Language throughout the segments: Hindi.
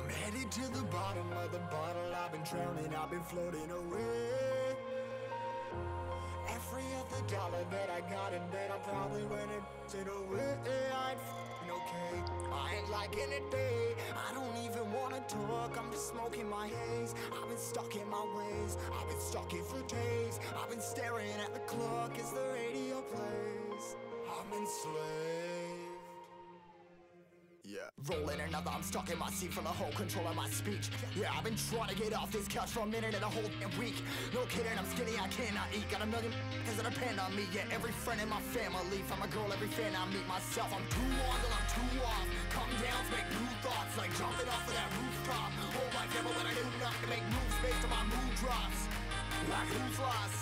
I'm headed to the bottom of the bottle. I've been drowning, I've been floating away. Every other dollar that I got in bed, I probably went and it away. I ain't f***ing okay. I ain't liking it, babe. I don't even wanna talk. I'm just smoking my haze. I've been stuck in my ways. I've been stuck here for days. I've been staring at the clock as the Rolling another, I'm stuck in my seat for the whole control of my speech. Yeah, I've been trying to get off this couch for a minute and a whole damn week. No kidding, I'm skinny, I cannot eat. Got a million cause that depend on me. Yeah, every friend in my family. From a girl, every fan I meet myself. I'm too on till I'm too off. Come down make new thoughts, like jumping off of that rooftop. Whole life never when I do nothing to make moves based on my mood drops. Like who's lost?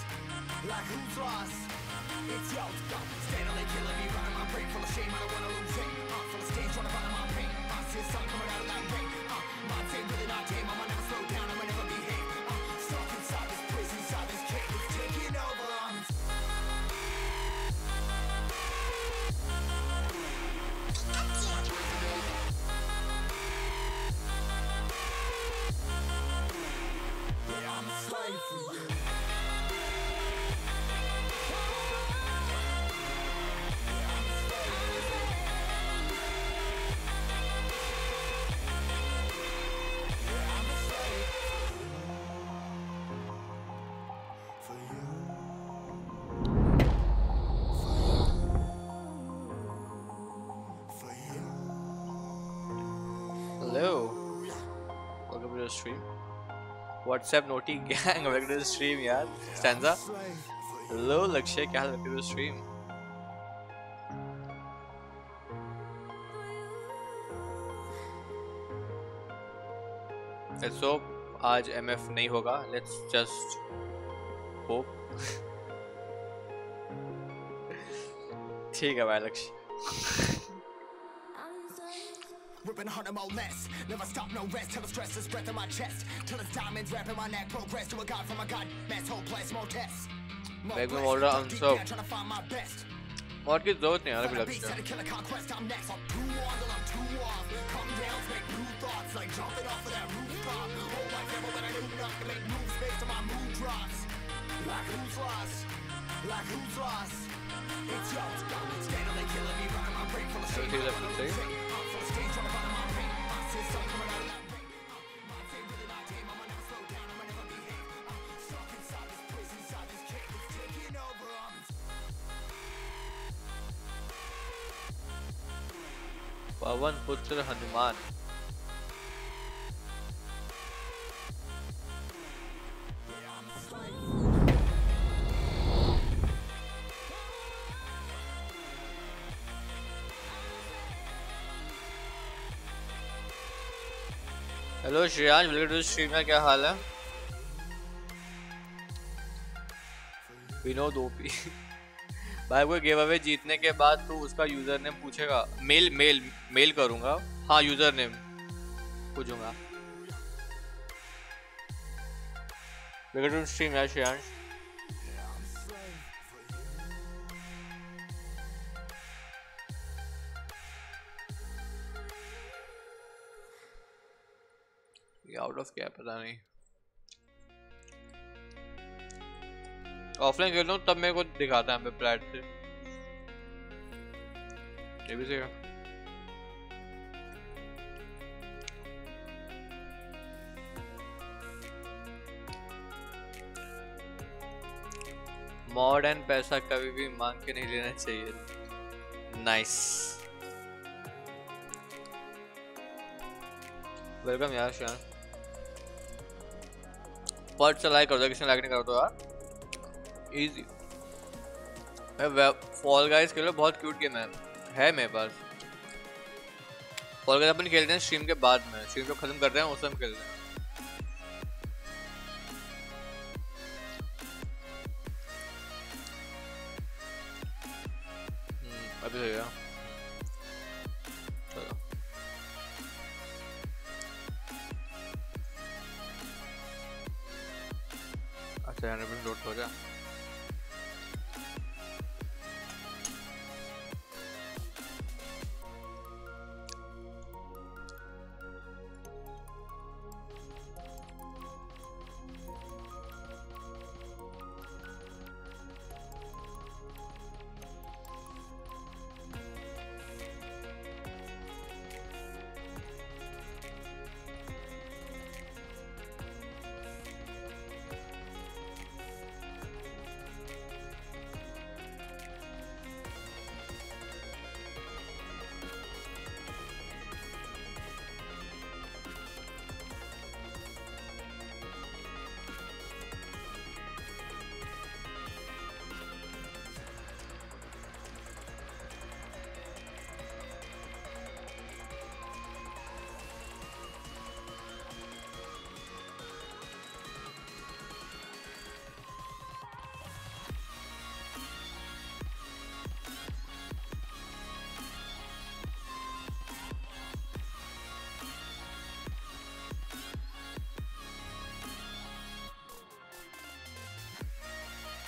Like who's lost? It's yo, yo, steadily killing me, running my brain full of shame. I don't wanna lose it. Uh, full of stage, trying to find my sensiz Sanki bıraklar tek Bahçe gülün artık ama WhatsApp naughty gang welcome to the stream यार स्टैंजा हेलो लक्ष्य, क्या हाल welcome to stream. Let's hope आज एमएफ नहीं होगा। लेट्स जस्ट होप ठीक है भाई लक्ष्य। Ripping harder, more less. Never stop, no rest. Till the stress is breath in my chest. Till it's diamonds wrapping my neck. Progress to a god from a god. Mess, hopeless, more tests. More Beg में blessed. बोल रहा Dug deep unsub. down, trying to find my best. और की जरूरत नहीं है अभी But a beast लक्ष्य. at a killer conquest, I'm next. I'm too on till I'm too पवन पुत्र Hanuman. Hello Shreyansh welcome to stream में क्या हाल है? विनोद ओपी। भाई कोई गिव अवे जीतने के बाद तो उसका यूज़र नेम पूछेगा। मेल मेल मेल करूँगा। हाँ यूज़र नेम पूछूँगा वेलकम स्ट्रीम यार, श्रेयांश। आउट ऑफ़ क्या पता नहीं। ऑफलाइन खेलता हूँ, तब मेरे को दिखाता है हमें फ्लैट से। ये भी सही है मॉड एंड पैसा कभी भी मांग के नहीं लेना चाहिए। नाइस वेलकम यार शान पर चलाई कर दो किसी लाइक नहीं कर दो यार। इजी फॉल गाइस खेलो बहुत क्यूट गेम है। है मेरे पास। फॉल गाइस अपन खेलते हैं स्ट्रीम के बाद में। स्ट्रीम को खत्म कर रहे हैं उस समय खेलते हैं। हम्म, अभी सही है। चलो। अच्छा हंड्रेड लोड हो गया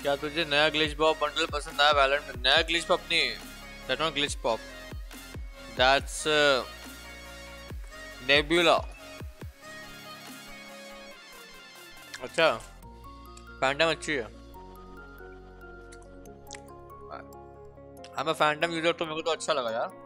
क्या तुझे नया ग्लिच पॉप बंडल पसंद आया वैलेंट में? नया ग्लिच पॉप नहीं that not glitch pop that's nebula अच्छा फैंटम अच्छी है। हमें फैंटम यूज़र तो मेरे को तो अच्छा लगा यार।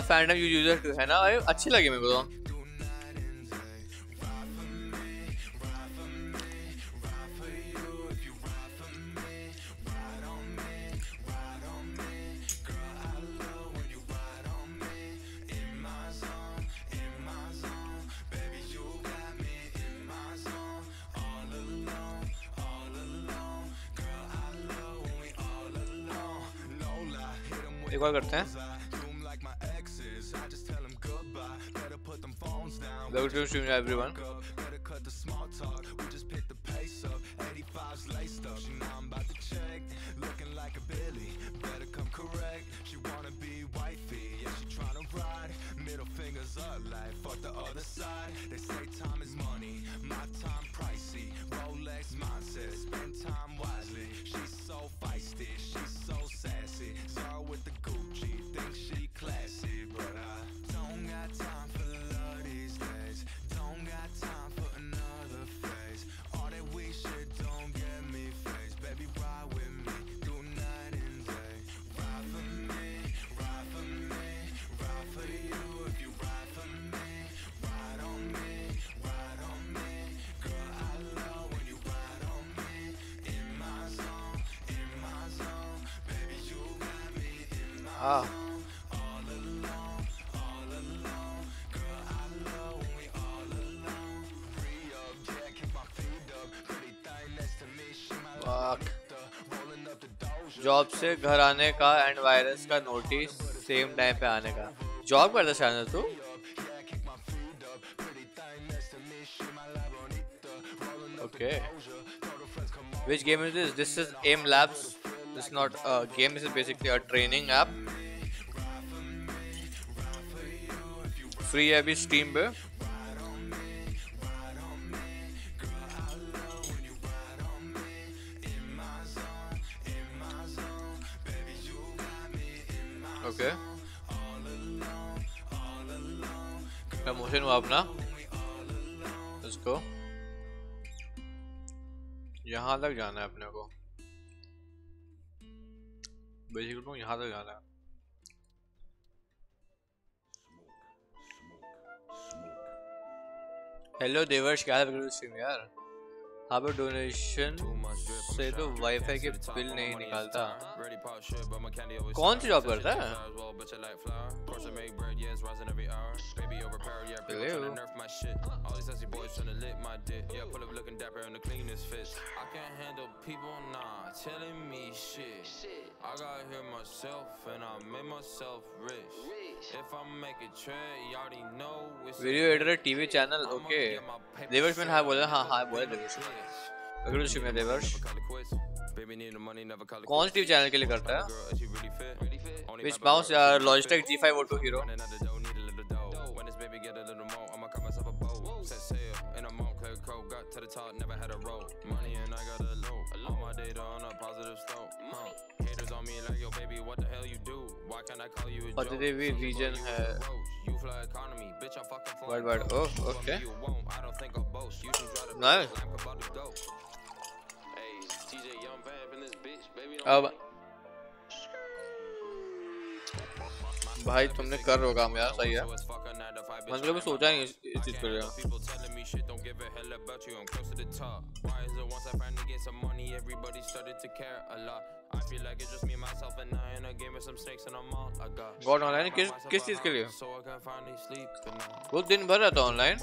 फैंडम यू यूज़र है ना अरे अच्छी लगी मेरे को तो। एक बार करते हैं। Happy New everyone. जॉब से घर आने का एंड वायरस का नोटिस सेम टाइम पे आने का। जॉब करता शायद तू? Okay which game is this this is aim labs this not game is basically a training app free है अभी स्टीम पे। हेलो देवर्ष क्या है स्ट्रीम यार हाँ पर डोनेशन से तो वाईफाई के बिल नहीं निकालता कौन सी जॉब करता है I got here myself and I made myself rich. If I make a trade, you already know it's Video editor TV channel, okay. Devarsh मैंने हाँ बोला हाँ हाँ बोला देवर्ष तो देवर्ष कौन सी चैनल के लिए करता है mouse Logitech G5 Auto Hero to the top, never had a roll. Money and I got a low. All my data on a positive slope. Haters on me like, yo, baby, what the hell you do? Why can't I call you a joke? region है What, what? Oh, okay. Nice. अब भाई, तुमने कर रो काम यार, सही है। मैंने कभी सोचा नहीं इस चीज़ पे गॉड ऑनलाइन किस किस चीज़ के लिए? वो दिन भर रहता ऑनलाइन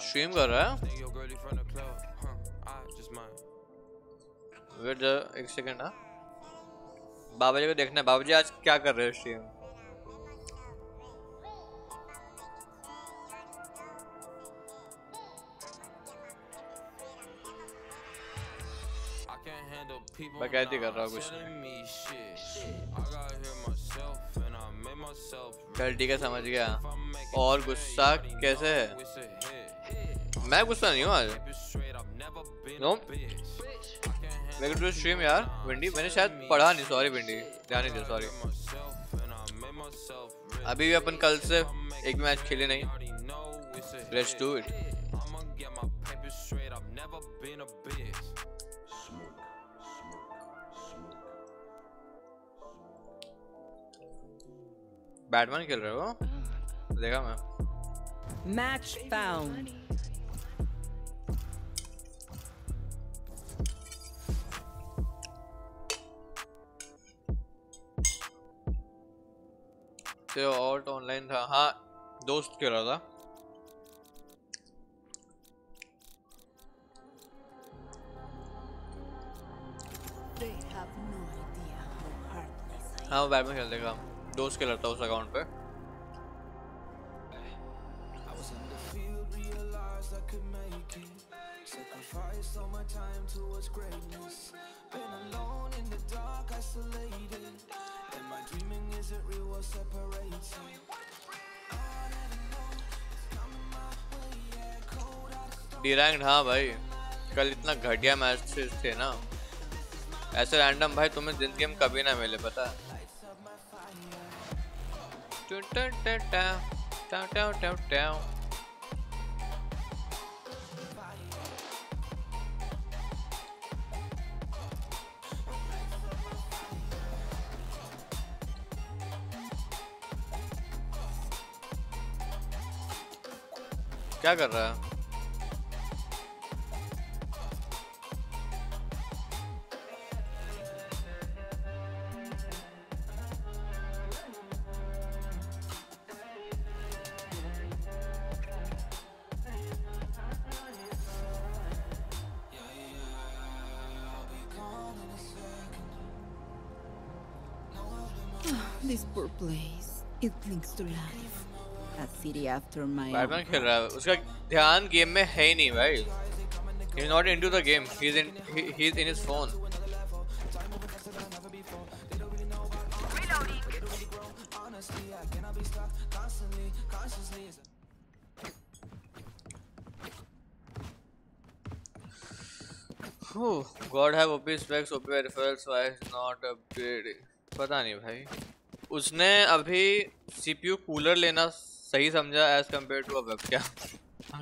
स्ट्रीम कर रहा है? वेट एक सेकंड हाँ। बाबा जी को देखना है। बाबा जी आज क्या कर रहे हो स्ट्रीम बकैती कर रहा हूँ कुछ चल ठीक है समझ गया। और गुस्सा कैसे है? मैं गुस्सा नहीं हूँ आज। नो वेलकम टू स्ट्रीम यार विंडी मैंने शायद पढ़ा नहीं सॉरी विंडी ध्यान नहीं दिया सॉरी अभी भी अपन कल से एक मैच खेले नहीं। लेट्स डू इट बैटमैन खेल रहे हो? देखा मैं। मैच फाउंड तो और ऑनलाइन था हाँ दोस्त खेल रहा था हाँ वो बैटमैन खेल देगा दोस्त खेल रहा था उस अकाउंट पे Sacrifice all my time towards greatness Been alone in the dark, isolated And my dreaming isn't real, what separates D rank हाँ भाई। कल इतना घटिया मैच थे ना। ऐसे रैंडम भाई तुम्हें ज़िंदगी में कभी ना मिले पता है? क्या कर रहा है This poor place. It clings to life. City after my Batman खेल रहा है उसका ध्यान गेम में है ही नहीं भाई he is not into the game he is in he, he is in his phone Oh, God have OP specs, OP referrals, why is not upgrading? पता नहीं भाई उसने अभी सीपीयू कूलर लेना सही समझा एज कंपेयर टू अब क्या?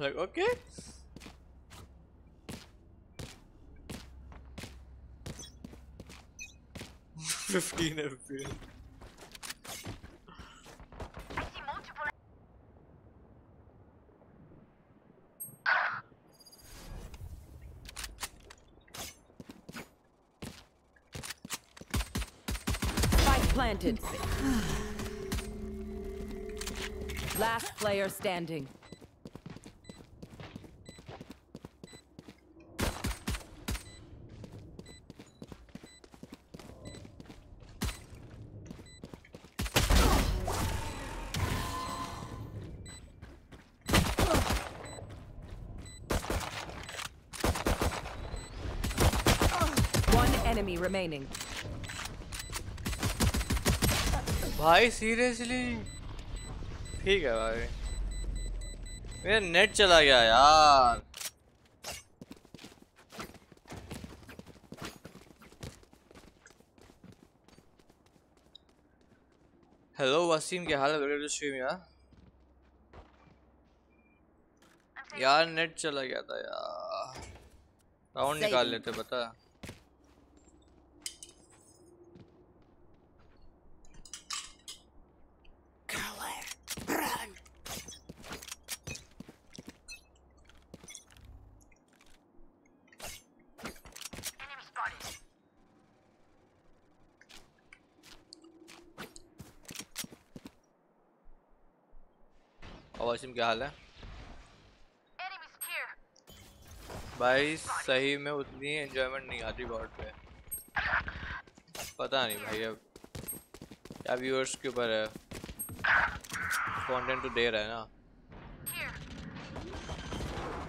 Like okay fifteen FPS planted. Last player standing. One enemy remaining. भाई सीरियसली ठीक है भाई। मेरा नेट चला गया यार। हेलो वसीम क्या हाल है? तो स्ट्रीम यार। यार नेट चला गया था यार। राउंड निकाल लेते बता वासिम क्या हाल है? भाई सही में उतनी एंजॉयमेंट नहीं आती बॉट पे। पता नहीं भाई अब क्या व्यूअर्स के ऊपर है। कंटेंट तो दे रहा है ना।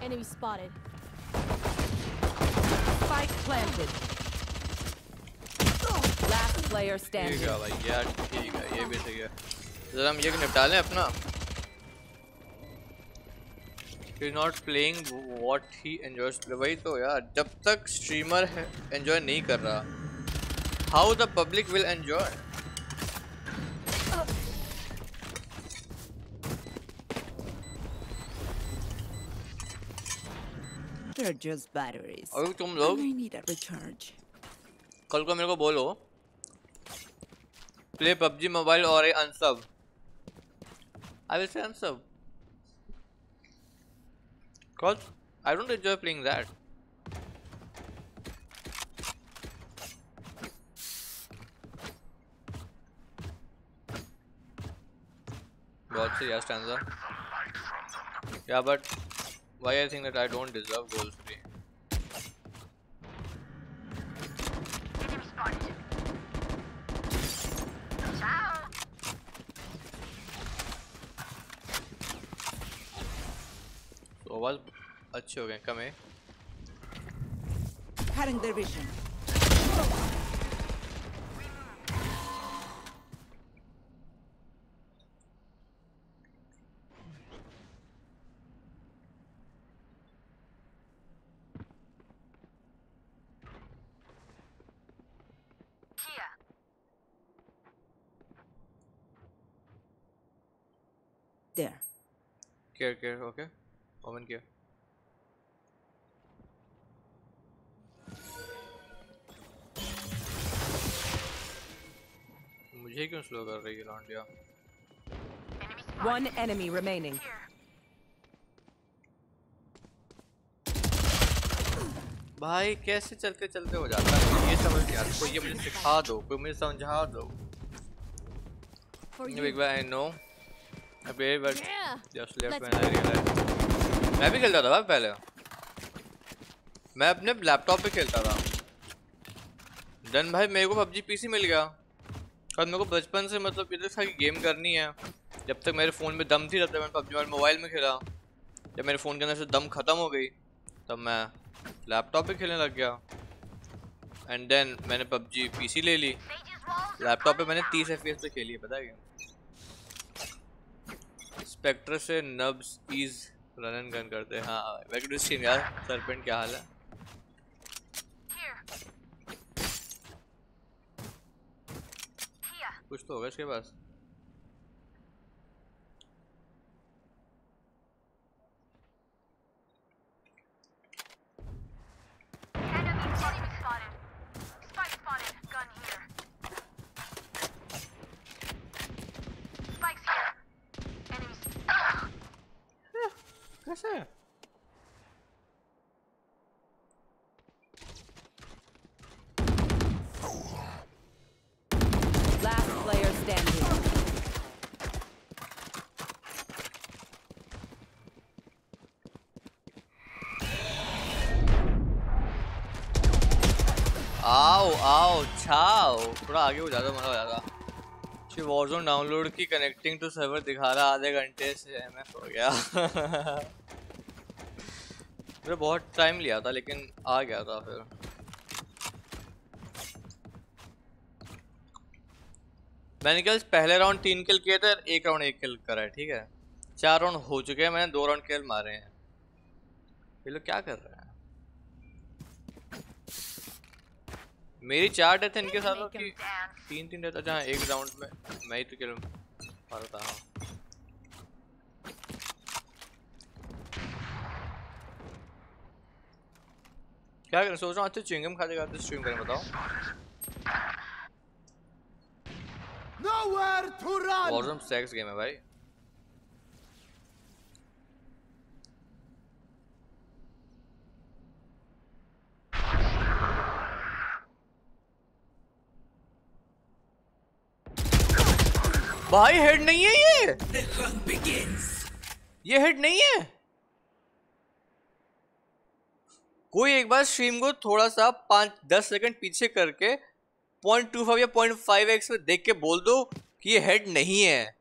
Enemy spotted. Spike planted. Last player ठीक है भाई यार ठीक है ये भी सही है। जरा हम ये निपटा लें अपना। Not playing what he enjoys. Play वही तो यार जब तक स्ट्रीमर है एंजॉय नहीं कर रहा। How the public will enjoy They're just batteries. अभी तुम लोग I need a recharge. कल को मेरे को बोलो। प्ले पबजी मोबाइल और unsub I will say unsub Cause I don't enjoy playing that. God say yes, stanza. Yeah, but why I think that I don't deserve goals free? So आवाज अच्छे हो गए कम है Cutting their vision. There. Care care okay Omen care मुझे क्यों स्लो कर रही है लॉन्डिया One enemy remaining. भाई कैसे चलते चलते हो जाता है ये समझ नहीं आता कोई ये मुझे सिखा दो कोई मुझे समझा दो For You you. big guy, I know. I played, but Yeah. just left Let's when I realized. मैं भी खेलता था पहले। मैं अपने लैपटॉप पे खेलता था। देन भाई मेरे को पबजी पीसी मिल गया। और मेरे को बचपन से मतलब इधर सारी गेम करनी है। जब तक मेरे फ़ोन में दम थी, तब तक मैंने पबजी वाले मोबाइल में खेला। जब मेरे फ़ोन के अंदर से दम ख़त्म हो गई, तब मैं लैपटॉप पे खेलने लग गया। एंड देन मैंने पबजी पीसी ले ली। लैपटॉप पे मैंने तीस एफ़ पे खेली है, पता है क्या? स्पेक्टर से noobs is run and gun करते हैं। हाँ वेलकम टू स्ट्रीम यार सरपेंट क्या हाल है? कुछ तो होगा इसके पास। कैसे Last player standing. आओ आओ छाओ। थोड़ा आगे हो जाता मज़ा हो जाता कि वॉरजोन डाउनलोड की कनेक्टिंग टू सर्वर दिखा रहा आधे घंटे से एमएफ हो गया। मेरे बहुत टाइम लिया था, लेकिन आ गया था फिर। मैंने कल पहले राउंड तीन किल किए थे, एक राउंड एक किल करा है, ठीक है? चार राउंड हो चुके हैं, मैंने दो राउंड किल मारे हैं। ये लोग क्या कर रहे हैं? मेरी चार डेथ है इनके साथ की तीन तीन डेथ अच्छा एक राउंड में मैं ही तो किल रहा था हाँ क्या करें? सोच रहा हूँ अच्छे च्युइंगम खाते खाते स्ट्रीम करें बताओ। Nowhere to run! Warzone sex game है भाई। भाई हेड नहीं है ये। ये हेड नहीं है। कोई एक बार स्ट्रीम को थोड़ा सा पाँच दस सेकंड पीछे करके पॉइंट टू फाइव या पॉइंट फाइव एक्स में देख के बोल दो कि ये हेड नहीं है।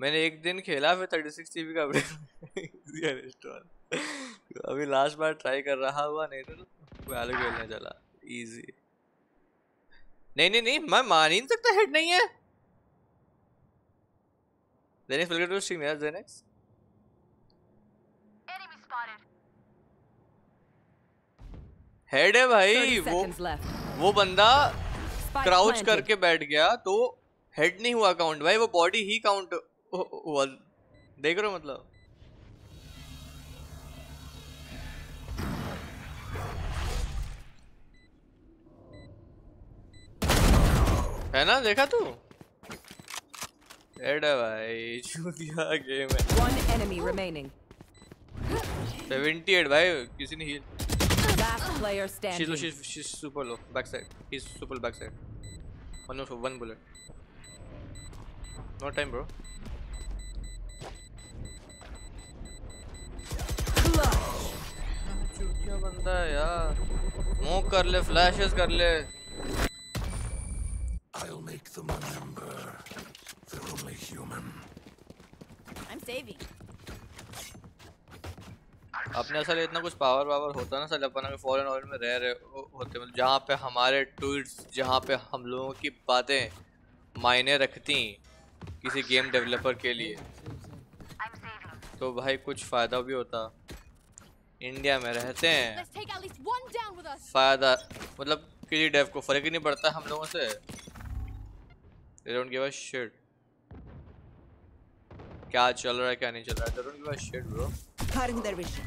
मैंने एक दिन खेला फिर थर्टी सिक्स जीबी का अपडेट अभी लास्ट बार ट्राई कर रहा हुआ नहीं तो मैं आलू खेलने चला। इजी नहीं नहीं नहीं मैं मान ही नहीं सकता हेड नहीं है। जेनिक्स वेलकम टू स्ट्रीम यार जेनिक्स Enemy हेड है भाई वो वो बंदा क्राउच करके बैठ गया तो हेड नहीं हुआ काउंट भाई वो बॉडी ही काउंट हुआ। देख रहे हो मतलब? है ना? देखा तू? भाई कर ले फ्लैश कर ले। I'll make them remember. They're only human. I'm saving. अपने असल इतना कुछ पावर वावर होता ना सर अपन अगर फॉरेन ऑयल में रह रहे होते मतलब जहाँ पे हमारे ट्वीट्स जहाँ पे हम लोगों की बातें मायने रखती किसी गेम डेवलपर के लिए तो भाई कुछ फ़ायदा भी होता इंडिया में रहते हैं Let's take at least one down with us. फ़ायदा मतलब किसी डेव को फ़र्क ही नहीं पड़ता हम लोगों से they don't give a shit क्या चल रहा है क्या नहीं चल रहा है they don't give a shit bro Cutting their vision.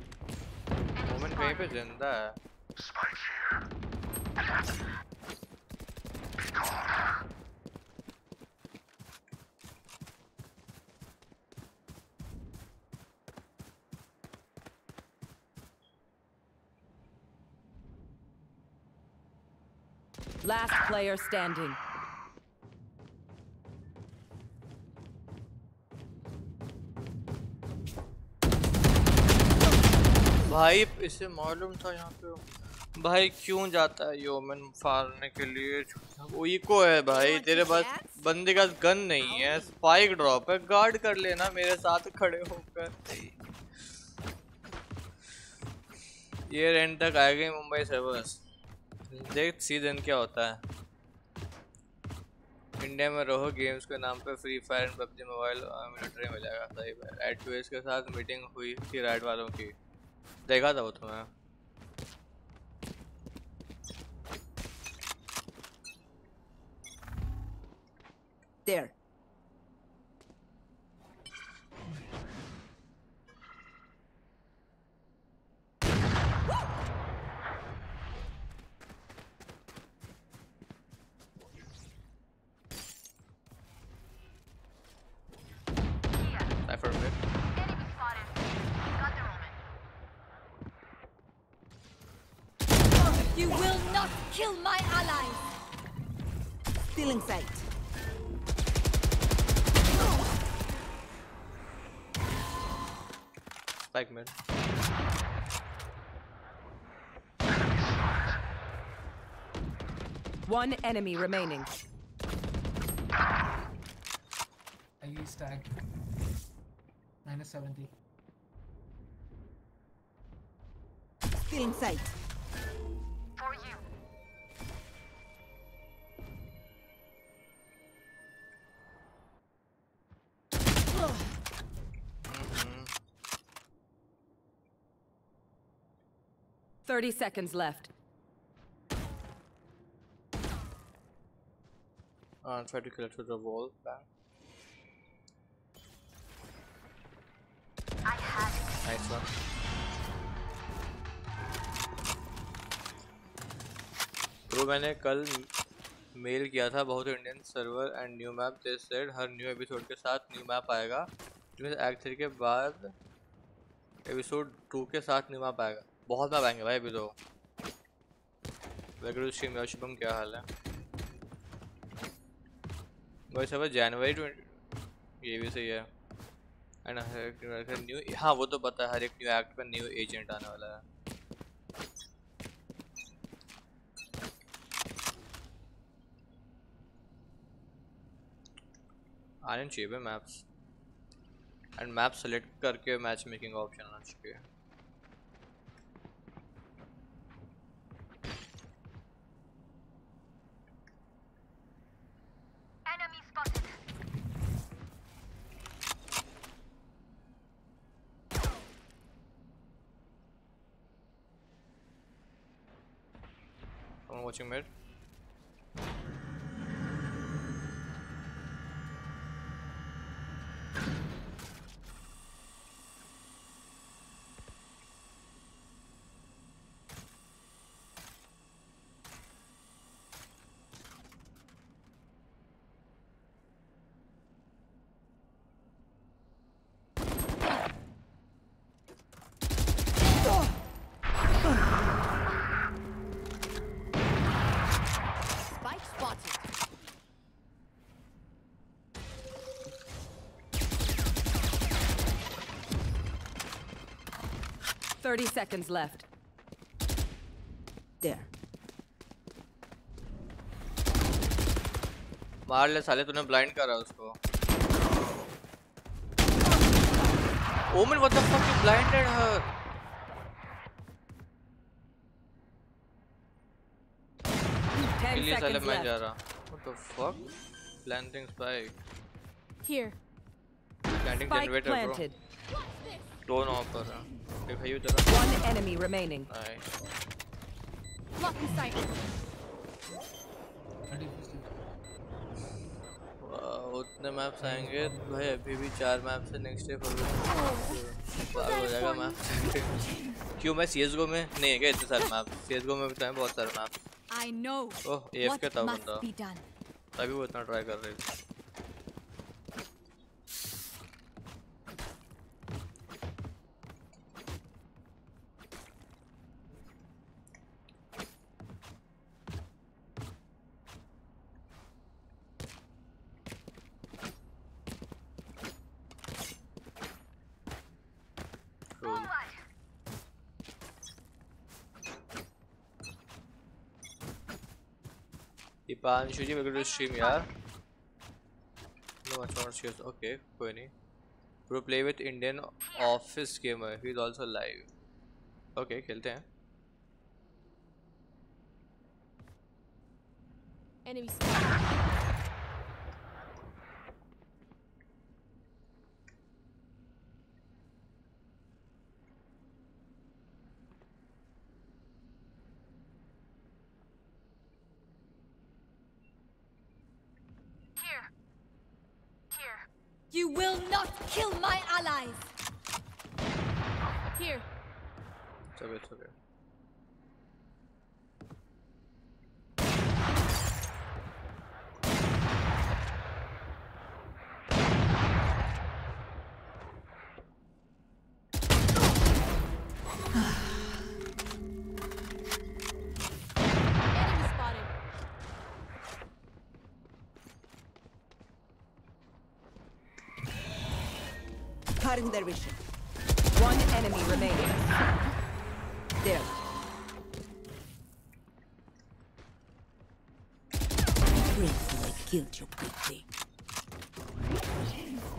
Moment कहीं पे जिंदा है Last player standing. भाई इसे मालूम था यहाँ पे। भाई क्यों जाता है योमन फाड़ने के लिए? वो इको है भाई तेरे पास बंदे का गन नहीं है स्पाइक ड्रॉप है गार्ड कर लेना मेरे साथ खड़े होकर। ये रेंट तक आएगी मुंबई से बस। देख सीज़न क्या होता है। इंडिया में रहो गेम्स के नाम पे Free Fire and PUBG mobile military मिलेगा, सही बात राइट टू के साथ मीटिंग हुई थी राइड वालों की। देखा था वो तुम्हें। There. Kill my allies. Still in sight. Spike mid. One enemy remaining. I used tag. Minus 70. Still in sight. 30 seconds left. Uh, try to kill it with the wall. Bang. Nice one. Bro मैंने कल मेल किया था बहुत Indian server and new map they said her new episode के साथ न्यू मैप आएगा एक्ट थ्री के बाद एपिसोड टू के साथ न्यू मैप आएगा बहुत मैप आएँगे भाई अभी तो। वेगरू स्ट्रीम शुभम क्या हाल है? वैसे अब जनवरी ट्वेंटी ये भी सही है। एंड न्यू हाँ वो तो पता है, हर एक न्यू एक्ट पर न्यू एजेंट आने वाला है। आने चाहिए मैप्स एंड मैप सेलेक्ट करके मैच मेकिंग ऑप्शन आना चाहिए। you made 30 seconds left. There. मार ले साले तूने ब्लाइंड करा उसको Omen, what the fuck? You blinded her. Ten seconds left. What the fuck? Planting spike. Here. Planting spike generator, planted. bro. Off कर रहा देखा यू तेरा One enemy remaining. Nice Lock in sight. उतने मैप्स आएँगे। तो भाई अभी भी चार मैप से नेक्स्ट डे फॉर पागल हो जाएगा मैप क्यों मैं सीएसगो में? नहीं है क्या इतने सारे मैप सीएसगो में भी तो हैं बहुत सारे मैप ओह एफ़ के था बंदा। तभी वो इतना ट्राई कर रही थी Cool. Deepanshu ji welcome to stream यार no much not shares okay कोई नहीं pro play with Indian office gamer he is also live okay खेलते हैं Enemy spotted. Allies. Here. It's okay, it's okay. Cutting their vision. One enemy remaining. There. Grateful I killed you quickly.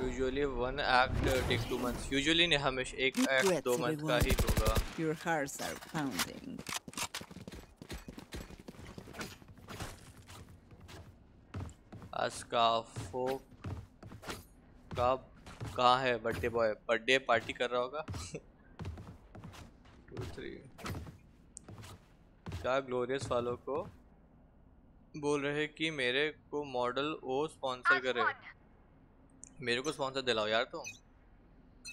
Usually one act take two months usually नहीं हमेशा एक एक्ट Regrets, दो मंथ का everyone. ही होगा Your hearts are pounding. अस्काफो का कहाँ है? बर्थडे बॉय बर्थडे पार्टी कर रहा होगा? टू थ्री क्या ग्लोरियस वालों को बोल रहे कि मेरे को मॉडल ओ स्पॉन्सर करे। मेरे को स्पॉन्सर दिलाओ यार तुम।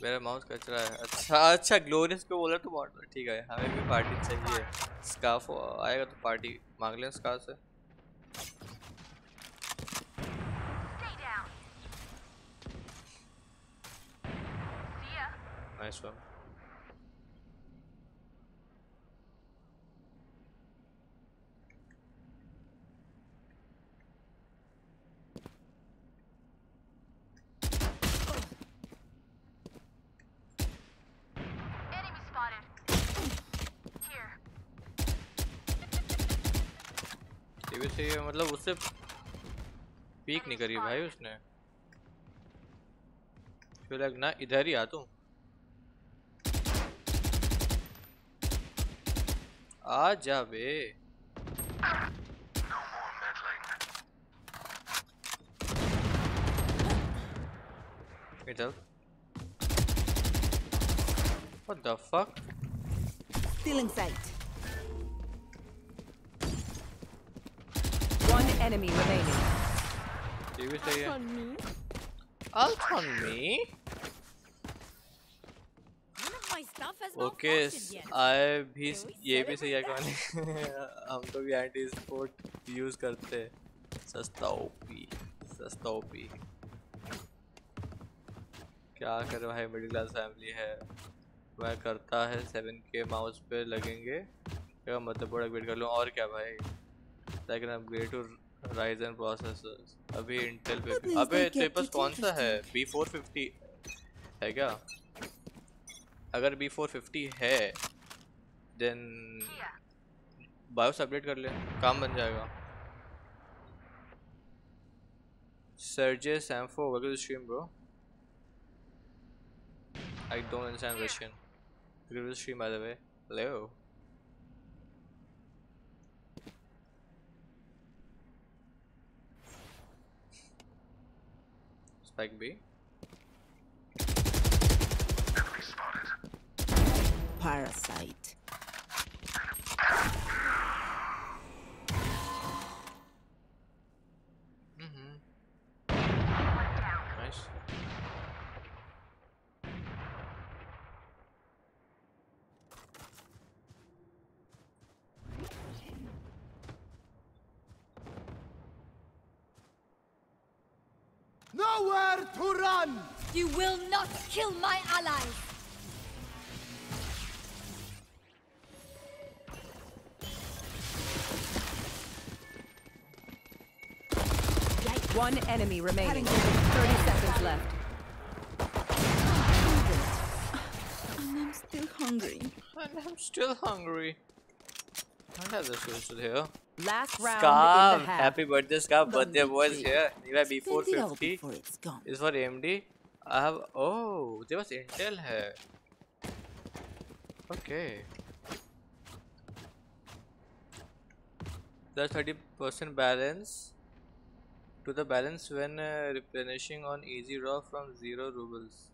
मेरा माउस कचरा है। अच्छा अच्छा ग्लोरियस को बोला तो मॉडल ठीक है हमें भी पार्टी चाहिए। स्काफ आएगा तो पार्टी मांग लें स्काफ से। Nice one. टीवी मतलब उससे पीक नहीं करी भाई उसने। फिर ना इधर ही आ तुम। आ जा बे इधर What the fuck? Still in sight. One enemy remaining. ये भी सही है On me. Alt on me? Okay. आई भी ये भी सही है कहानी हम तो भी एंटी स्पोर्ट यूज़ करते हैं। सस्ता ओपी सस्ता ओपी क्या करे भाई मिडिल क्लास फैमिली है। मैं करता है सेवन के माउस पे लगेंगे। क्या मदरबोर्ड अपग्रेड कर लूँ? और क्या भाई? Like upgrade to Ryzen processors अभी इंटेल पे अबे तेरे पास कौन सा है? बी फोर फिफ्टी है क्या? अगर बी फोर फिफ्टी है देन बायोस अपडेट कर ले, काम बन जाएगा। सरजे सैम्फो वगैरह stream bro I don't understand Russian वगैरह स्ट्रीम बाय द वे ले spike B Parasite. Nice. Nowhere to run! You will not kill my allies. One enemy remaining. 30 seconds left. And I'm still hungry. And I'm still hungry. I don't have the social here. Last round Scarf, in the half. happy birthday, Scarf. Don't Birthday be boys here. Niva Spend B450 before it's gone. is for AMD. I have. Oh, there was Intel here. Okay. The 30% balance to the balance when uh, replenishing on easy raw from 0 rubles.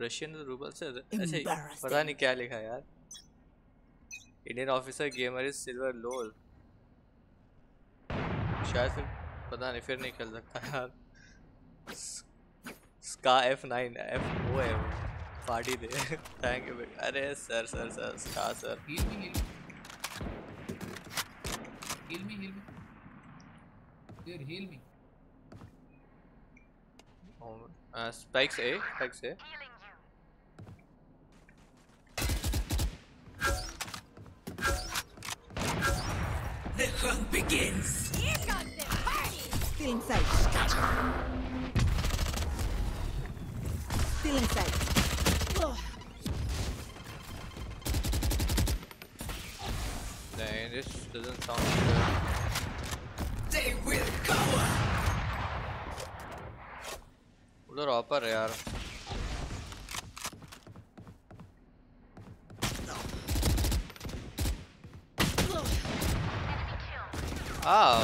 Russian rubles से अच्छा पता नहीं क्या लिखा है यार। Indian officer gamer is silver lol शायद फिर पता नहीं फिर नहीं खेल सकता यार। स्का एफ़ नाइन एफ़ वो है पार्टी दे। थैंक यू अरे sir sir sir Sky sir Heal me, heal Dude, heal me. Oh, uh, spikes A, spikes A. The hunt begins. Here comes the party. Still inside. Still inside. Dang, this doesn't sound good. They will cower! उधर ऑपर है यार आओ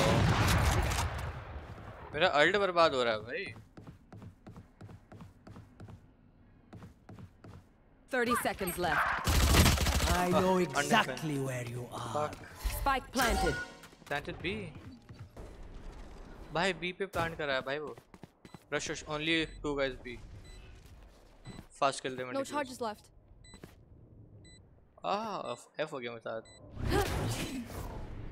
मेरा अल्ट बर्बाद हो रहा है भाई 30 seconds left. I know undefend. exactly where you are. Fuck. Spike planted. Planted B. भाई B पे प्लांट करा है भाई वो. Rush rush only two guys B. Fast kill them. No charges left. Ah, F हो गया मेरे साथ.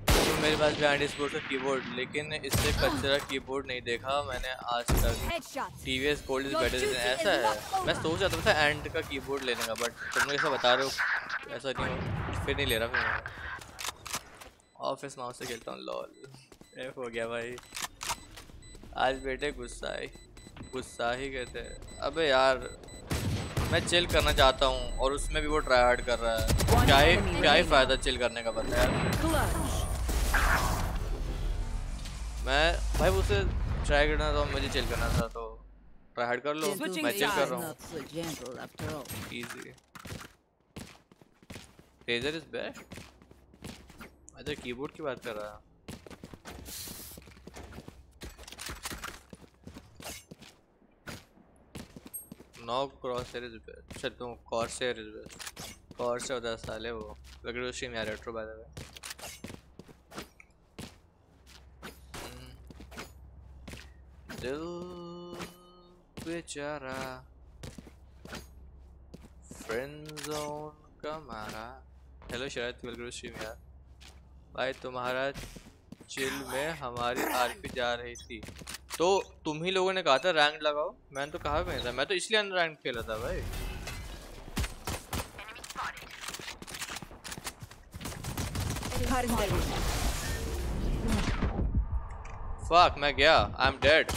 तो मेरे पास भी एंटी स्पोर्ट्स का कीबोर्ड लेकिन इससे कचरा कीबोर्ड नहीं देखा मैंने आज तक TVS gold is better than ऐसा है मैं सोच रहा था था एंड का कीबोर्ड लेने का बट तुम लोग ऐसा बता रहे हो ऐसा नहीं फिर नहीं ले रहा फिर मैं ऑफ़िस माउस से खेलता हूँ लॉल एफ़ हो गया भाई आज बेटे गुस्सा ही गुस्सा ही कहते हैं। अबे यार मैं चिल करना चाहता हूँ और उसमें भी वो ट्राई हार्ड कर रहा है। क्या ही क्या ही फ़ायदा चिल करने का बता यार। मैं भाई उसे ट्राई करना था मुझे चिल करना था तो ट्राई हार्ड कर लो मैं चिल कर रहा हूँ. Razer is best. अच्छा कीबोर्ड की बात कर रहा है। नौ क्रॉसर इज़ बेस्ट अच्छा तुम कॉर्सेयर इज़ बेस्ट साले वो। रहा है यार रेट्रो बाय द वे दिल बेचारा फ्रेंड जोन का मारा। हेलो शरद वेलकम स्ट्रीम यार भाई, तुम्हारा चिल में हमारी आरपी जा रही थी। तो तुम ही लोगों ने कहा था रैंक लगाओ मैंने तो कहा भी था मैं तो इसलिए अन रैंक खेला था भाई फक मैं गया I am dead.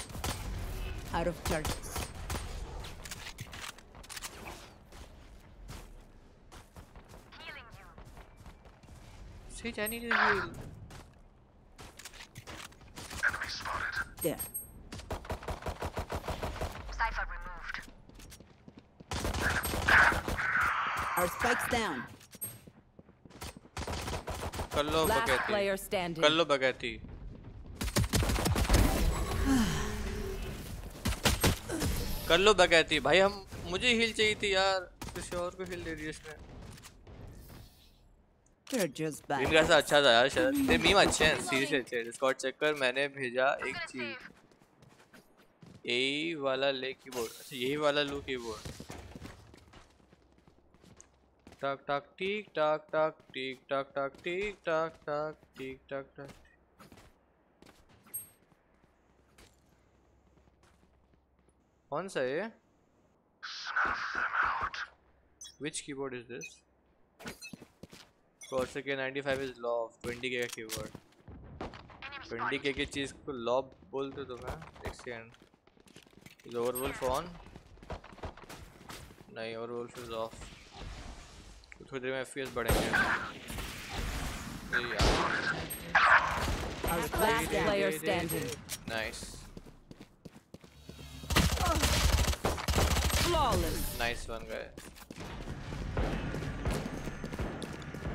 Sage, I need a heal. There. Our spikes down. कर लो Last बगैती। player standing. कर लो बगैती। कर लो बगैती। भाई हम मुझे हील चाहिए थी यार। किसी और को हील दे दी इसने। They're just bad. मीम कैसा अच्छा था यार शायद। ये मीम अच्छे हैं सीरियसली अच्छे हैं। डिस्कॉर्ड चेक कर मैंने भेजा एक चीज़। यही वाला ले कीबोर्ड अच्छा यही वाला लू कीबोर्ड टक टक टिक टक टक टिक टक टक टिक टक टक टिक टक टक। कौन सा है ये? Which keyboard is this? Corsair K95 is lob 20k का कीबोर्ड 20k की चीज़ को लॉब बोलते तो मैं, एक सेकंड इज़ ओवरवुल्फ ऑन नहीं ओवरवुल्फ इज़ ऑफ़ थोड़ी देर में एफपीएस बढ़ेंगे. नाइस नाइस वन गए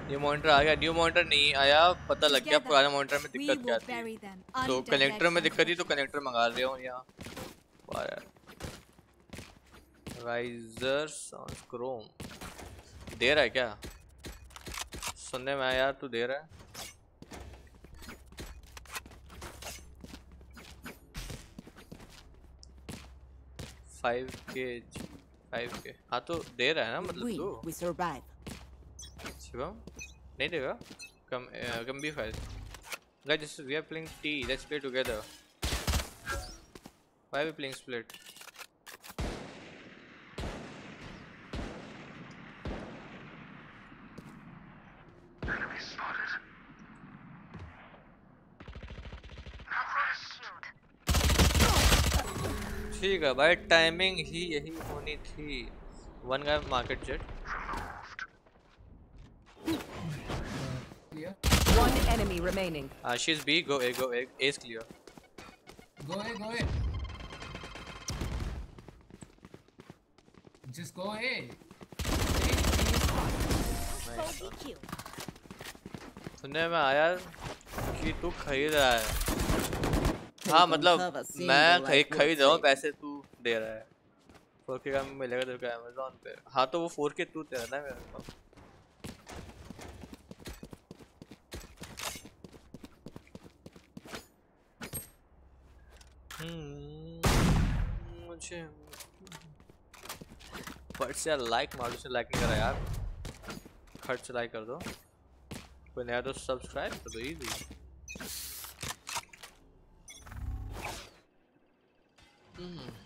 न्यू मॉनिटर आ गया। न्यू मॉनिटर नहीं आया। पता लग गया पुराने मॉनिटर में दिक्कत क्या थी। तो कनेक्टर में दिक्कत थी तो कनेक्टर मंगा रहे हूँ यहाँ। राइजर क्रोम दे रहा है क्या सुनने में आया यार तू दे रहा है फाइव के फाइव के हाँ तो दे रहा है ना मतलब. तू. शिवम नहीं देगा कम कम बी फ़ाइल guys we are playing T let's play together why are we playing split जाएगा भाई टाइमिंग ही यही होनी थी one guy market Jett One enemy remaining. Ah, uh, she's B. Go A. Go A. A is clear. Go सुनने में आया कि तू खरीद रहा है हाँ मतलब मैं खरीद खरीद रहा हूँ पैसे तू दे रहा है। फोर के का मिलेगा तेरे को अमेजोन पे। हाँ तो वो फोर के टू तेरा ना मेरे को। हम्म, मुझे फट से लाइक मारो से लाइक नहीं करा यार। खट से लाइक कर दो। कोई नया तो सब्सक्राइब कर दो इजी Mm. हम्म।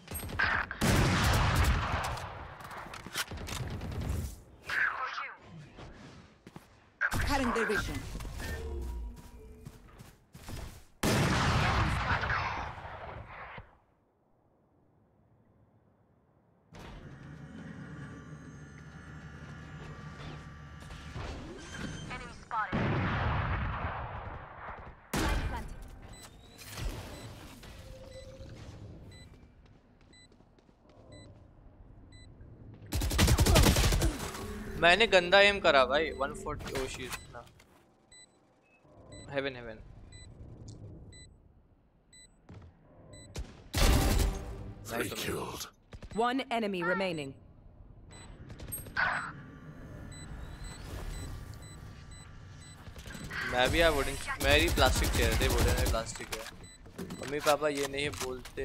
मैंने गंदा एम करा भाई 140 ओशीज ना। Heaven heaven Three killed. One enemy remaining. मैं भी यार वुडन मेरी प्लास्टिक चेयर थे वुडन में प्लास्टिक है। मम्मी पापा ये नहीं बोलते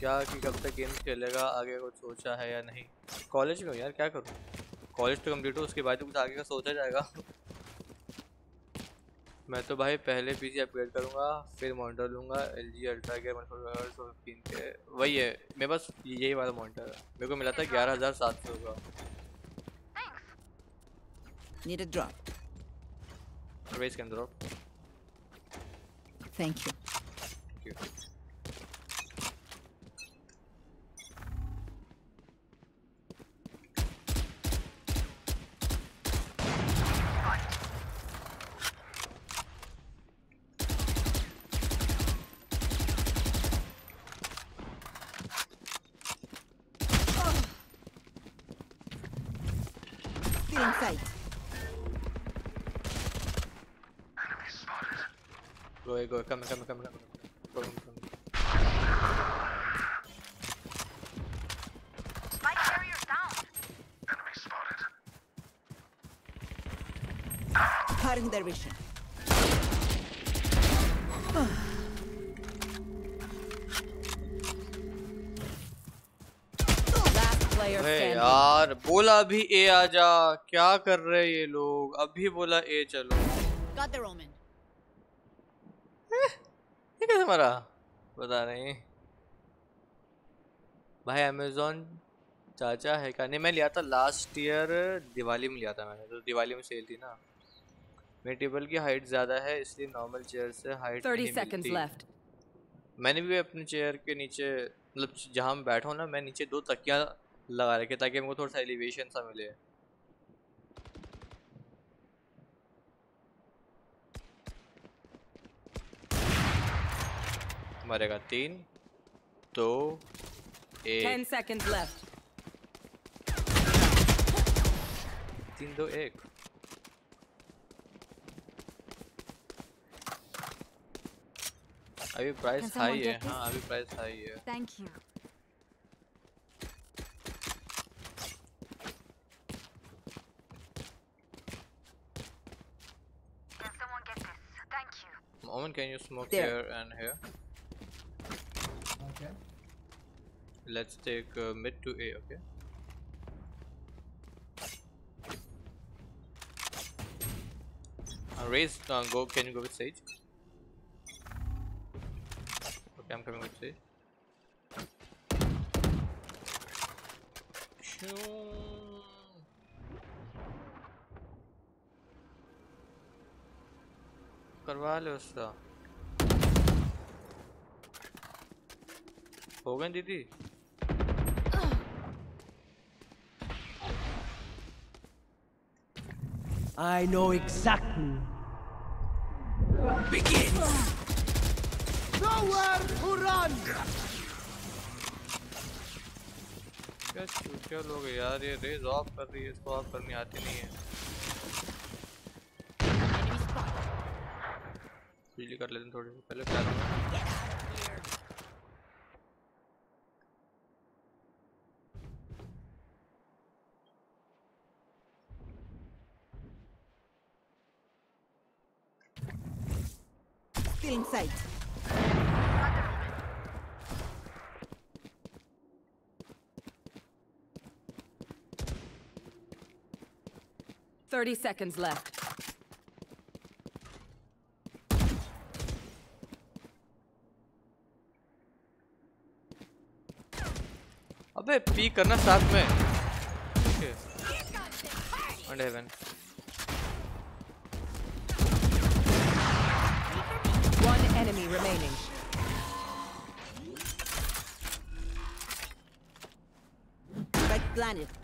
क्या कि कब तक गेम्स खेलेगा आगे कुछ सोचा है या नहीं। कॉलेज में हूँ यार क्या करूँ? कॉलेज तो कंप्लीट हो उसके बाद तो कुछ आगे का सोचा जाएगा मैं तो भाई पहले पीसी अपग्रेड करूँगा फिर मॉनिटर लूँगा एल जी अल्ट्रा के फिफ्टीन के वही है मेरे पास यही वाला मॉनिटर है मेरे को मिला था ग्यारह हज़ार सात सौ का Need a drop. रेस के अंदर Thank you. Thank you. Still in sight. Go, go, come, come, come, come. Go, come. Enemy spotted. Cutting their vision. बोला अभी ए आ जा क्या कर रहे ये लोग? अभी बोला ए चलो. ये कैसे मरा? पता नहीं भाई अमेजोन चाचा है क्या? नहीं मैं लिया था लास्ट ईयर दिवाली में लिया था मैंने। तो दिवाली में सेल थी ना। मेरी टेबल की हाइट ज़्यादा है इसलिए नॉर्मल चेयर से हाइट नहीं मिलती। left. मैंने भी अपने चेयर के नीचे मतलब जहाँ मैं बैठा हूँ ना मैं नीचे दो तकिया लगा रखे ताकि हमको थोड़ा सा एलिवेशन सा मिले। मरेगा तीन दो एक। 10 seconds left. तीन दो एक। अभी प्राइस हाई है हाँ अभी प्राइस हाई है। Thank you. Moment, can you smoke There. here and here? Okay. Let's take uh, mid to A, okay? Uh, raise, uh, go, can you go with Sage? Okay, I'm coming with Sage. Shoo. करवा लो उसका। हो गए दीदी? I know exactly. क्या चूतिया लोग यार? ये रेज ऑफ़ कर रही है इसको ऑफ़ करनी आती नहीं है। बिजली कर लेते हैं थोड़ी पहले Thirty seconds left. मैं पी करना साथ में। Planet.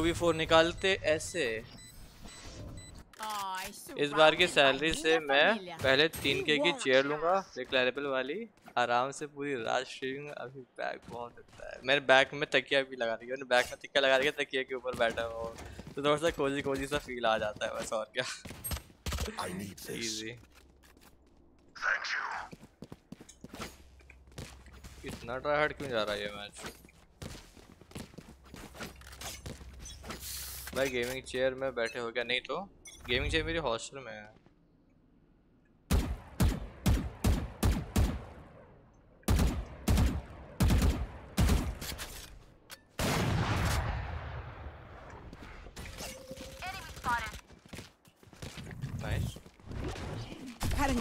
2v4 निकालते ऐसे। इस बार की सैलरी से मैं पहले तीन के की चेयर लूँगा डिक्लेरेबल वाली। आराम से पूरी रात स्ट्रीमिंग अभी बैग बहुत अच्छा है। मेरे बैग में तकिया भी लगा दिया मैंने बैग में तकिया लगा दिया तकिया के ऊपर बैठा हुआ तो थोड़ा सा कोजी कोजी सा फील आ जाता है बस और क्या। इतना ट्राई हार्ड क्यों जा रहा है ये मैच भाई गेमिंग चेयर में बैठे हो क्या नहीं तो गेमिंग चेयर मेरी हॉस्टल में है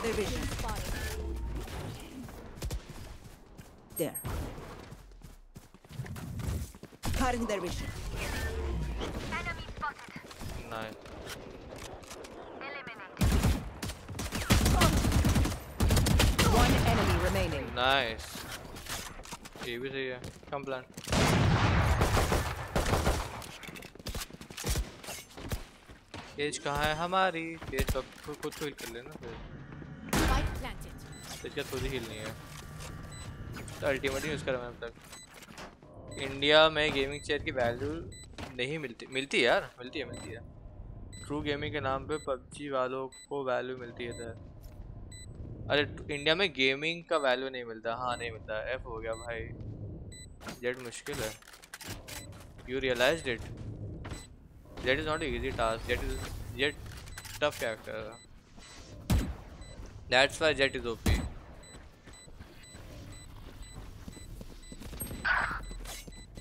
their vision. There. Cutting their vision. Nice One enemy remaining. Nice ये भी सही है कम प्लान एज कहाँ है? हमारी. एज तो खुद को हील कर लेना फिर। Spike planted. एज का खुद ही हील नहीं है। तो अल्टीमेट यूज़ करा मैंने अब तक। इंडिया में गेमिंग चेयर की वैल्यू नहीं मिलती मिलती यार। मिलती है मिलती है। ट्रू गेमिंग के नाम पे पबजी वालों को वैल्यू मिलती है इधर अरे इंडिया में गेमिंग का वैल्यू नहीं मिलता। हाँ नहीं मिलता। एफ़ हो गया भाई। जेट मुश्किल है। You realize it Jett is not easy task Jett is Jett tough character that's why Jett is OP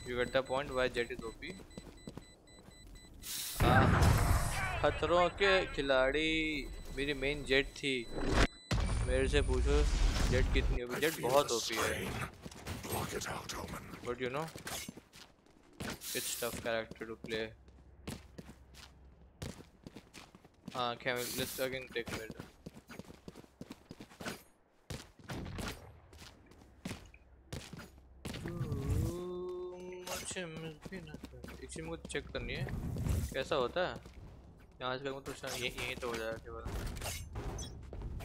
you get the point why Jett is OP खतरों के खिलाड़ी मेरी मेन जेट थी। मेरे से पूछो जेट कितनी होगी? जेट बहुत होती है। But you know it's tough character to play हाँ लिस्ट अगेन टेक चेक करनी है। कैसा होता है? यहाँ से करूँ तो शायद ये यहीं तो हो जाएगा केवल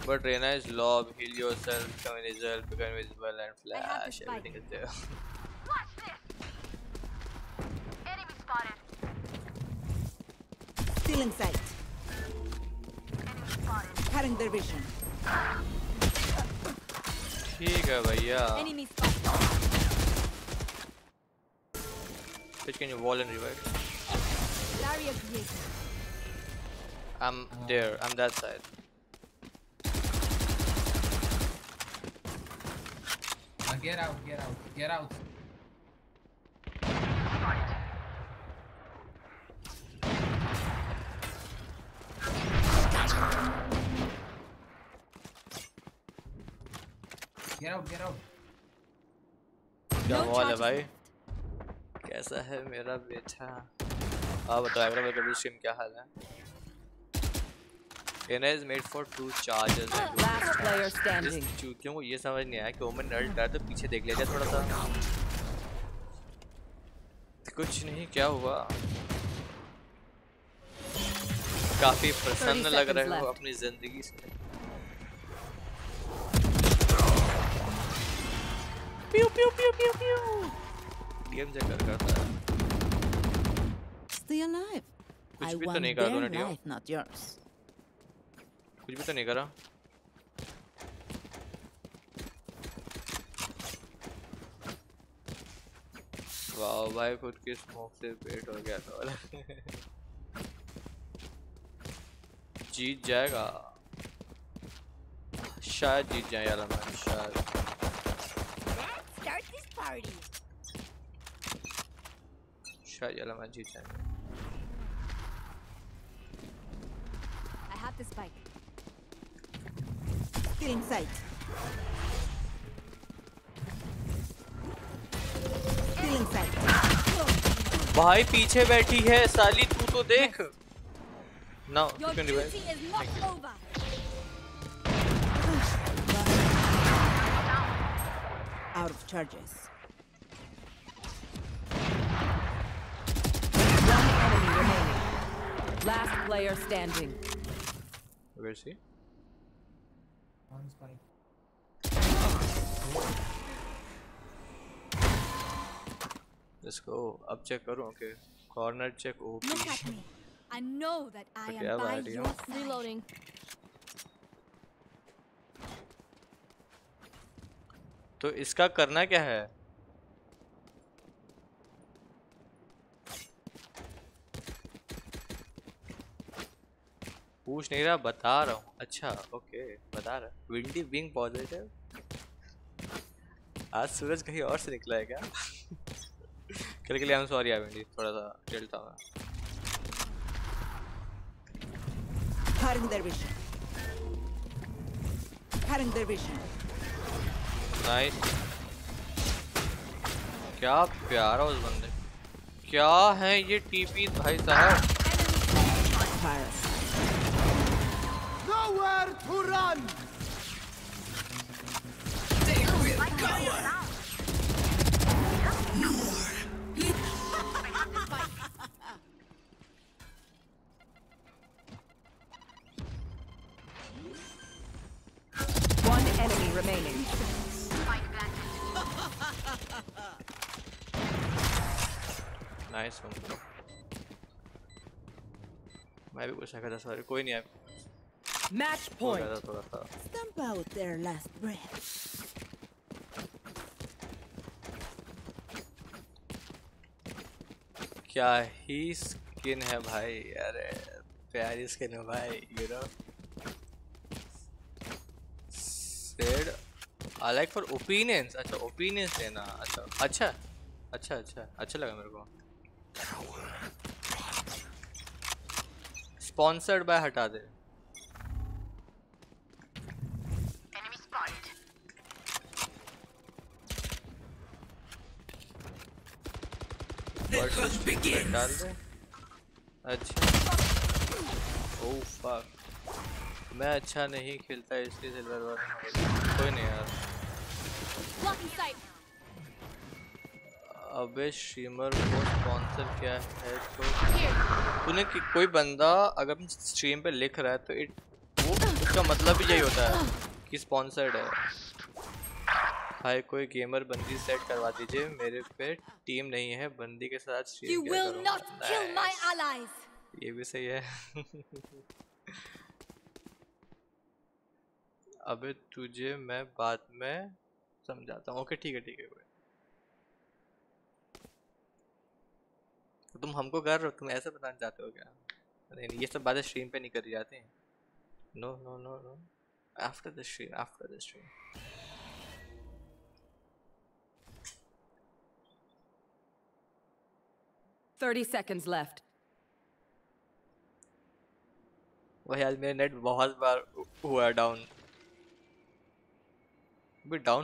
But Reyna is lob, heal yourself, become invisible, become invisible and I have the flash, spike. everything is there. Still in sight. Cutting their vision. ठीक है भैया Enemy spotted. Which can you wall and revive? Barrier created. I'm there, I'm that side. Uh, get out, get out, get out. Get out, get out. क्या No wall है charges भाई left. कैसा है मेरा बेटा आप बताओ अगर मेरे स्ट्रीम क्या हाल है Reyna is made for two charges and two Last player. चूतियों को ये समझ नहीं आया कि ओमन नल्ट डाल तो पीछे देख लेते थोड़ा सा कुछ नहीं क्या हुआ? काफ़ी प्रसन्न लग रहे हो अपनी ज़िंदगी से प्यू प्यू प्यू प्यू प्यू डीएम चेक करता है। Stay alive. कुछ I भी तो नहीं करा डीएम not yours. कुछ भी तो नहीं करा। वाह भाई खुद के स्मोक से पेट हो गया था वाला। जीत जाएगा। शायद जीत जाए यार मैं शायद। शायद यार हमारे जीत जाए। I have this bike. Still in sight. Still in sight. भाई पीछे बैठी है साली तू तो देख ना not over. Out of charges. One enemy remaining. Last player standing. where is he On spike. let's go अब चेक करूँ okay corner check Look OP at me. I know that I Okay, am I've by idea. your side. Reloading. तो इसका करना क्या है पूछ नहीं रहा बता रहा हूँ। अच्छा ओके बता रहा विंडी बिंग पॉजिटिव आज सूरज कहीं और से निकला है क्या? कल के लिए हम सॉरी विंडी थोड़ा सा Cutting their vision. Cutting nice क्या प्यारा उस बंदे क्या है ये टीपी भाई साहब? Paris. Nowhere to run! One enemy remaining. Nice one मैं भी पूछा था सॉरी कोई नहीं आया Match हो point. गया था थोड़ा सा Stamp out their last breath. क्या ही स्किन है भाई अरे प्यारी स्किन है भाई you know said I like for opinions अच्छा ओपिनियंस देना अच्छा अच्छा अच्छा अच्छा अच्छा लगा मेरे को स्पॉन्सर्ड बाय हटा दे डाल दे अच्छा ओह फक मैं अच्छा नहीं खेलता इसलिए सिल्वर वॉर कोई नहीं यार। अबे स्ट्रीमर को स्पॉन्सर क्या है तो? तूने कि कोई बंदा अगर स्ट्रीम पे लिख रहा है तो इट वो उसका मतलब ही यही होता है कि स्पॉन्सर्ड है। भाई कोई गेमर बंदी सेट करवा दीजिए। मेरे पे टीम नहीं है बंदी के साथ. ये भी सही है। अबे तुझे मैं बाद में समझाता हूँ। ओके ठीक है ठीक है तो तुम हमको कर रहे हो? तुम ऐसा बताना चाहते हो क्या? नहीं ये सब बातें स्ट्रीम पे नहीं करी जाती no no no no after the stream after the stream Thirty seconds left. वही आज मेरा नेट बहुत बार हुआ डाउन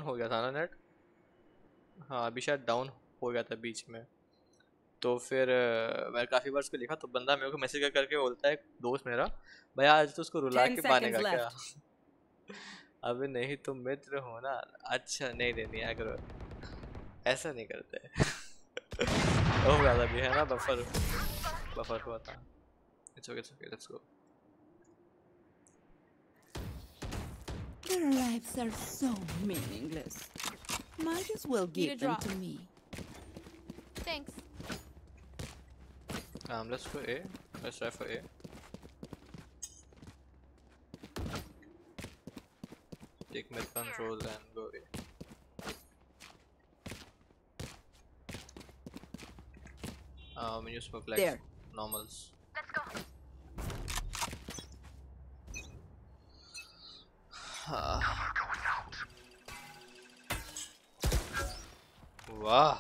हो गया था ना नेट हाँ अभी शायद डाउन हो गया था बीच में। तो फिर मैं काफ़ी बार उसको लिखा तो बंदा मेरे को मैसेज कर करके बोलता है दोस्त मेरा भाई आज तो उसको रुला के पाने का क्या? अबे नहीं तुम मित्र हो ना। अच्छा नहीं नहीं नहीं अगर ऐसा नहीं करते। हो गया था अभी है ना बफर बफर हुआ था it's okay it's okay let's go Their lives are so meaningless. Might as well Need a give them drop. to me. Thanks. Um, let's go A. Let's try for A. Take mid control and go A. Uh, when you smoke like There. normals. Let's go. वाह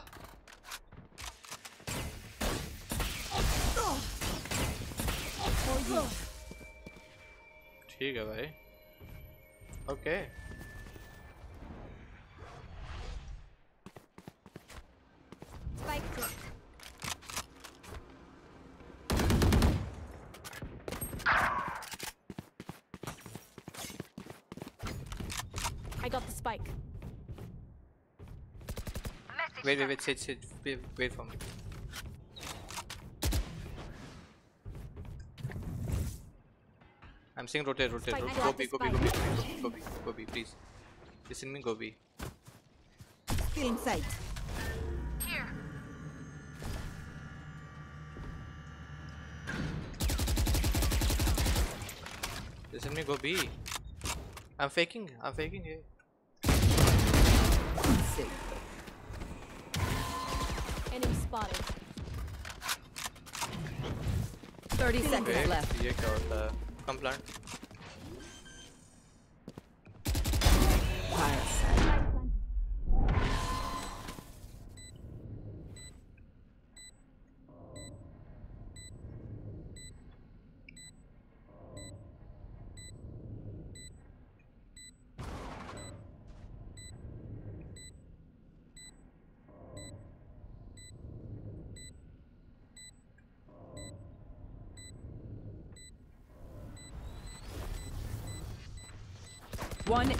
ठीक है भाई okay Spike Wait wait wait sit sit. Wait, wait for me. I'm saying rotate rotate Spike, I rotate. got go B go B go B go B go B go B please. Listen me go B Still in sight. Here. listen me go B I'm faking I'm faking it Safe. Enemy spotted. 30 seconds Wait, left. ये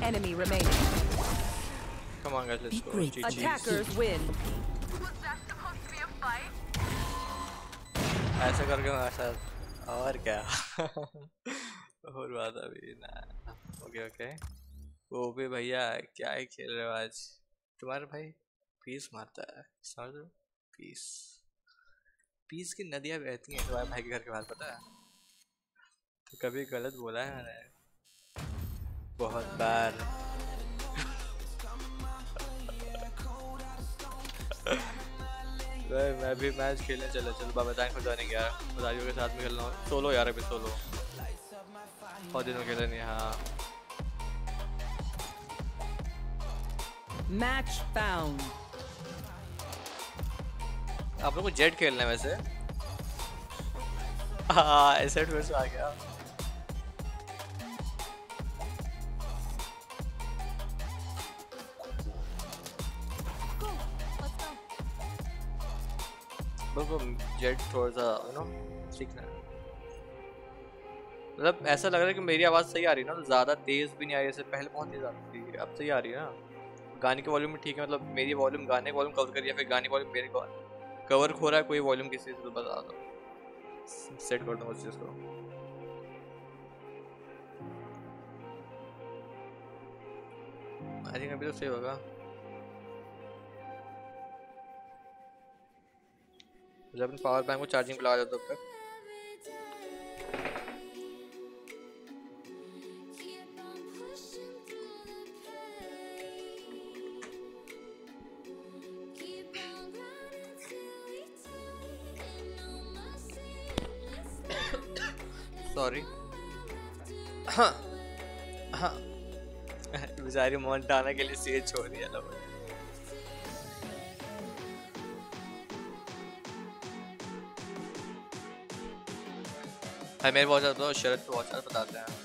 enemy remaining. come on guys let's Be go. great. Attackers win. ऐसा करके मैं ऐसा और क्या? और बात अभी ना। ओके ओके वो भी भैया क्या ही खेल रहे हो आज? तुम्हारा भाई पीस मारता है समझ लो पीस पीस की नदियाँ बहती हैं तुम्हारे भाई के घर के बाहर पता है? तो कभी गलत बोला है मैंने। बहुत बार। भाई मैं भी मैच खेलने चला। चल बाबा टाइम को जाने गया बदारियों के साथ में खेलना हो। सोलो यार अभी सोलो बहुत दिनों खेले नहीं हाँ। Match found. आप लोग को जेट खेलना है वैसे? हाँ एसेट में से आ गया। बस वो जेट थोड़ा सा यू नो सीखना है। मतलब ऐसा लग रहा है कि मेरी आवाज़ सही आ रही है ना तो ज़्यादा तेज़ भी नहीं आ रही जैसे पहले बहुत तेज़ आती थी, अब सही आ रही है ना। गाने के वॉल्यूम में ठीक है मतलब मेरी वॉल्यूम गाने वॉल्यूम कवर कर या फिर गाने वॉल्यूम मेरे कवर हो रहा है, कोई वॉल्यूम किसी से तो बता दो। सेट कर दूँ उस चीज़ को। आई थिंक अभी तो सही होगा। जब अपन पावर बैंक को चार्जिंग पे लगा देते तब तक। सॉरी बेचारी मोन्टाना के लिए सीए छोड़ दिया लोगों ने भाई मेरे बहुत ज़्यादा शरद पे बहुत ज़्यादा बताते हैं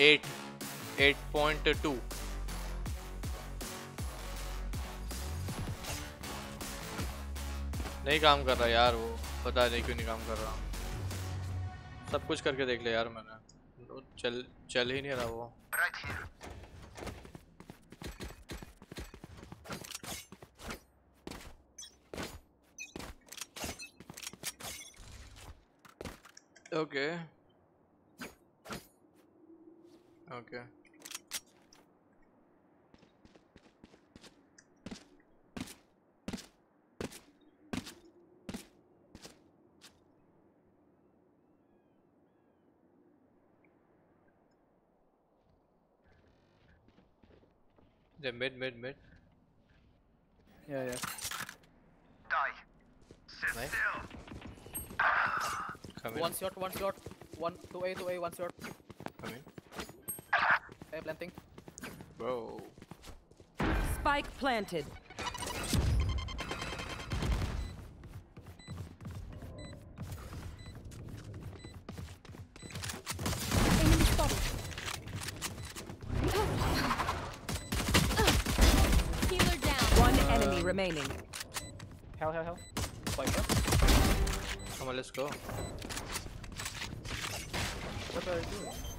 एट एट पॉइंट टू नहीं काम कर रहा यार वो पता नहीं क्यों नहीं काम कर रहा। सब कुछ करके देख लिया यार मैंने। चल चल ही नहीं रहा वो। Right here. Okay. They're mid, mid, mid. Yeah, yeah. Die. Sit nice. still. One shot, one shot. One, two A, two A, one shot. Come in. A planting. Bro. Spike planted. Enemy spotted. Healer down. One enemy remaining. Hell, hell, hell. Spike up. Come on, let's go. What are you doing?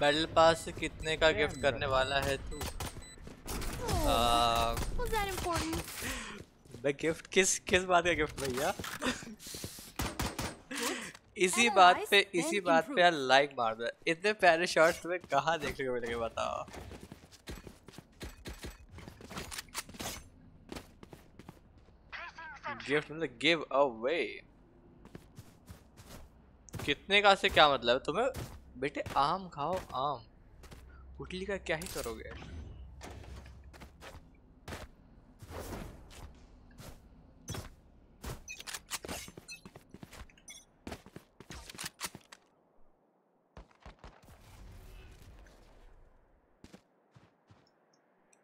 Battle pass कितने का गिफ्ट करने वाला है तू? Important? मैं गिफ्ट किस किस बात का गिफ्ट भैया? इसी बात पे इसी बात पे यार लाइक मार दो। इतने प्यारे शॉट्स तुम्हें कहाँ देखने को मिलेंगे बताओ? गिफ्ट मतलब गिव अवे कितने का से क्या मतलब? तुम्हें बेटे आम खाओ आम गुटली का क्या ही करोगे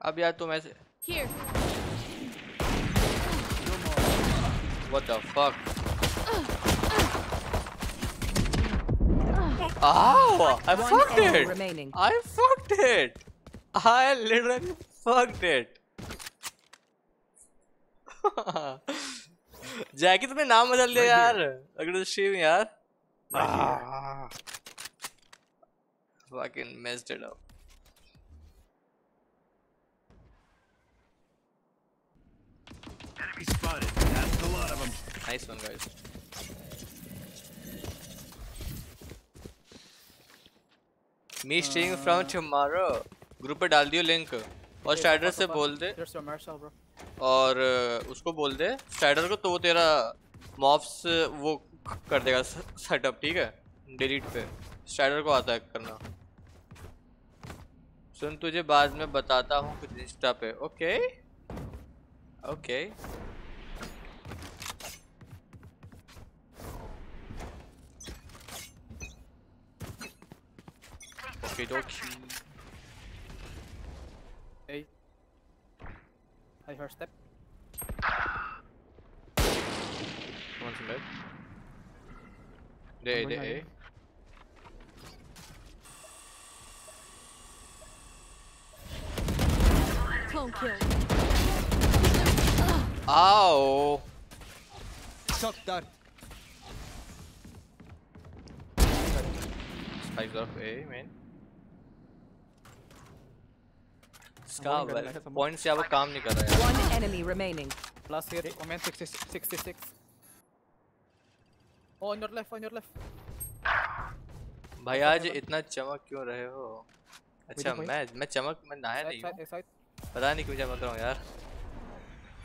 अब यार तुम ऐसे. What the fuck? Ow! I One fucked enemy it! remaining. I fucked it! I literally fucked it! जैकी तुमने नाम बदल दिया यार अगर स्ट्रीम यार Ah. fucking messed it up Enemy spotted. That's a lot of them. nice one guys Me streaming from tomorrow. Group पे डाल दियो लिंक और स्टाइडर से बोल दे. और उसको बोल दे। स्टाइडर को तो वो तेरा मॉब्स वो कर देगा सेटअप ठीक है? डिलीट पे। स्टाइडर को आता है करना। सुन तुझे बाद में बताता हूँ कुछ इंस्टा पे। Okay okay Okay, Doki. Hey. I heard step. One's in bed. They, they, Ow! Shot done. Five love A, man. It, someone. Point से अब वो काम नहीं कर रहा यार remaining. Last hit. Oh man, 60, 66. Oh, on your left, on your left. भाई आज इतना चमक क्यों रहे हो अच्छा? मैं मैं चमक मैं नहाया नहीं हूँ. पता नहीं क्यों चमक रहा हूँ यार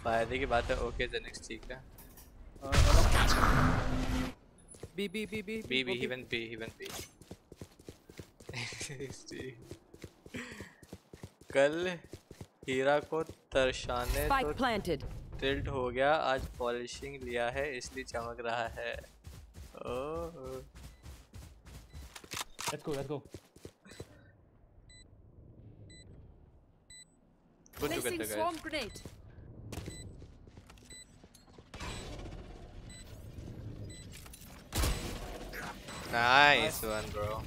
फ़ायदे की बात है ओके जेनिक्स ठीक है Uh, B. B go B ही went B he went B कल हीरा को तरसाने टिल्ट तो हो गया आज पॉलिशिंग लिया है इसलिए चमक रहा है। Oh let's Nice one, bro.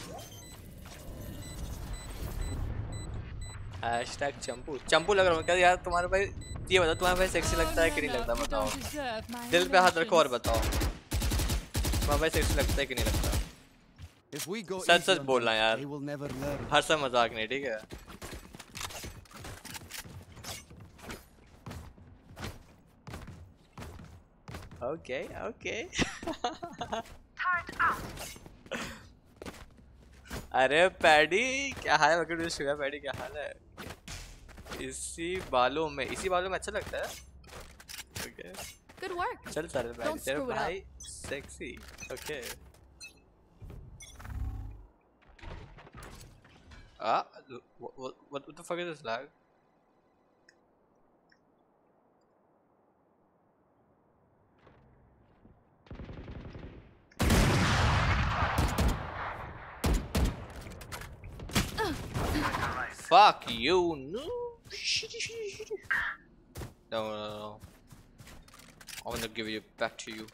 चंपू। चंपू लग रहा हूँ क्या यार तुम्हारे भाई ये बताओ तुम्हारा भाई सेक्सी लगता है कि नहीं लगता बताओ। दिल पे हाथ रखो और बताओ। तुम्हारा भाई सेक्सी लगता है कि नहीं लगता? सच सच बोलना यार. हर मज़ाक नहीं ठीक है? ओके ओके अरे पैडी क्या हाल है पैडी क्या हाल है? इसी बालों में इसी बालों में अच्छा लगता है ओके Good work. चल चल पैडी Don't तेरे screw it up. भाई sexy okay Ah, what, what, what the fuck is this lag? Fuck you, no. No, no, no. I'm gonna give it back to you.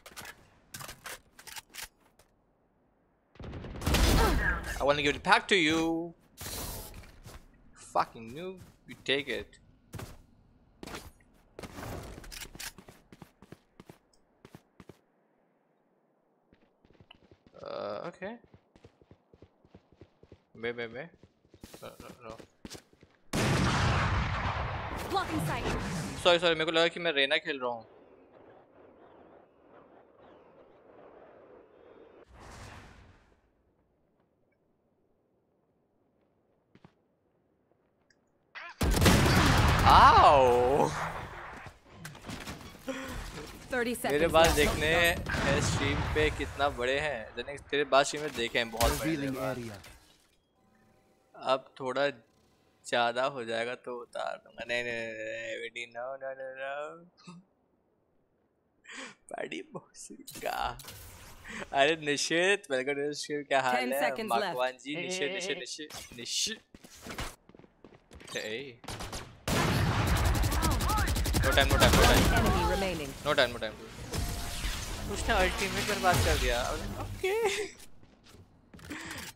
I wanna give it back to you. Fucking noob, you take it. Uh, okay. No, no, no. Sorry sorry मेरे को लगा कि मैं रेना खेल रहा हूँ। आओ मेरे बाल देखने हैं स्ट्रीम पे कितना बड़े हैं। तेरे बाल स्ट्रीम में देखे हैं बहुत बड़े. अब थोड़ा ज़्यादा हो जाएगा तो उतार दूँगा। नहीं नहीं नहीं, बेटी नो नो नो नो बड़ी मौसी का। अरे निशित वेलकम टू स्ट्रीम क्या हाल है. Makwan ji Nishit Nishit Nishit Nishit time, no time, no time. Enemy remaining. No time, no time. उसने अल्टीमेट पर बात कर दिया। ओके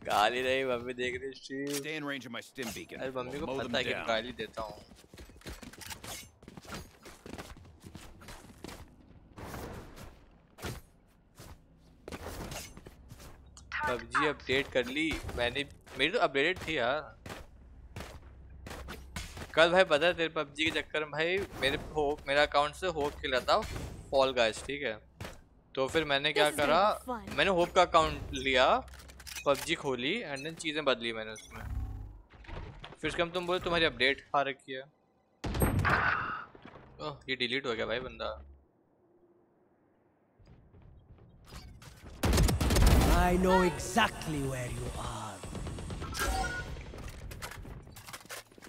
गाली नहीं मम्मी देख रही stream Stay in range of my stim beacon. अरे मम्मी को पता है कि गाली देता हूँ। पबजी अपडेट कर ली। मैंने मेरी तो अपडेटेड थी यार। कल भाई पता है तेरे पबजी के चक्कर में भाई मेरे होप मेरा अकाउंट से होप खेल रहा था फॉल गाइस ठीक है। तो फिर मैंने क्या करा. मैंने होप का अकाउंट लिया। पबजी खोली एंड देन चीज़ें बदली मैंने उसमें फिर उसके हम तुम बोले तुम्हारी अपडेट आ रखी है ओह ये डिलीट हो गया भाई बंदा I know exactly where you are.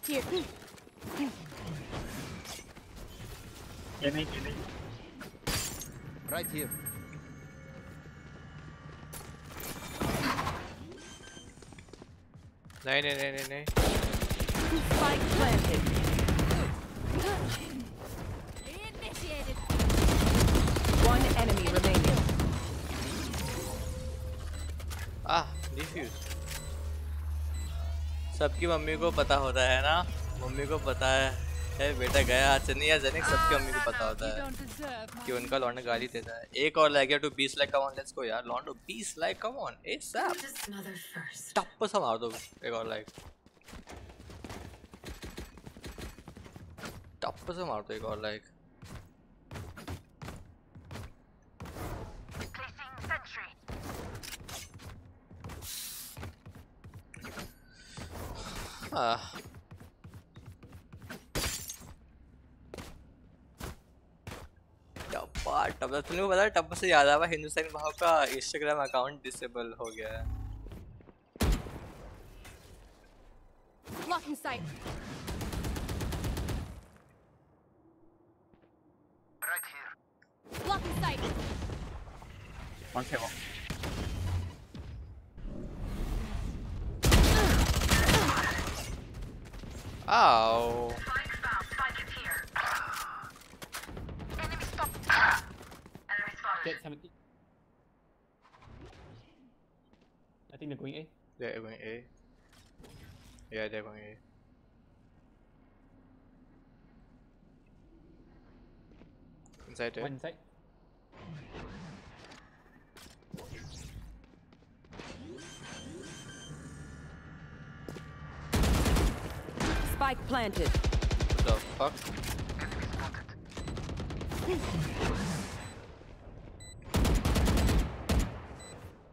Here. Right here. नहीं नहीं नहीं नहीं आ, ah, सबकी मम्मी को पता होता है ना? मम्मी को पता है। है बेटा गया चन्नी या जनिक सबकी मम्मी को पता होता है कि उनका लौंडा गाली देता है। एक और लग गया two 20 like come on let's go यार लौंडो 20 लाइक कम ऑन ए सैप टप से मार दो एक और लाइक टप से मार दो एक और लाइक आह। टप्पा तुमने पता है टप्पा से याद आया हिंदुस्तानी भाव का इंस्टाग्राम अकाउंट डिसेबल हो गया है. Right here. Blocking. Ow. Get 70. I think they're going A. They're going A. Yeah, they're going A. Inside there. One inside. Spike planted. What the fuck?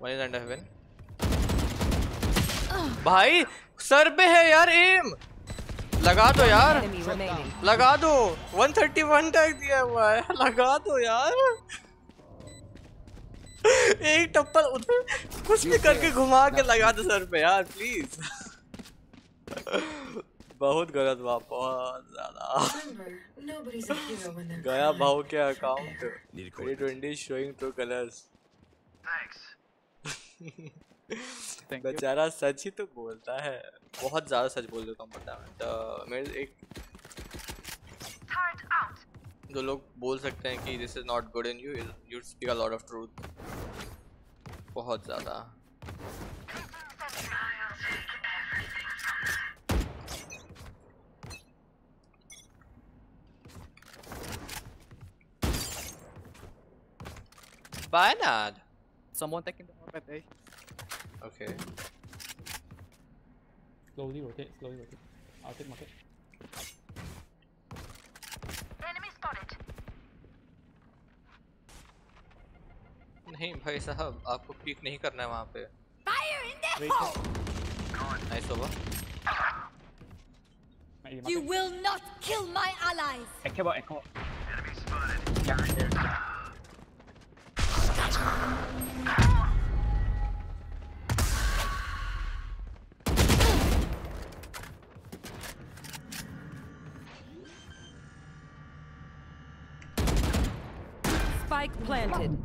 One is under heaven. भाई सर पे है यार एम लगा दो यार। लगा दो। 131 टैग दिया हुआ है। लगा दो यार। एक टप्पल उधर। कुछ भी करके घुमा के लगा दो सर पे यार प्लीज़ बहुत गलत हुआ बहुत ज़्यादा। गया भाव के अकाउंट मेरी ट्वेंटी शोइंग टू कलर्स बेचारा सच ही तो बोलता है। बहुत ज़्यादा सच बोल देता हूँ पता है। तो मेरे एक जो लोग बोल सकते हैं कि this is not good in you you speak a lot of truth बहुत ज़्यादा। Bayanad. Someone taking the A. Okay. Slowly rotate, slowly rotate. I'll take market. Enemy spotted. नहीं भाई साहब आपको पीक नहीं करना है वहाँ पे Fire in the hole! Might be You will not kill my allies! Echo bot, echo. Spike planted.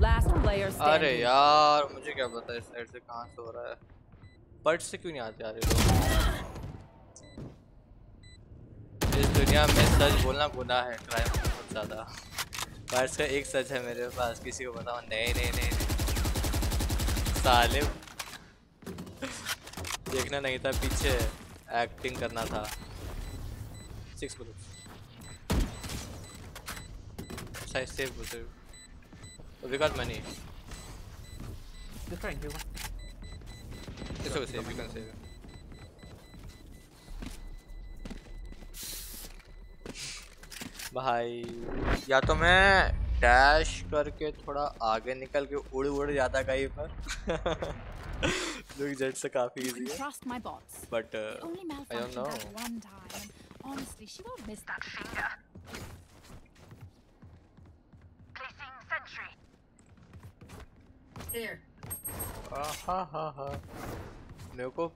Last player standing. अरे. यार मुझे क्या पता इस साइड से कहाँ से हो रहा है बट से क्यों नहीं आते यार ये लोग इस दुनिया में सच बोलना गुनाह है क्राइम बहुत ज़्यादा बट का एक सच है मेरे पास किसी को बताओ नहीं नहीं नहीं, नहीं। साले देखना नहीं था पीछे एक्टिंग करना था six bullets size save bullet We got money. Just try and kill one. It's okay, save. You can save. भाई या तो मैं डैश करके थोड़ा आगे निकल के उड़ उड़ जाता कहीं पर जो जेट से काफ़ी इजी है. But I don't know that one time, and honestly, she won't miss that finger. There. मेरे को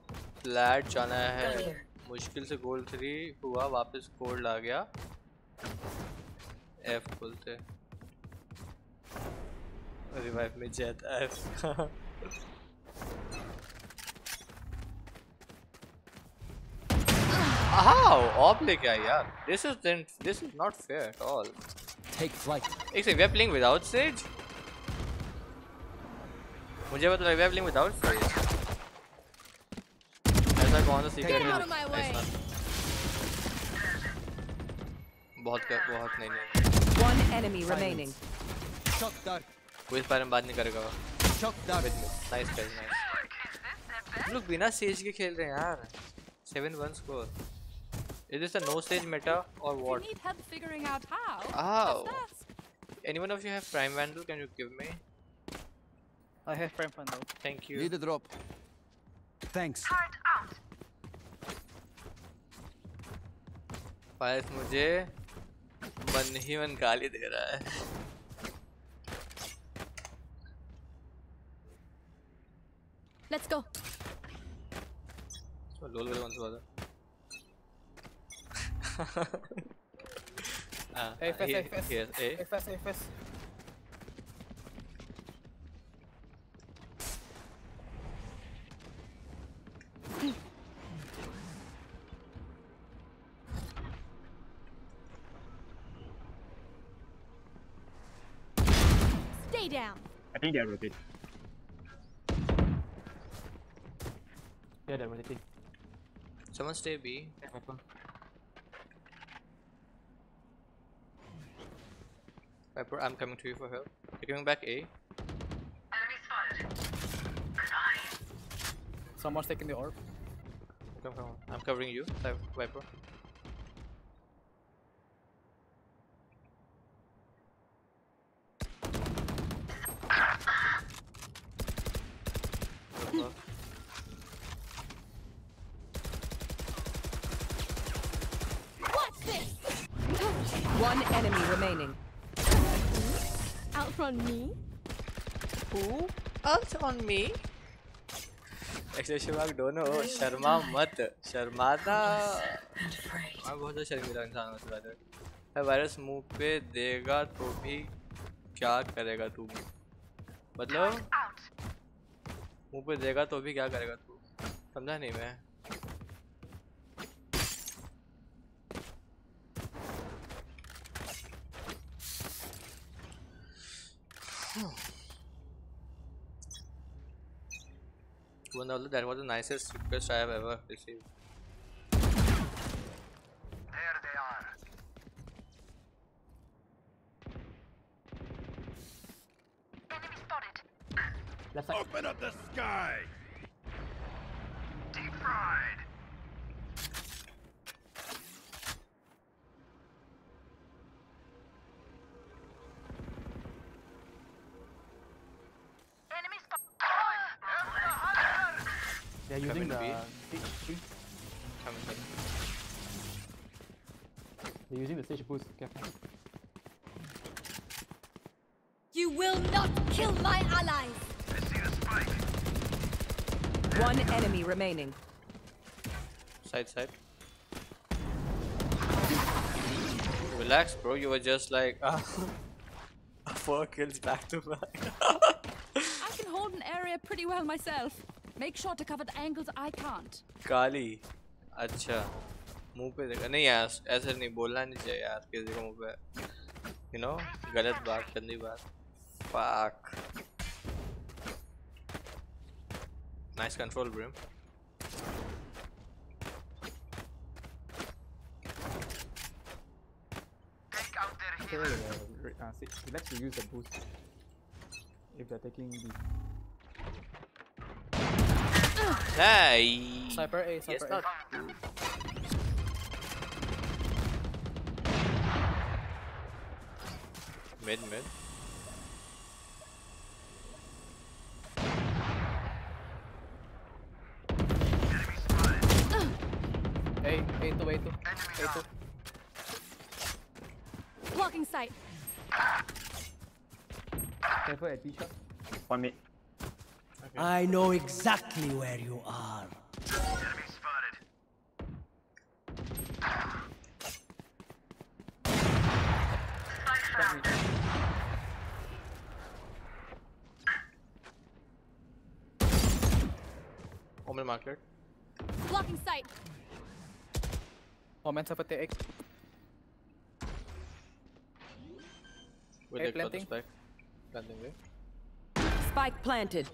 फ्लैट जाना है। मुश्किल से गोल्ड थ्री हुआ वापस गोल्ड आ गया। एफ़ बोलते रिवाइव में जेट एफ़ How? ऑफ़ लेके आई यार। This is this is not fair at all Take flight. एक second we are playing without Sage मुझे पता लग रहा है प्लेइंग विदाउट सेज ऐसा कौन सा of my way. बहुत कर बहुत नहीं नहीं One enemy remaining. Shock dart. वो इस बारे में बात नहीं करेगा Shock dart. Nice guys nice लोग बिना सेज के खेल रहे हैं यार 7-1 score is this a no Sage meta और If you what need help figuring out how, Ow. anyone of you have prime vandal can you give me I have prime though. thank you Need a drop. Thanks. फायस मुझे मन ही मन गाली दे रहा है Let's go. So, लोल वाले Stay down. I think they're rotating. Yeah, they're rotating. Someone stay B. Yeah, Viper, I'm coming to you for help. You're coming back A. Someone's taking the orb. come, come. on. I'm covering you, Viper. Outrun me? Who? Out on me? एक्सेशन दोनों शर्मा मत शर्माता मैं बहुत ज़्यादा शर्मीला इंसान हूँ इस है वायरस मुँह पे देगा तो भी क्या करेगा तू? मतलब मुँह पे देगा तो भी क्या करेगा तू? समझा नहीं मैं। Ronaldo, that was the nicest request I have ever received. There they are. Enemy spotted. Left side. Open up the sky. Deep fried. They're using the stage three. Come. They're using the stage boost. Careful. You will not kill my allies. I see the spike. One enemy remaining. Side, side. Relax, bro. You were just like uh, four kills back to back. I can hold an area pretty well myself. Make sure to cover the angles I can't. काली अच्छा मुंह पे देखा नहीं यार ऐसे नहीं बोलना नहीं चाहिए यार किसी को मुंह पे यू नो गलत बात गंदी बात fuck nice control brim Take out their Okay, healer. uh, uh, see, he likes to use the boost if they're taking the Hey. Sniper A, sniper yes, A. Mid, mid. Hey, A2, A2, A2. Blocking sight. Careful at B shot. One mid. I know exactly where you are. Enemy spotted. Spike Omen mark marker. Blocking sight. Omen's up at the X. With the planting. Spike. Planting there. Spike planted.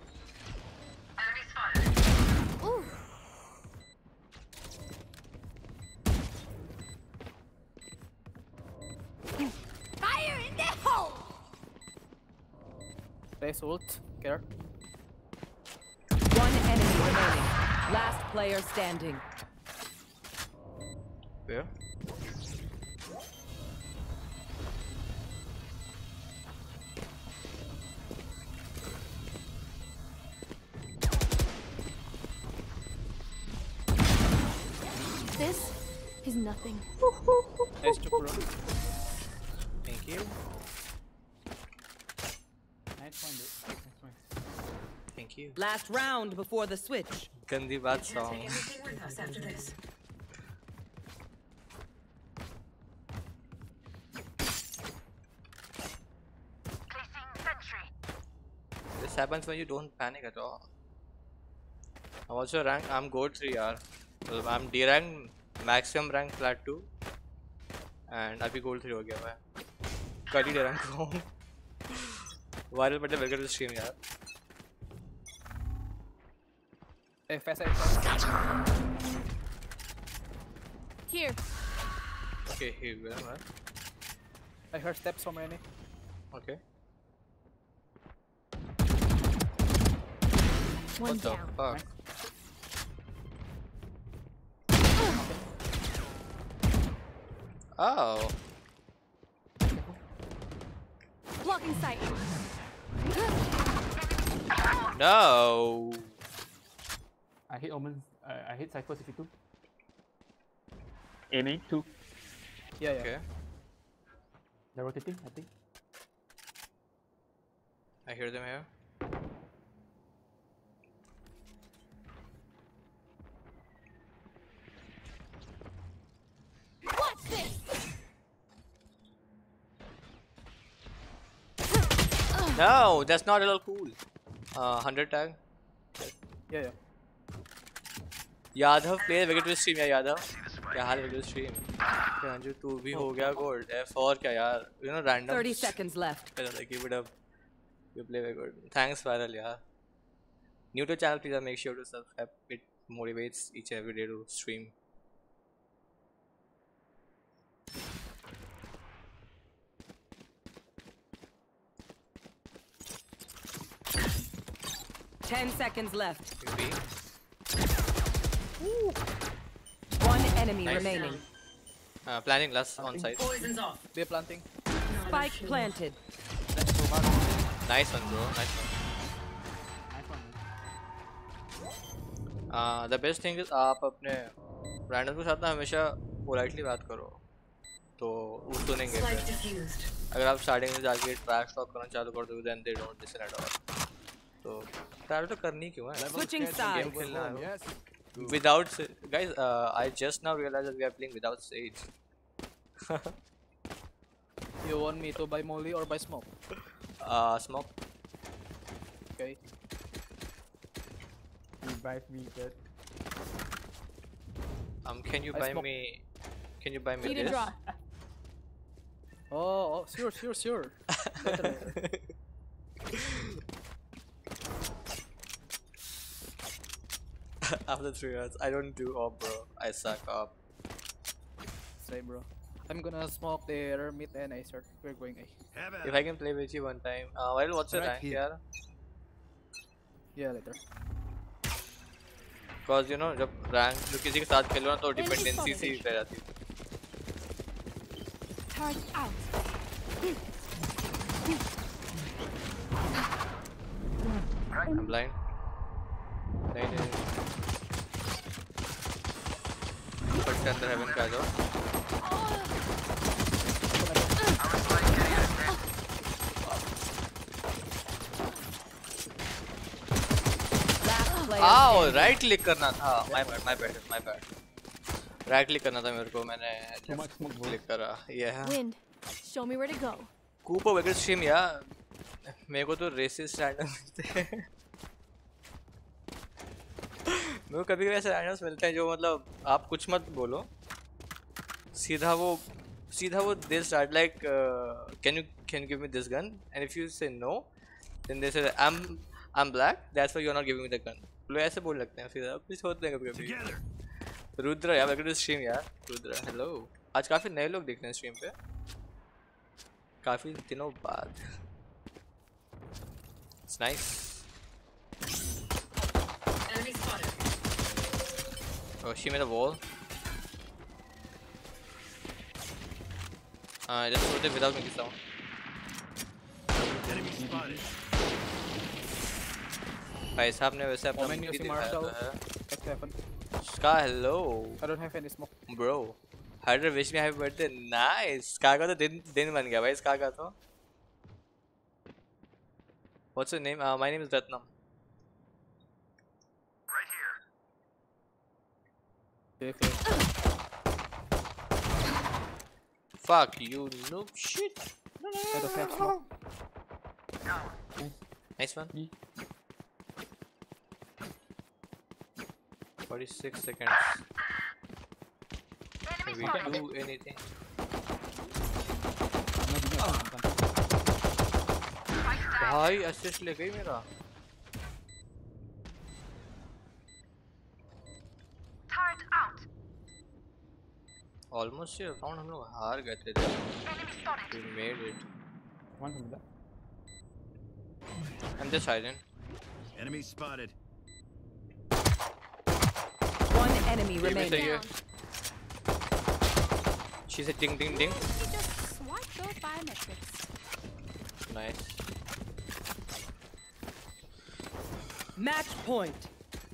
Raise ult. Care. One enemy remaining. Last player standing. where This is nothing. Nice to bro. thank you Nice one, dude. Nice one. thank you Last round before the switch. gandhi baat song Placing sentry. This happens when you don't panic at all. I'm also rank. I'm gold three यार. मतलब I'm D rank, maximum rank flat two, and अभी gold three हो गया मैं. कल ही D rank हूँ. Viral button welcome to stream यार. Hey, fast side. Here. Okay, here we are. I heard steps from any. Okay. One what down. Oh. Blocking sight. No. I hit Omen. Uh, I hit Cypher 62. Aiming two. Yeah, yeah. Okay. They're rotating, I think. I hear them here. What's this? No, that's not at all cool. Uh, 100 tag. Yeah, yeah. Yadav player वेगेट to stream या यादव क्या हाल है वेगेट स्ट्रीम अंजू तू भी हो गया गोल्ड एफ़ और क्या यार you know random 30 seconds left. keep it up you play very good thanks viral yeah new to channel please make sure to subscribe it motivates each and every day to stream Ten seconds left. maybe One enemy Nice. remaining. uh, planning last on site Poison's off. They're planting. Spike planted. nice one bro nice one uh, the best thing is आप अपने रैंडम के साथ ना हमेशा पोलाइटली बात करो तो वो सुनेंगे अगर आप स्टार्टिंग में जाके ट्रैश टॉक करना चालू कर दोगे then they don't listen at all तो ट्रैश तो करनी क्यों है Switching game without guys uh, I just now realized that we are playing without sage. You want me to buy molly or buy smoke? Uh smoke. Okay. You buy me that. Um can you buy me can you buy me this? draw. oh, oh sure sure sure. after three years I don't do op bro I suck op Same, bro. I'm gonna smoke their mid and I start. We're going A. if I can play with you one time uh, well what's your Right rank here. यार Yeah, later. because you know जब rank जो किसी के साथ खेलो ना तो dependency सी रह जाती है Turret out. I'm blind नहीं नहीं नहीं फट के अंदर हेवन पे आ जाओ आओ राइट क्लिक करना था। My bad my bad my bad right click करना था मेरे को मैंने क्लिक करा ये है Wind, show me where to go. कूपो वेगर स्ट्रीम यार मेरे को तो रेसिस्ट रैंडम मिलते हैं। मेरे कभी कभी ऐसे रैंडम्स मिलते हैं जो मतलब आप कुछ मत बोलो। सीधा वो सीधा वो they start like can you can give me this gun and if you say no then they say I am I am black that's why you are not giving me the gun लोग ऐसे बोल लगते हैं सीधा कुछ होते हैं कभी कभी रुद्र यार वेलकम टू स्ट्रीम यार। रुद्र हेलो आज काफ़ी नए लोग दिख रहे हैं स्ट्रीम पे। काफ़ी दिनों बाद। It's nice Oh, she made a wall. Uh, just put it without making sound. भाई साहब ने वैसे अपना Omen मुक्ति using दिखाया तो Marshall. है Next weapon. Ska hello I don't have any smoke. bro Hyder wish me happy birthday nice Ska का तो दिन दिन बन गया भाई Ska का तो What's your name? Uh, my name is Ratnam Okay, okay. Fuck you noob shit I don't have smoke. Nice one. 46 seconds. Can we do anything? भाई असिस्ट ले गई मेरा almost here. Found him. Har gaye. We made it. One from that. I'm just hiding. Enemy spotted. One enemy remaining. She's a ding ding ding. Nice. Match point.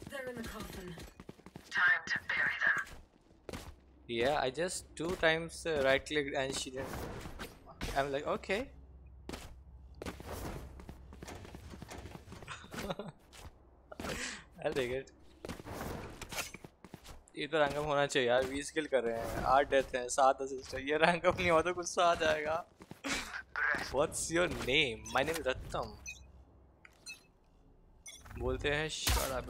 They're in the coffin. Time to Yeah, I just two times uh, right clicked and she didn't. I'm like, okay. I'll take it. ये तो रैंक अप होना चाहिए यार 20 किल कर रहे हैं आठ डेथ हैं 7 असिस्ट ये रैंक अप नहीं हुआ तो गुस्सा आ जाएगा what's your name my name Rattam बोलते हैं shut up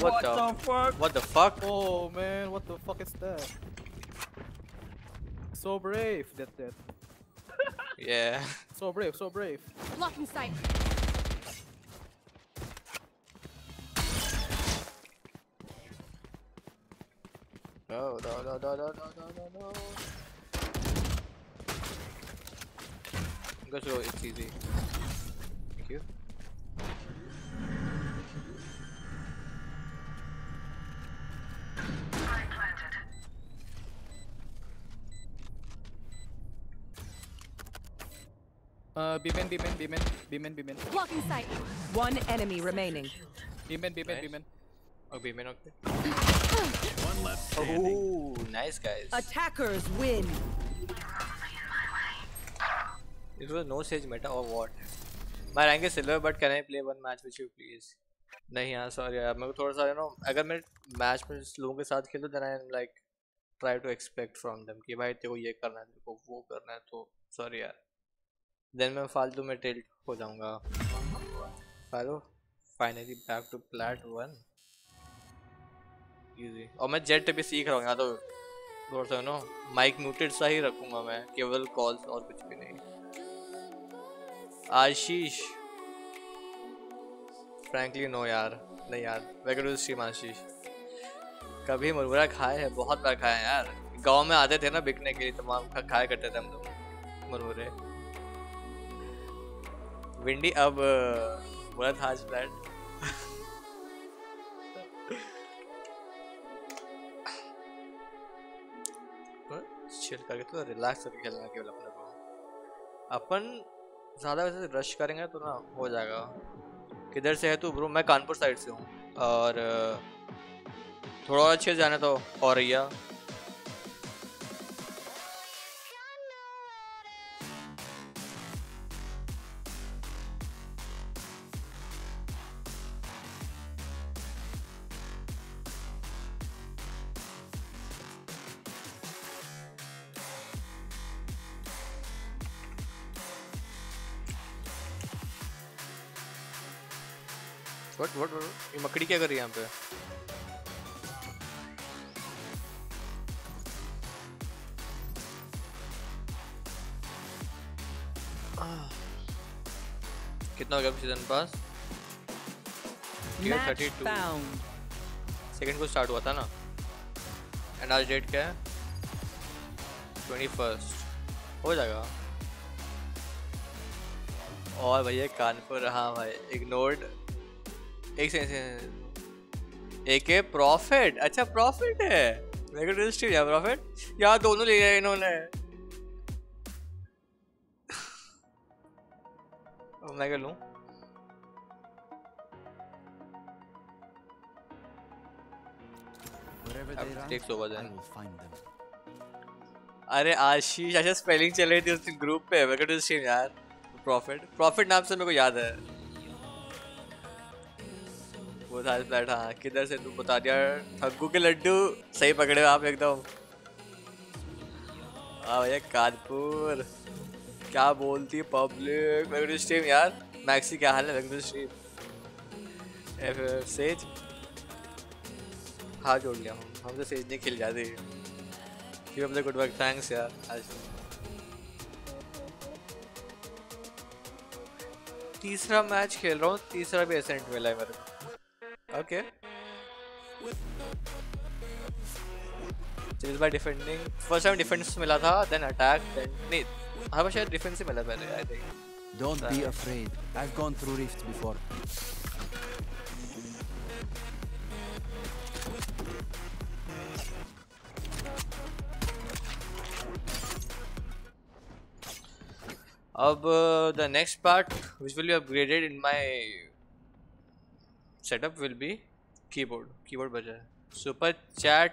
what, the, fuck? what the fuck Oh man, what the fuck is that? So brave, that that. yeah So brave, so brave. Blocking sight. no no no no no no no no no go it's easy Uh, B-man, B-man, B-man, B-man, B-man. Blocking sight. One enemy remaining. B-man, B-man, Nice. B-man. okay man okay One left standing. oh nice guys Attackers win. It was no sage meta or what? My rank is silver, but can I play one match with you, please? नहीं यार सॉरी यार मेरे को थोड़ा सा यू नो अगर मैं मैच में लोगों के साथ खेलूँ then I am like try to expect from them कि भाई तेरे को ये करना है तेरे को वो करना है तो सॉरी यार देन मैं फालतू में टिल्ट हो जाऊँगा। Hello finally back to plat one easy और मैं जेट भी सीख रहा हूँ यहाँ तो थोड़ा सा नो माइक म्यूटेड सा ही रखूँगा मैं केवल कॉल्स और कुछ भी नहीं। आशीष। फ्रैंकली नो यार नहीं यार टू स्ट्रीम आशीष? कभी मुरमुरा खाए हैं बहुत बार खाए यार। गाँव में आते थे ना बिकने के लिए तमाम खा, खाया करते थे हम लोग मुरमुरे। विंडी, अब बोला था आज फ्लैट चिल करके तो रिलैक्स करके खेलना केवल अपने को। अपन ज़्यादा वैसे रश करेंगे तो ना हो जाएगा। किधर से है तू ब्रो मैं कानपुर साइड से हूँ। और थोड़ा अच्छे जाना तो औरैया क्या कर रही है यहाँ पे? कितना हो गया सीज़न पास 32 found. सेकंड को स्टार्ट हुआ था ना? एंड आज डेट क्या है? ट्वेंटी फ़र्स्ट हो जाएगा। और भैया कानपुर हाँ भाई इग्नोर्ड एक सेकंड एक है प्रॉफिट अच्छा प्रॉफिट है। या प्रॉफिट यार दोनों ले गए इन्होंने। मैं क्या लूँ. अरे आशीष अच्छा स्पेलिंग चल रही थी उस ग्रुप पे। यार। प्रॉफिट प्रॉफिट नाम से मेरे को याद है। वो था फ्लैट हाँ किधर से तू बता दिया? ठग्गू के लड्डू। सही पकड़े हो आप एकदम। हाँ भैया, कानपुर। क्या बोलती है पब्लिक स्ट्रीम यार। मैक्सी क्या हाल है वेलकम स्ट्रीम सेज हाँ जोड़ लिया। हूँ हम तो सेज नहीं खिल जाते up the good work. Thanks यार. तीसरा मैच खेल रहा हूँ। तीसरा भी एसेंट मिला है मेरे को ओके इस बार डिफेंडिंग फर्स्ट टाइम डिफेंस मिला था देन अटैक देन नहीं हर बार शायद डिफेंस ही मिला पहले I think Don't be afraid. I've gone through rifts before. अब uh, the next part which will be upgraded in my setup will be keyboard keyboard बजा है। सुपर चैट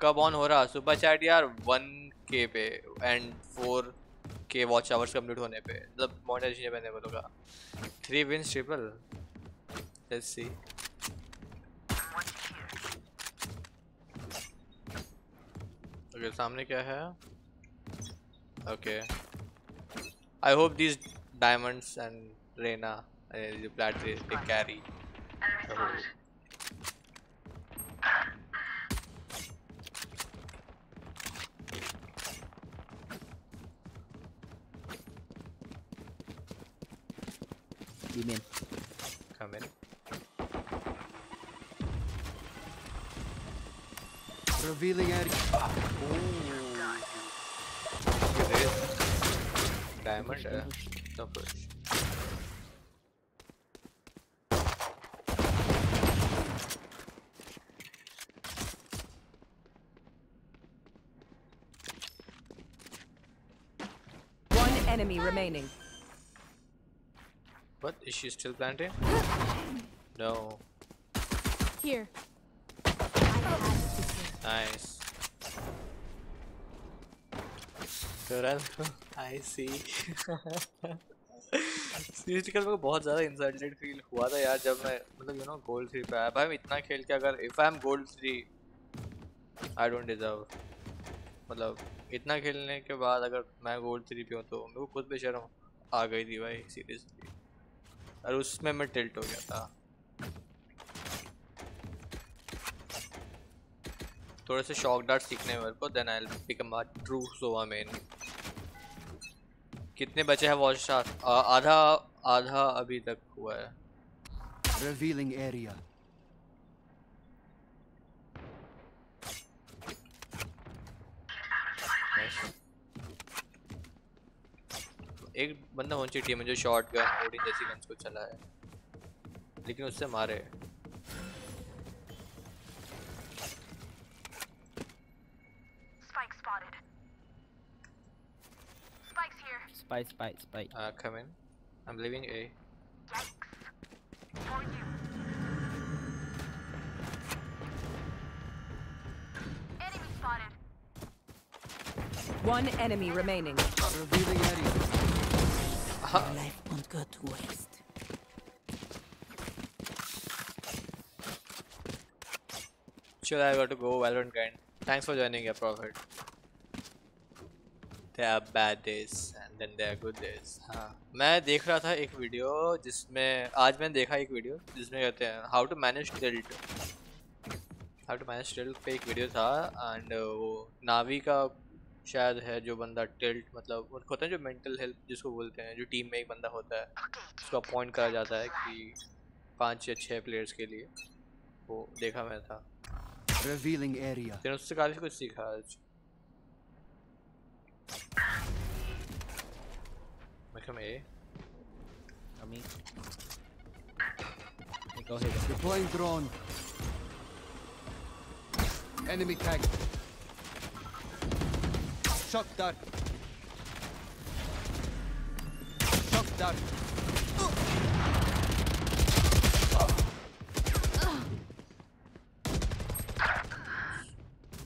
कब ऑन हो रहा? सुपर चैट यार वन के पे एंड फोर के वॉच आवर्स कंप्लीट होने पे। मतलब मोनेटाइजेशन मैंने बोलूँगा three wins triple let's see okay सामने क्या है? Okay I hope these diamonds and Reina, uh, the Covered. Come in. Revealing area. Oh. Diamond. Uh, no. Enemy remaining. What? Is she still planting? No. Here. Nice. तुरंत आई सी सीरियसली कल मेरे को बहुत ज़्यादा इंसल्टेड फील हुआ था यार जब मैं मतलब यू नो गोल्ड थ्री पे आया भाई मैं इतना खेल के अगर if I am gold three I don't deserve मतलब इतना खेलने के बाद अगर मैं गोल्ड थ्री पे हूँ तो मेरे को खुद पे शर्म आ गई थी भाई सीरियसली और उसमें मैं टिल्ट हो गया था। थोड़े से शॉक डार्ट सीखने मेरे को then I become a true Sova main कितने बचे हैं वॉच आधा आधा अभी तक हुआ है। Revealing area. एक बंदा होना चाहिए टीम में जो शॉट गन ओडिन जैसी गन्स को चला है लेकिन उससे मारे Spike spotted. Spike's here. Spike, spike, spike. Uh, come in. I'm leaving A. For you. Enemy spotted. One enemy remaining. Revealing area. Your life won't go to waste. Sure, I got to go. Valorant grind. Thanks for joining, your prophet. There are bad days and then there are good days. हाँ मैं देख रहा था एक वीडियो जिसमें आज मैंने देखा एक वीडियो जिसमें कहते हैं how to manage tilt how to manage tilt पे एक वीडियो था एंड वो नावी का शायद है जो बंदा टिल्ट मतलब उनको होता है जो मेंटल हेल्थ जिसको बोलते हैं जो टीम में एक बंदा होता है उसको अपॉइंट करा जाता है कि पाँच या छः प्लेयर्स के लिए वो देखा मैं था Revealing area. तेरे उससे काफ़ी कुछ सीखा आज मैं कम ए ahead. Deploying drone. Enemy tag. Shock dart. Shock dart.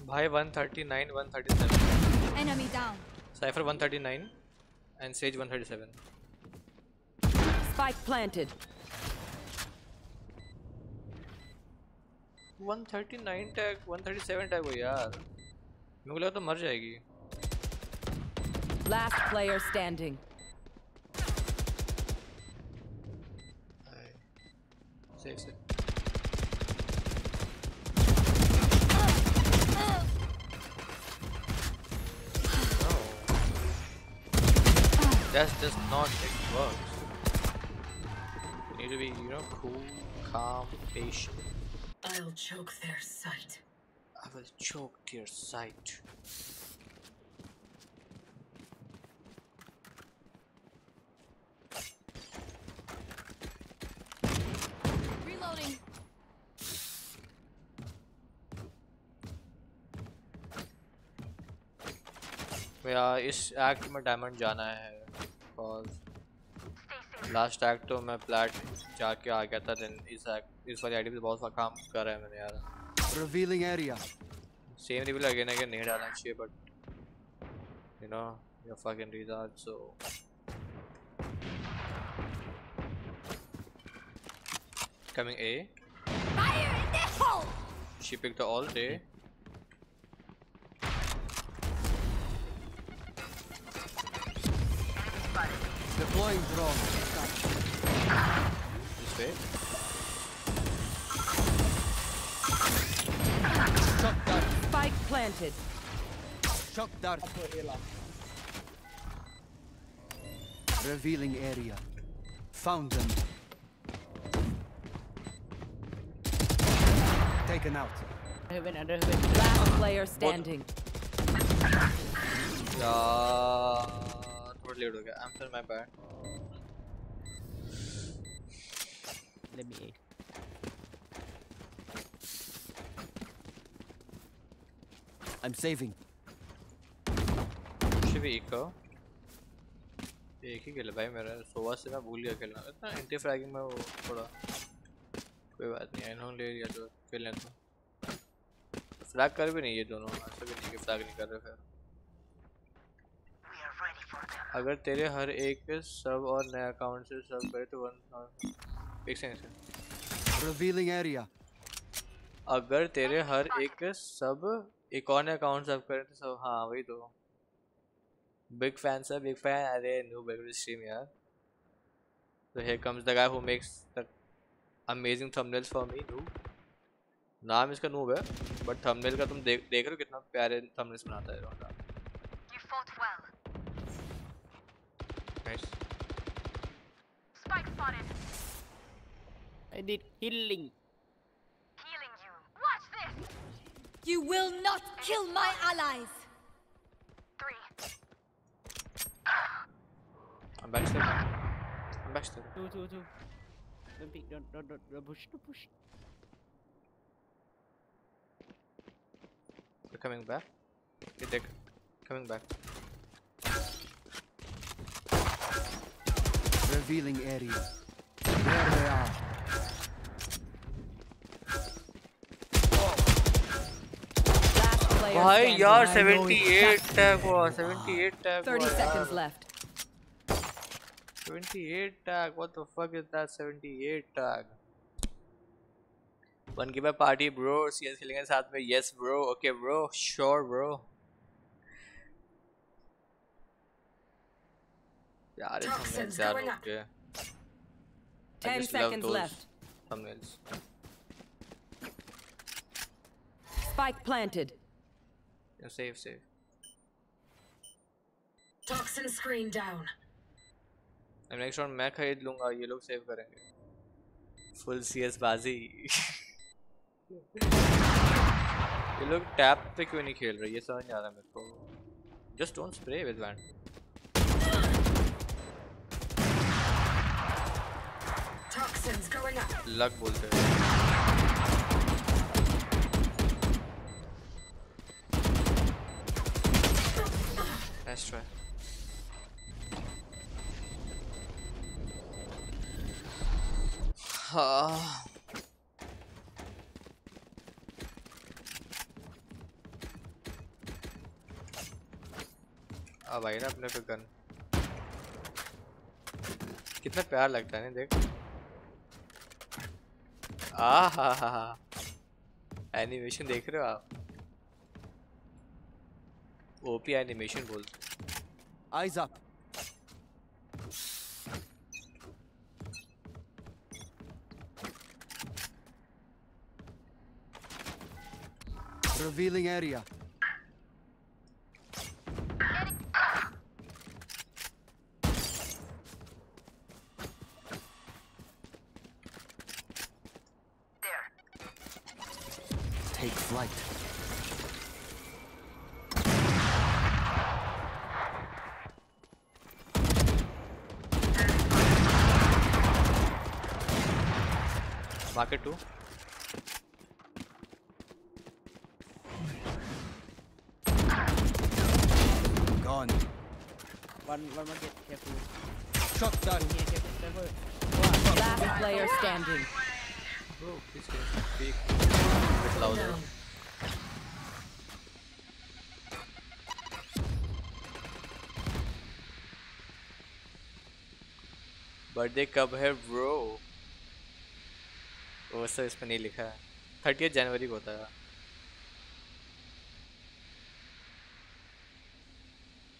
भाई 139 137 Enemy down. Cypher 139 and Sage 137 Spike planted. 139 tag 137 tag हो यार मेरे को लगा तो मर जाएगी Last player standing. Oh. That's just not it works. You need to be, you know, cool, calm, patient. I'll choke their sight. I will choke their sight. मेरा इस एक्ट में डायमंड जाना है और लास्ट एक्ट तो मैं प्लेट जाके आ गया था देन इस एक्ट इस वाली आईडी पे बहुत सा काम कर रहा है मैंने यार Revealing area. Same reveal again again नहीं डालना चाहिए but you know you're fucking retard so coming A Fire in the hole! she picked the Deploying drone. this way Shock dart. Spike planted. Shock dart. Revealing area. Found them. Taken out. Heaven. Last player standing. यार थोड़ा लेट हो गया। I am sorry my bad Let me aid. I'm saving. शिव एक का एक ही खेला भाई मेरा। सोवा से मैं भूल गया खेलना। इतना एंटी फ्रैगिंग में वो थोड़ा कोई बात नहीं इन्होंने ले लिया तो खेल लें तो। फ्लैग कर भी नहीं ये दोनों। ऐसा भी नहीं कि फ्लैग नहीं कर रहे फिर। अगर तेरे हर एक सब और नए अकाउंट से सब करे तो वन एक सेकंड Revealing area. अगर तेरे हर एक सब एक और नया अकाउंट सब करे तो सब हाँ वही तो. Big fan sir big fan अरे न्यू बिग स्ट्रीम यार. तो here comes the guy who makes the amazing thumbnails for me noob. नाम इसका नूब है बट थंबनेल का तुम देख देख रहे हो कितना प्यारे थंबनेल्स बनाता है रोंडा You fought well. Nice. Spike spotted. I need healing. Healing you. Watch this. You will not kill my allies. Three. I'm backstabbing. I'm backstabbing. Two, two, two. Don't peek. Don't, don't, don't, don't push. Don't push. They're coming back. They're coming back. Revealing area. There they are. Last player भाई standing. यार I know 78 टैग हुआ 78 tag 30 seconds left. 78 tag what the fuck is that 78 tag one की बार पार्टी ब्रो सीएस खेलेंगे साथ में yes bro okay bro sure bro यार thumbnails यार okay I 10 just love seconds left. thumbnails Spike planted. yeah, save save Toxin screen down. अब नेक्स्ट राउंड मैं खरीद लूँगा ये लोग सेव करेंगे फुल सीएस बाजी ये लोग टैप पे क्यों नहीं खेल रहे ये समझ नहीं आ रहा मेरे को just don't spray with wand Toxins going up. Luck बोलते हैं। Nice try. हाँ। अब आई ना अपने पे गन कितना प्यार लगता है ना देख। हा हा हा एनिमेशन देख रहे हो आप? ओपी एनिमेशन बोलते Eyes up Revealing area. Market two. Gone. One, one more get careful. Shot down. Here, careful, careful. Last player standing. Bro, please can you speak a bit louder? Birthday कब है ब्रो वो सब इसमें नहीं लिखा है थर्टी जनवरी को होता है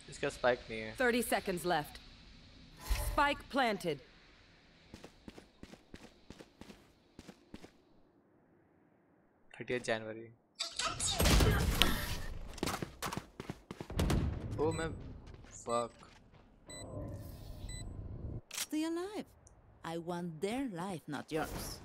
इसका स्पाइक नहीं है 30 seconds left. Spike planted. Thirty जनवरी ओ मैं fuck Stay alive. I want their life, not yours.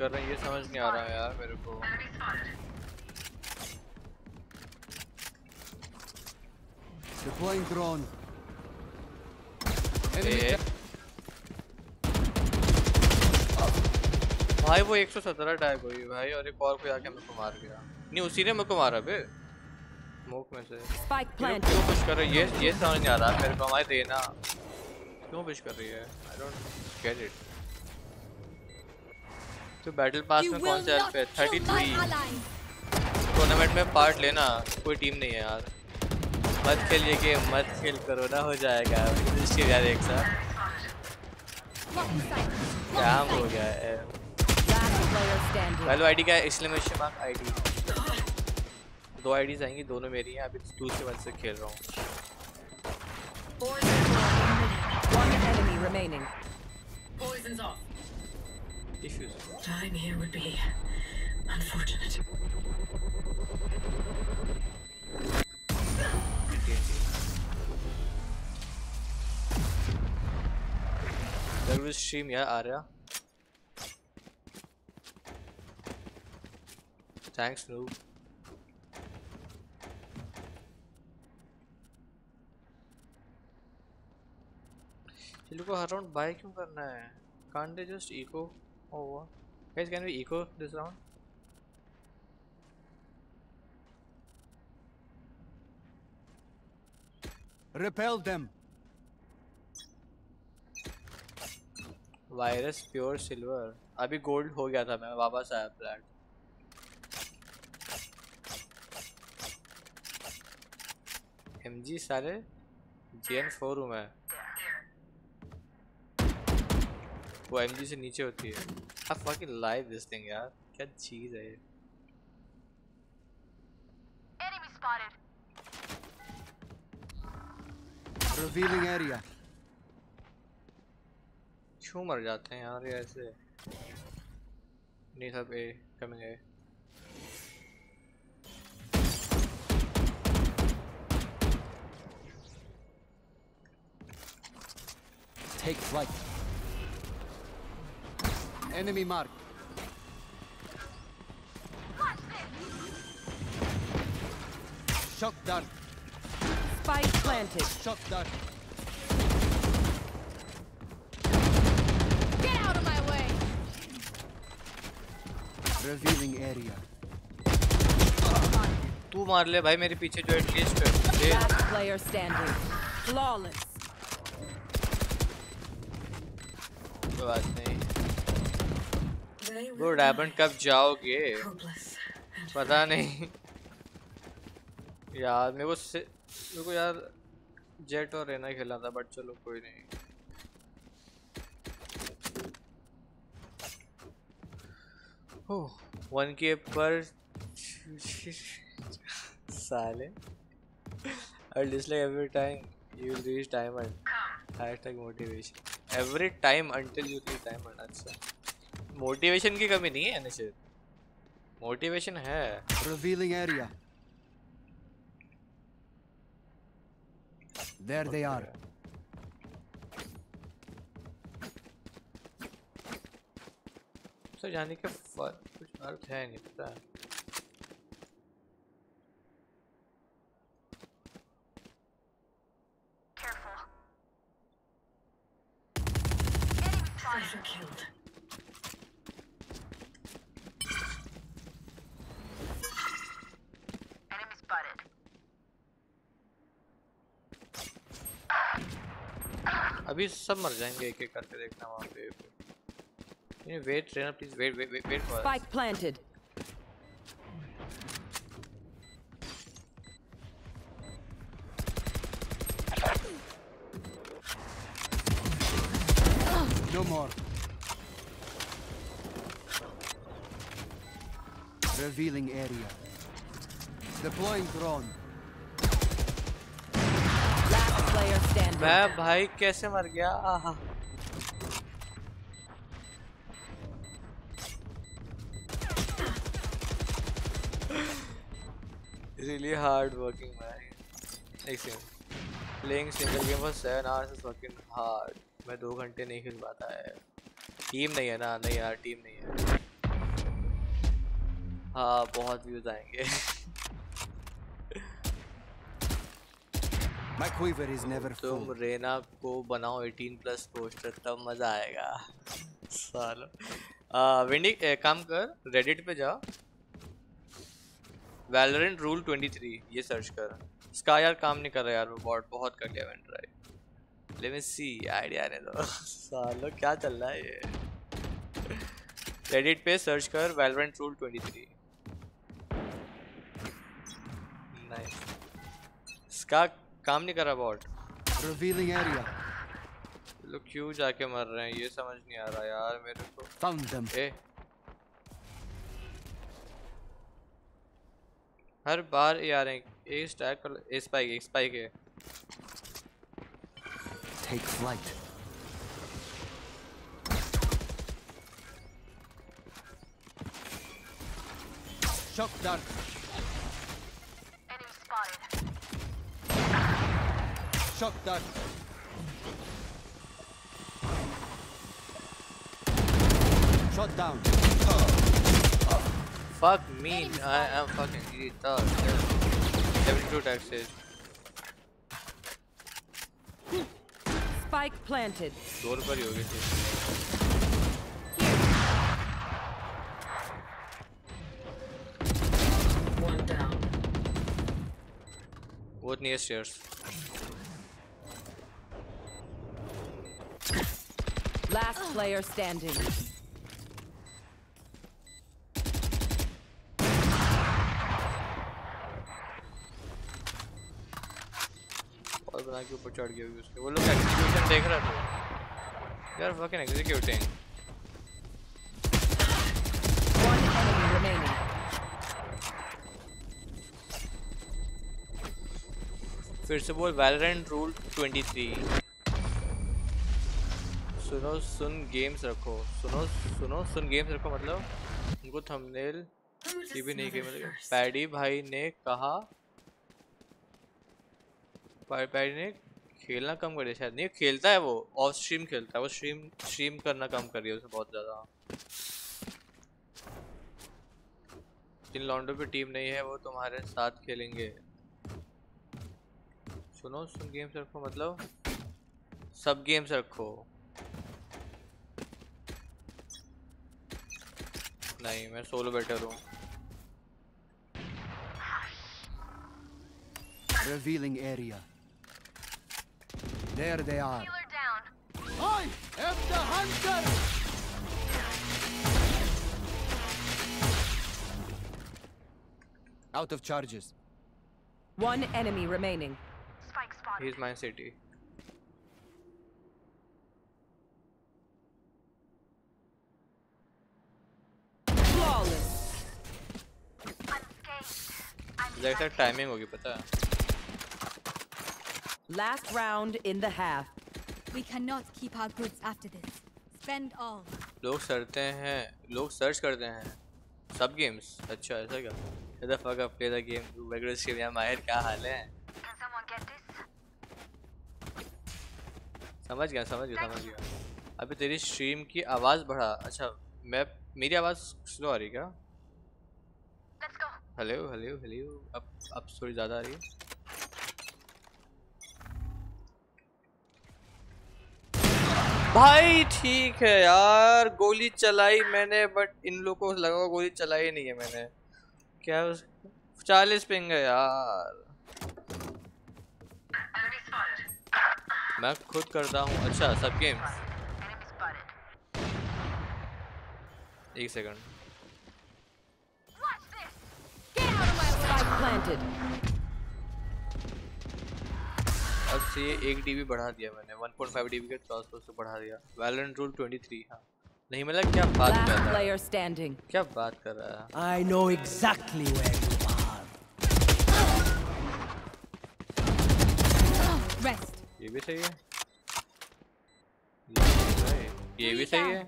कर रहे हैं ये समझ नहीं आ रहा है यार मेरे को। Deploying drone. ए, भाई वो 117 टैग हुई भाई और एक और कोई आके मेरे को मार गया। नहीं उसी ने मेरे को मारा बे। स्मोक में से। क्यों पुश कर रहे हैं? ये ये समझ नहीं आ रहा मेरे को हमारे देना। क्यों पुश कर रही है? आई डोंट गेट इट तो बैटल पास में कौन सा हेल्प है? my 33 टूर्नामेंट में पार्ट लेना कोई टीम नहीं है यार। मत खेलिए गेम मत खेल करो ना हो जाएगा। इसके यार एक साथ। क्या हो गया है। वैल्यू आईडी क्या है exclamation mark आईडी दो आईडीज आएँगी दोनों मेरी हैं। अभी दूसरे वन से खेल रहा हूँ. Poison's off. Issues Dying here would be unfortunate. there will stream yeah Arya thanks noob ये लोग को हर राउंड बाय क्यों करना है can't they just eco guys can we eco this round? Repel them. Virus pure silver अभी गोल्ड हो गया था मैं वापस आया प्लाट एम जी सारे जी एन फोर हूँ मैं। वो एम जी से नीचे होती है। अब fucking लाइव दिस थिंग यार? क्या चीज़ है ये? Enemy spotted. Revealing क्यों मर जाते हैं यार ये ऐसे? नहीं सब A coming A Take flight. Enemy mark. Shot down. Spike planted. Shot down. Get out of my way. Revealing area. तू मार ले भाई मेरे पीछे जो एटलीस्ट ये Last player standing. Flawless. कोई बात नहीं वो डायमंड कब जाओगे? पता नहीं। यार मेरे को मेरे को यार जेट और रेना खेला था बट चलो कोई नहीं। वन के पर साले। I dislike every time you reach diamond hashtag motivation every time until you reach diamond motivation की कमी नहीं है निश्चित। मोटिवेशन है। Revealing area there they are sir जाने के फर कुछ अर्थ है नहीं पता Careful. Getting अभी सब मर जाएंगे एक एक करके देखना वहाँ पे wait trainer please wait wait wait wait for Spike planted. No more. Revealing area. Deploying drone. मैं भाई कैसे मर गया आहा really hard working man playing single game for 7 hours is fucking hard मैं दो घंटे नहीं खेल पाता है टीम नहीं है ना नहीं यार टीम नहीं है हाँ बहुत व्यूज़ आएँगे My quiver is never तुम रेना को बनाओ 18 प्लस पोस्टर तब मज़ा आएगा। सालो। आ, विंडी काम कर रेडिट पे जा। वैलोरेंट रूल 23 ये सर्च कर। इसका यार काम नहीं कर रहा यार वो बॉट बहुत कर लिया मैंने try let me see idea आने दो सालो क्या चल रहा है ये? रेडिट पे सर्च कर वैलोरेंट रूल 23 नाइस इसका काम नहीं कर रहा बॉट Revealing area. लोग क्यों जाके मर रहे हैं ये समझ नहीं आ रहा यार मेरे को Found them. ए हर बार ये आ रहे हैं ए स्टैक कर ए स्पाइक ए स्पाइक है Take flight. Shock dart. Shock dart. Shot down. fuck me I am fucking retard 72 taxes Spike planted. दो पर ही होगी थी One down. बहुत near stairs Last player standing. और बना के ऊपर चढ़ गया भी उसके वो लोग एग्जीक्यूशन देख रहे थे यार fucking executing One enemy remaining. फिर से बोल वैलोरेंट रूल 23 सुनो सुन गेम्स रखो। सुनो सुनो सुन गेम्स रखो मतलब उनको थंबनेल ये भी नहीं मतलब पैडी भाई ने कहा पैडी ने खेलना कम कर दिया शायद। नहीं खेलता है वो ऑफ़ स्ट्रीम खेलता है। वो स्ट्रीम स्ट्रीम करना कम कर दिया उसे बहुत ज़्यादा। जिन लॉन्डो पे टीम नहीं है वो तुम्हारे साथ खेलेंगे। सुनो सुन गेम्स रखो मतलब सब गेम्स रखो। नहीं मैं सोलो बेटर हूँ Revealing area. There they are. Healer down. I am the hunter! Out of charges. One enemy remaining. He's my city. जैसा टाइमिंग होगी पता है Last round in the half. We cannot keep our goods after this. Spend all. लोग सरते हैं लोग सर्च करते हैं सब गेम्स अच्छा ऐसा क्या the fuck up, play the game. Do regular stream. यार माहिर क्या हाल है समझ गया समझ गया समझ गया अभी तेरी स्ट्रीम की आवाज़ बढ़ा अच्छा मैं मेरी आवाज़ स्लो आ रही क्या हेलो हेलो हेलो अब अब थोड़ी ज़्यादा आ रही है। भाई, ठीक है यार, गोली चलाई मैंने बट इन लोगों को लगा गोली चलाई नहीं है मैंने। क्या चालीस पिंग है यार। मैं खुद करता हूँ। अच्छा सब गेम्स एक सेकंड planted. अब से एक डीबी बढ़ा दिया मैंने 1.5 डीबी के ट्रांसफ़र से बढ़ा दिया वैलेंट रूल 23 हाँ नहीं मतलब क्या बात कर रहा player है standing. क्या बात कर रहा है I know exactly where you are. Rest. ये भी सही है ये भी सही है ये भी सही है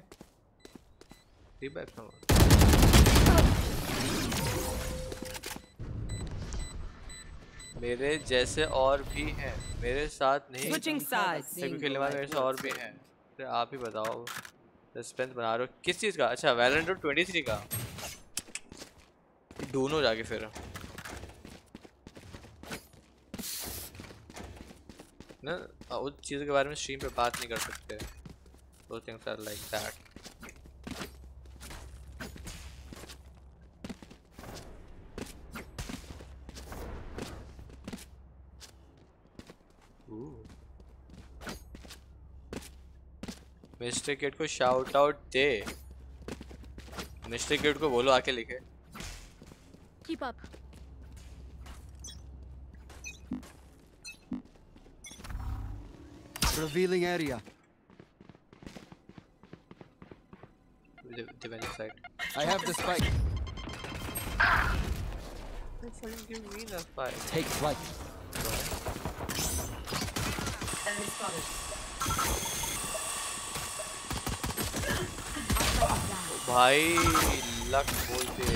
मेरे जैसे और भी हैं। मेरे साथ नहीं sides. सभी खेलने वाले मेरे से और भी हैं। तो आप ही बताओ। सस्पेंस बना रहे हो। किस चीज़ का? अच्छा वैलेंट ट्वेंटी थ्री का। दोनों जाके फिर। ना उस चीज़ के बारे में स्ट्रीम पे बात नहीं कर सकते। दो things are like that mister kid को शाउट आउट दे मिस्टर किड को बोलो आके लिखे Keep up. Revealing area. the, the vendor side I have the spike. give me the spike Take flight. Enemy spotted. भाई लक बोलते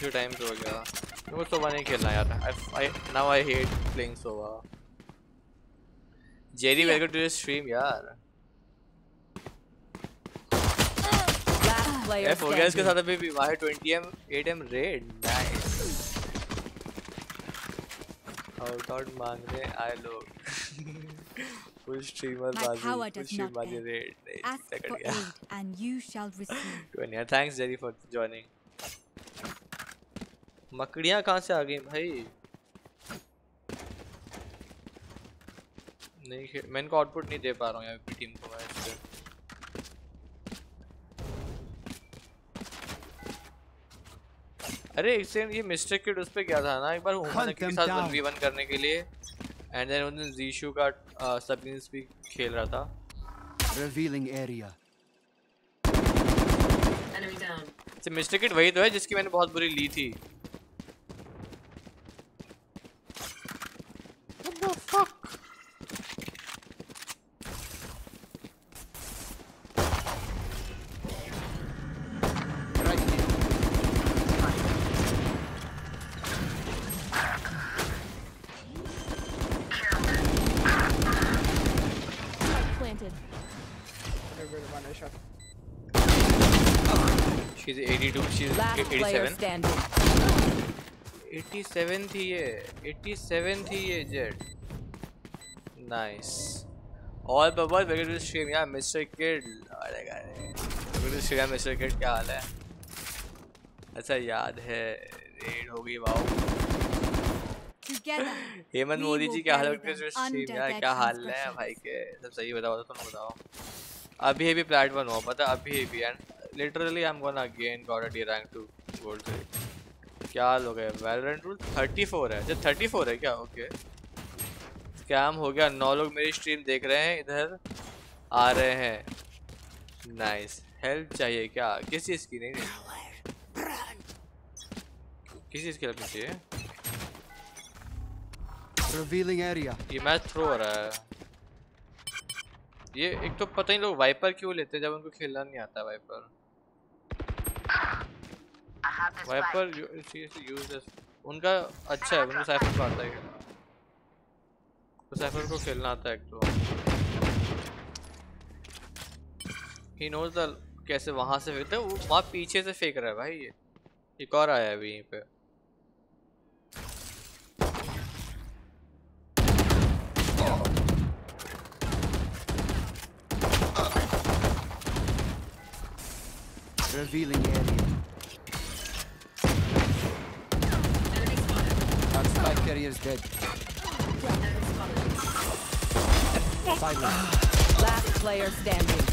जो टाइम पे हो गया। मेरे सोवा नहीं खेलना यार। Now I hate playing Sova Jerry welcome to your stream यार। एफ़ हो गया इसके साथ अभी भी वाही 20 M 8 M red nice out out मांग रहे आए लोग कुछ स्ट्रीमर My बाजी power does स्ट्रीम not बाजी end. रेड नहीं Ask for गया aid, and you shall receive. Twenty. Thanks Jerry for joining. मकड़ियाँ कहाँ से आ गई भाई नहीं मैं इनको आउटपुट नहीं दे पा रहा हूँ यार अपनी टीम को मैं इससे अरे एक सेकंड ये मिस्टर किड उस पे गया था ना एक बार हुमन के साथ down. 1v1 करने के लिए एंड देन उन्होंने दिन जीशु का सबगिन्स भी खेल रहा था। Revealing area enemy down mister kit वही तो है जिसकी मैंने बहुत बुरी ली थी What the fuck? Right here. Planted. One shot. She's 82, she's Last player 87. 87 थी ये. 87 थी ये Jett nice bubble welcome to stream यार मिस्टर किड अरे welcome to stream mister kid क्या हाल है? अच्छा याद है. रेड हो गई वाओ हेमंत मोदी जी क्या हाल है? क्या हाल है भाई के? सब सही बताओ तो तुम बताओ. अभी अभी प्लेट वन हुआ पता अभी अभी and literally I am gonna again got a D rank to gold 3 क्या लोग है वैलोरेंट रूल 34 है। जो 34 है क्या? ओके स्कैम हो गया। नौ लोग मेरी स्ट्रीम देख रहे हैं। इधर आ रहे हैं। नाइस हेल्प चाहिए क्या? किस चीज़ की? नहीं, नहीं। किस चीज़ की हेल्प चाहिए. ये मैच थ्रो हो रहा है। ये एक तो पता नहीं लोग वाइपर क्यों लेते हैं जब उनको खेलना नहीं आता वाइपर वाइपर यूज़ उनका अच्छा है, उनको साइफर को आता है। तो साइफर को खेलना आता है एक तो। ही नोज़ द कैसे वहाँ से फेंकते वो वहाँ पीछे से फेंक रहा है भाई ये। एक और आया है अभी यहीं पे। Revealing area. That spike is dead. Finally. Last player standing.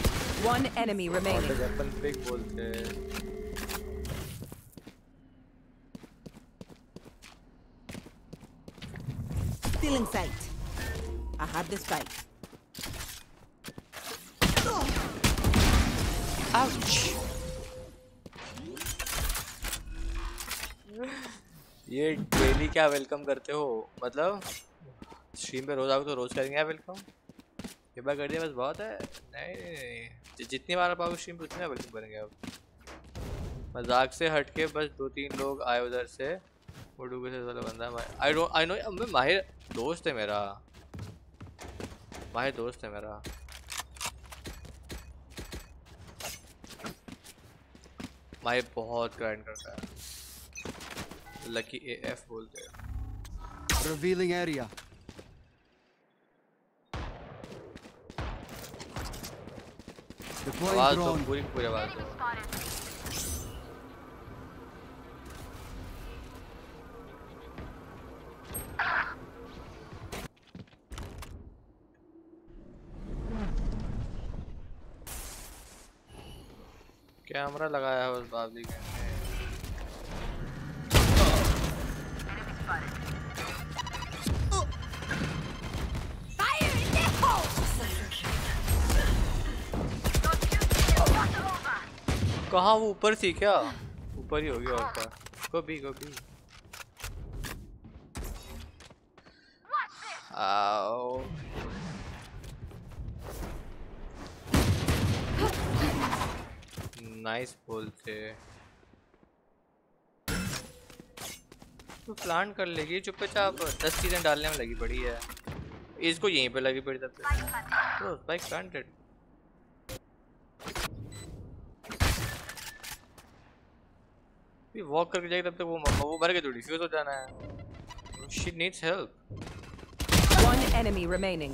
One enemy remaining. Still in sight. I have the spike. Ouch. ये डेली क्या वेलकम करते हो? मतलब स्ट्रीम पे रोज आओ तो रोज करेंगे वेलकम ये बार कर दिया, बस बहुत है। नहीं नहीं नहीं जितनी बार आप आओ स्ट्रीम पे उतनी बार वेलकम करेंगे अब मज़ाक से हट के बस दो तीन लोग आए उधर से। वो डूबे से वाला बंदा आई डोंट आई नो मैं माहिर दोस्त है मेरा। माहिर दोस्त है मेरा। माहिर बहुत ग्राइंड करता है। लकी एएफ बोलते हैं। Area. Deploying आवाज़ तो पूरी पूरी आवाज़ दो। कैमरा लगाया है उस बाबली के Fire in the hole! कहाँ वो? ऊपर थी क्या? ऊपर ही होगी और क्या? गोभी गोभी आओ। नाइस बोलते। तो प्लान कर लेगी चुपचाप दस चीज़ें डालने में लगी पड़ी है। इसको यहीं पे लगी पड़ी तब तो बाइक प्लांटेड वॉक करके जाएगी तब तक वो वो मर के तो डिफ्यूज हो जाना है। She needs help One enemy remaining.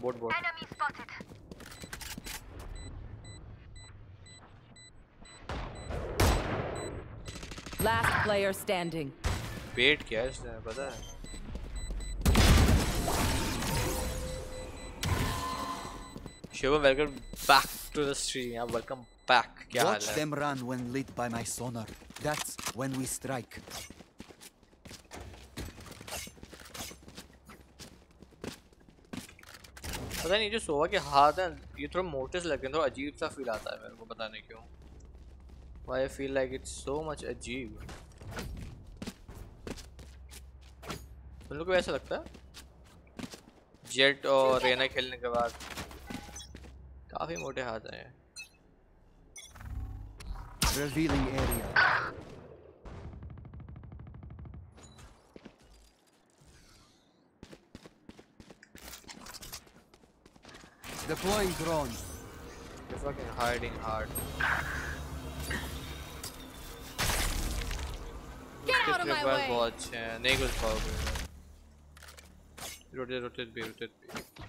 Bot bot Enemy spotted. Last player standing. Wait किया है इसने पता है Shivam welcome back to the stream यार वेलकम बैक क्या हाल Watch है them run when lit by my sonar. That's when we strike. पता नहीं जो सोवा के हाथ हैं ये थोड़ा मोटे से लगते हैं थोड़ा अजीब सा फील आता है मेरे को पता नहीं क्यों Why I feel like it's so much अजीब तुम लोग को ऐसा लगता है जेट और रेना खेलने के बाद काफ़ी मोटे हाथ हैं Revealing area. Deploying drone. You're fucking hiding hard. इसके पास बहुत अच्छे हैं नहीं कुछ पाओगे रोटेट रोटेट भी रोटेट भी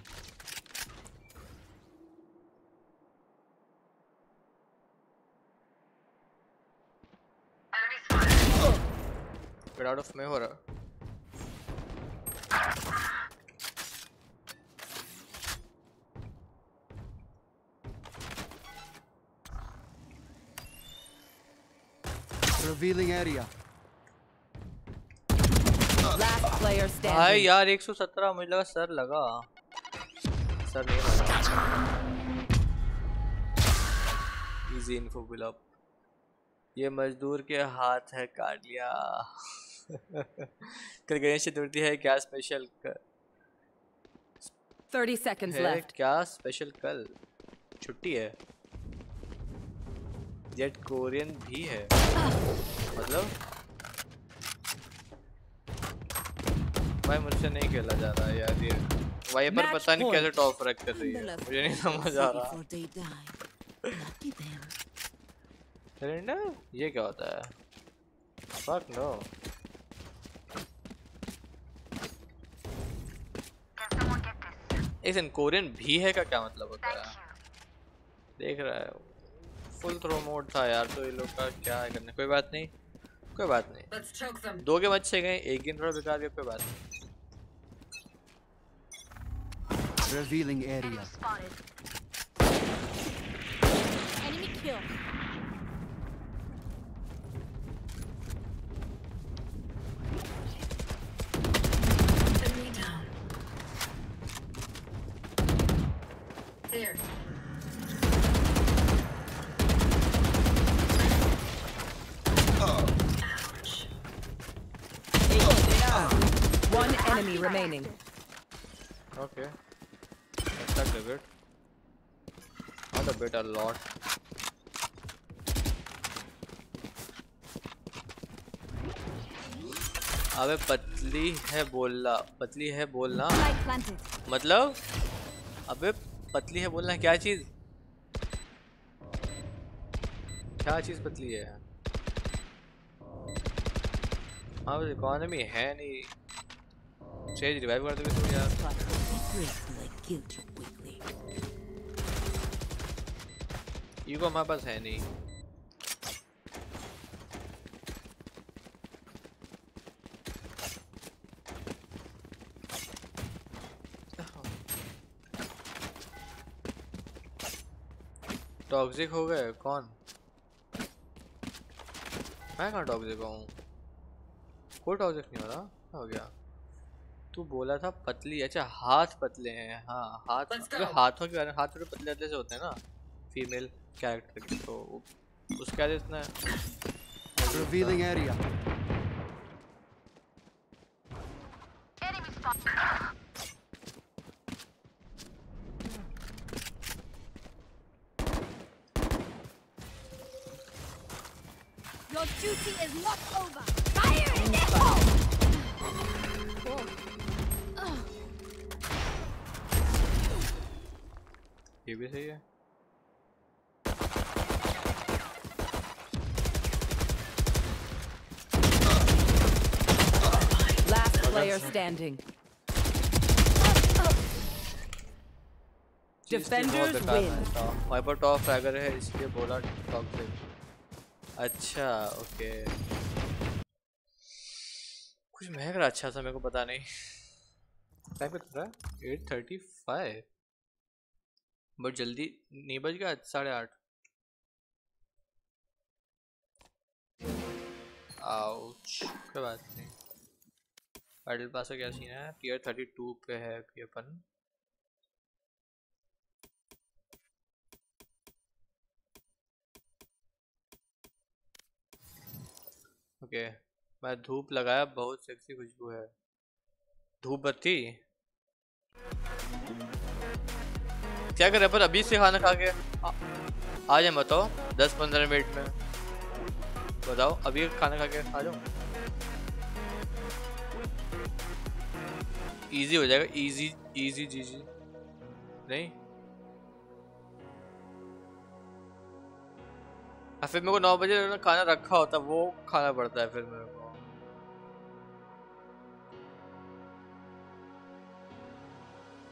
Get out of my horror. Revealing area. भाई. यार 117 मुझे लगा सर लगा। सर नहीं लगा। इजी इन्फो बिल अप ये मजदूर के हाथ है काट लिया कल गणेश चतुर्थी है क्या स्पेशल कर 30 seconds left. क्या स्पेशल कल? छुट्टी है। जेट कोरियन भी है। मतलब? भाई मुझसे नहीं खेला जा रहा यार ये। भाई पर पता नहीं कैसे टॉप रख कर रही है। मुझे नहीं समझ आ रहा. सिलेंडर ये क्या होता है? फक नो एक कोरियन भी है का क्या मतलब होता है? देख रहा है। फुल थ्रो मोड था यार तो ये लोग का क्या करने? कोई बात नहीं। कोई बात नहीं। दो के बच्चे गए एक गेंद थोड़ा बिगाड़ दिया कोई बात नहीं। Revealing area. Enemy kill remaining. Okay. Attack a bit. Not a bit, a lot. अबे पतली है बोलना पतली है बोलना मतलब अबे पतली है बोलना क्या चीज़ क्या चीज़ पतली है हाँ इकोनॉमी है नहीं सेज रिवाइव कर दोगे तुम यार you ईगो हमारे पास है नहीं टॉक्सिक हो गए कौन? मैं कहाँ टॉक्सिक हूँ? कोई टॉक्सिक नहीं हो रहा? हो गया? तू बोला था पतली अच्छा हाथ पतले हैं हाँ हाथ Let's हाथों के बारे में हाथ थोड़े पतले पतले से होते हैं ना फीमेल कैरेक्टर के तो वो- उसका इतना Revealing area. Your duty is not over. Fire in the hole! ये भी सही है Last player standing. Defenders win. Viper top fragger है इसलिए बोला टॉप से अच्छा ओके कुछ महक रहा अच्छा सा मेरे को पता नहीं। टाइम कितना है एट थर्टी फाइव बट जल्दी नहीं बज गया? साढ़े आठ। आउच कोई बात नहीं। बैटल पास का क्या सीन है? टीयर थर्टी टू पे है कि अपन ओके मैं धूप लगाया, बहुत सेक्सी खुशबू है। धूप बत्ती? क्या कर पर अभी से खाना खा के आ, आ जाए बताओ दस पंद्रह मिनट में। बताओ अभी खाना खा के आ जाओ इजी हो जाएगा। इजी इजी जी जी नहीं? फिर मेरे को नौ बजे खाना रखा होता वो खाना पड़ता है फिर मेरे को।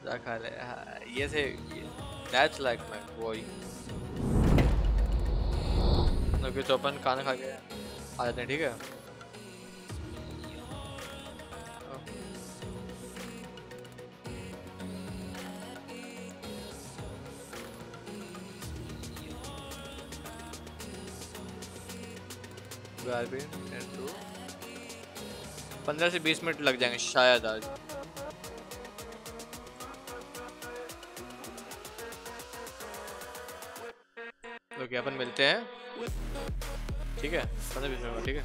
ले। हाँ, ये से that's like my boy okay तो अपन खाना खा के आ जाते हैं ठीक है? पंद्रह से बीस मिनट लग जाएँगे शायद आज। अपन मिलते हैं। ठीक है? पंद्रह बीस मिनट ठीक है?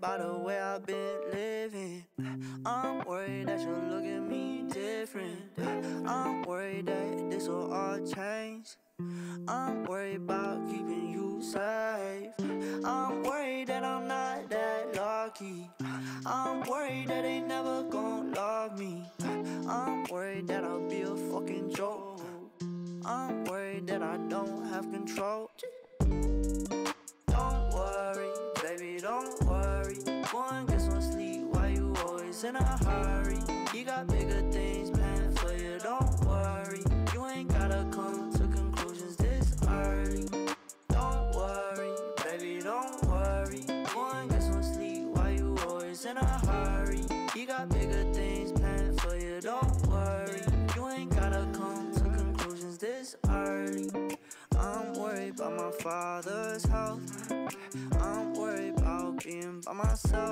by the way I've been living. I'm worried that you'll look at me different. I'm worried that myself.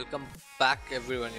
Welcome back, everyone.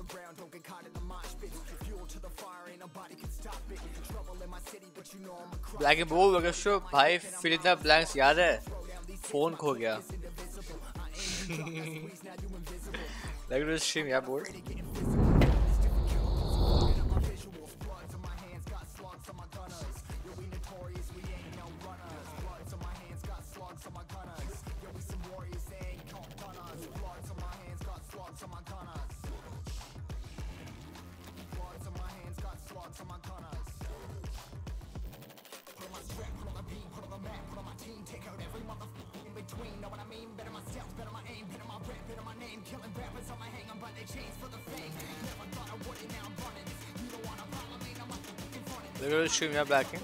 around, don't get caught in the mosh pit. Fuel to the fire, ain't nobody can stop it. Trouble in my city, but you know I'm a Black and Blue Burger Show, Like stream, yeah, boy. They're gonna shoot me, I'm backing.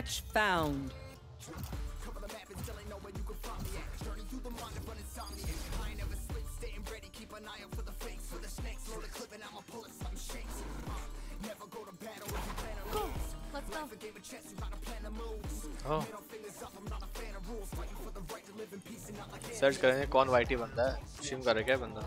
Match found. Let's go. Oh. Search करेंगे कौन वाईटी बंदा है स्ट्रीम कर रहा है क्या बंदा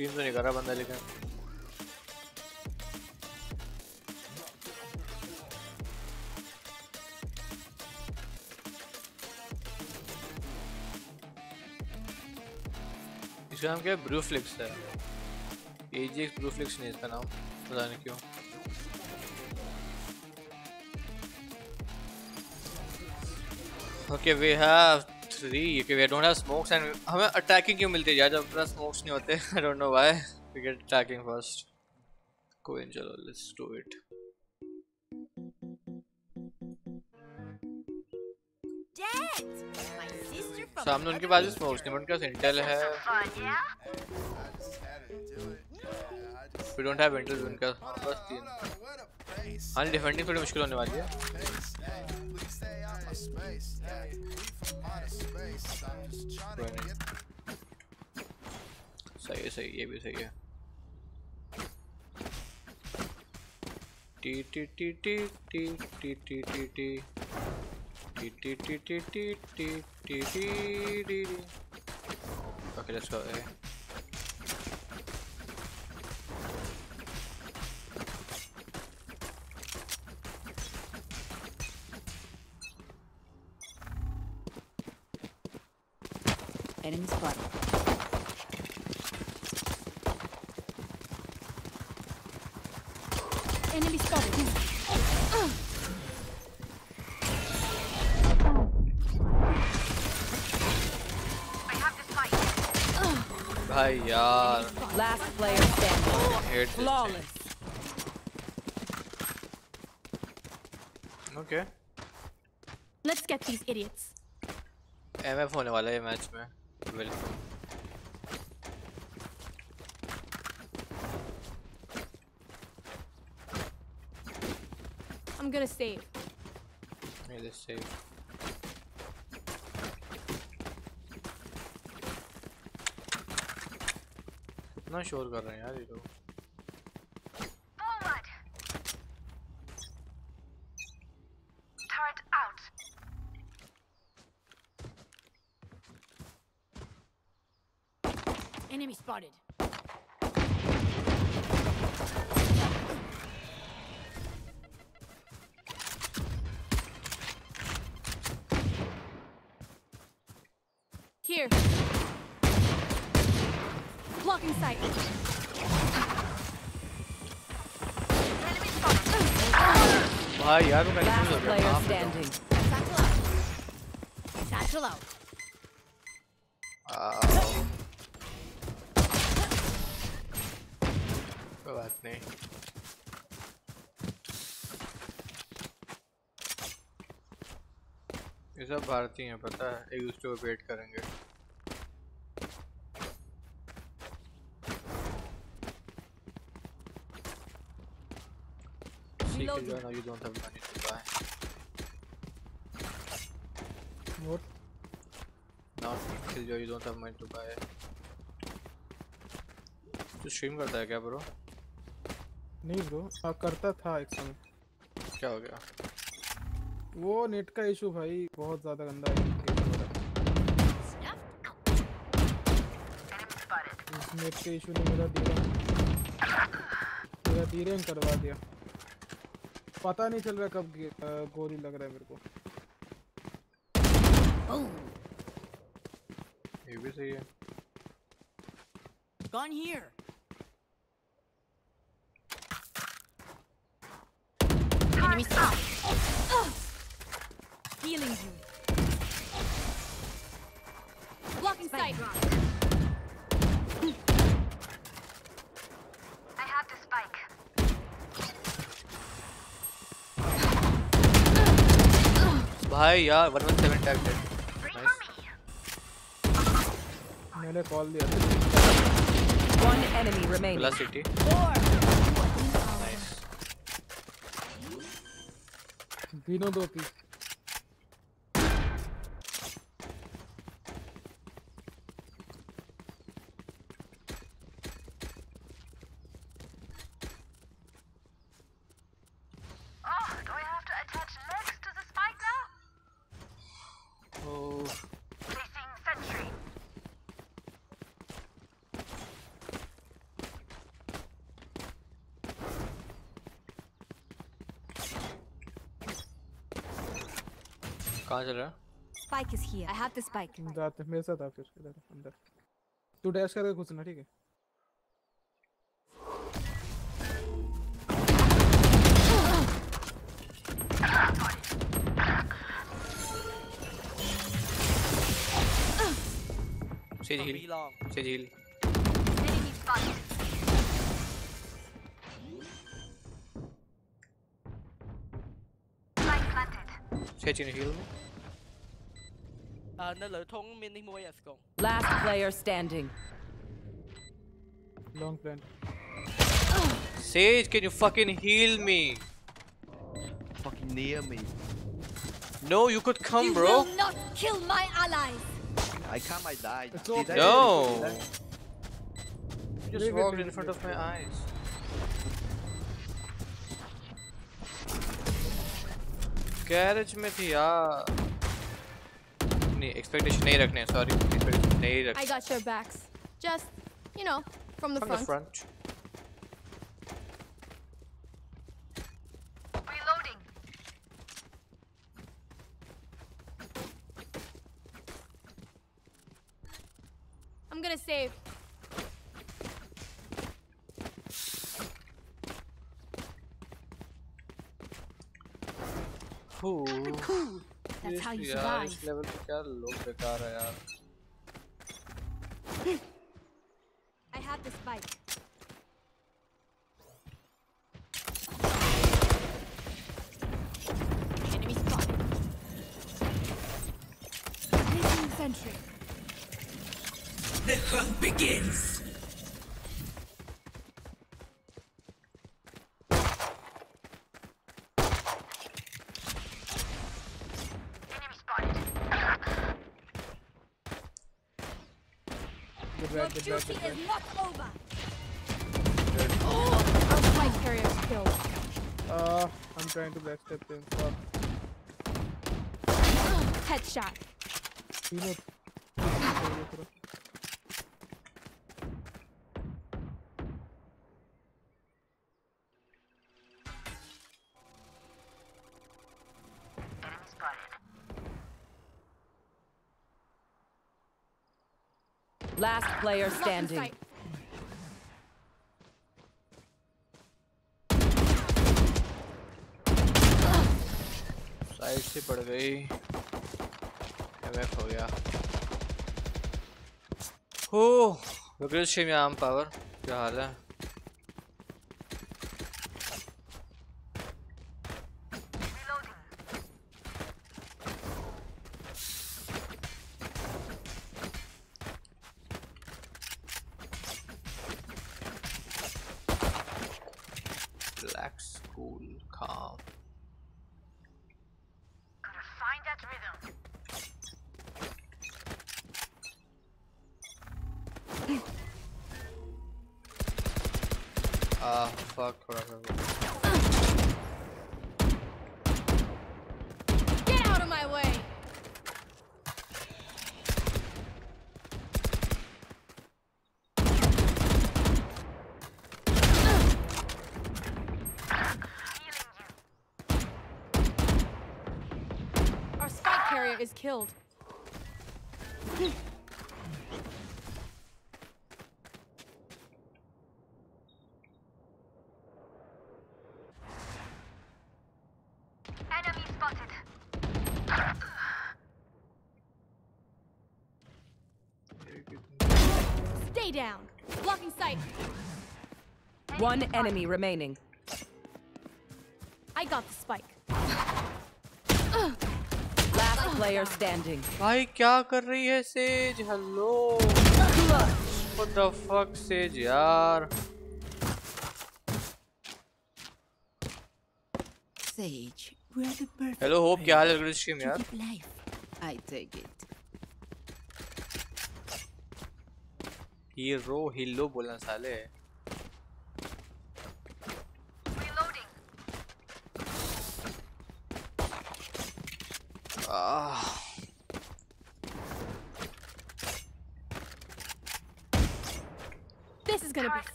स्ट्रीम तो नहीं कर रहा बंदा लेकिन इसका नाम क्या है? ब्रूफ्लिक्स है। एजीएक्स ब्रूफ्लिक्स नहीं इसका नाम पता नहीं क्यों। Okay, we have three. Okay, we don't have smokes and हमें attacking क्यों मिलती है यार जब अपना smokes नहीं होते? I don't know why. We get attacking first. कोई नहीं चलो, let's do it. Dad! My sister from सामने उनके पास भी smokes नहीं, उनके पास intel है. We don't have intel उनका बस तीन. हाँ डिफेंडिंग थोड़ी मुश्किल होने वाली है. है सही ये भी सही है T T T T T T T T T T T T T T T T T T Okay, let's go A. Last player standing. hate this Flawless. Okay. Let's get these idiots. MF होने वाला है ये मैच में Will. I'm gonna save. Yeah, let's save. कितना शोर कर रहे हैं यार ये लोग। भाई यार मैं कंफ्यूज हो गया standing. Satchel out. आओ। कोई बात नहीं ये सब भारतीय हैं पता है एक दूसरे को वेट करेंगे Is now you don't have money to buy. What? Now Killjoy you don't have money to buy. तू स्ट्रीम करता है क्या ब्रो नहीं ब्रो हाँ करता था एक समय क्या हो गया वो नेट का इशू भाई बहुत ज़्यादा गंदा है इस नेट के इशू ने मेरा धीरे मेरा धीरे करवा दिया पता नहीं चल रहा कब गोली लग रहा है मेरे को। ये भी सही है। Gone here. Enemy spotted. Healing you. Blocking sight. I have the spike. भाई यार 117 टैग डेड मैंने कॉल दिया। था एनिमी रिमेनिंग. प्लस सिटी तीनों दो P Oh, do I have to attach legs to the spike now? Oh. Placing sentry. कहाँ चल रहा है Spike is here. I have the spike. जाते मेरे साथ आ फिर इधर अंदर तू डैश करके घुसना ठीक है Sage heal. Sage heal. Enemy spotted. Sage can you heal me? À, nó lợi thốn mini mua à con. Last player standing. Long plan Sage, can you fucking heal me? Fucking near me. No, you could come, you bro. will not kill my allies. I come, I died. It's Did I- No. did I- You just Leave it, walked leave in it, front leave of my eyes. Garage में थी यार नहीं एक्सपेक्टेशन नहीं रखने सॉरी एक्सपेक्टेशन नहीं I रखने got your backs. Just, you know, from the from the front. front Reloading. I'm gonna save. Ooh. Cool. That's how you survive. इस लेवल पे क्या लोग बेकार है यार duty back. is not over. Oh, our spike carrier killed. Uh, I'm trying to backstep him. Fuck. Headshot. Last player Lock in standing. sight. Side से पड़ गई एमएफ हो गया हो विग्रेस स्ट्रीम आम पावर क्या हाल है One enemy remaining. I got the spike. Last player standing. भाई क्या कर रही है Sage hello what the fuck Sage यार Sage, we're the perfect. Hello hope क्या हाल है pair विग्रेस स्ट्रीम to यार give life. I take it. Hero हिलो बोलना साले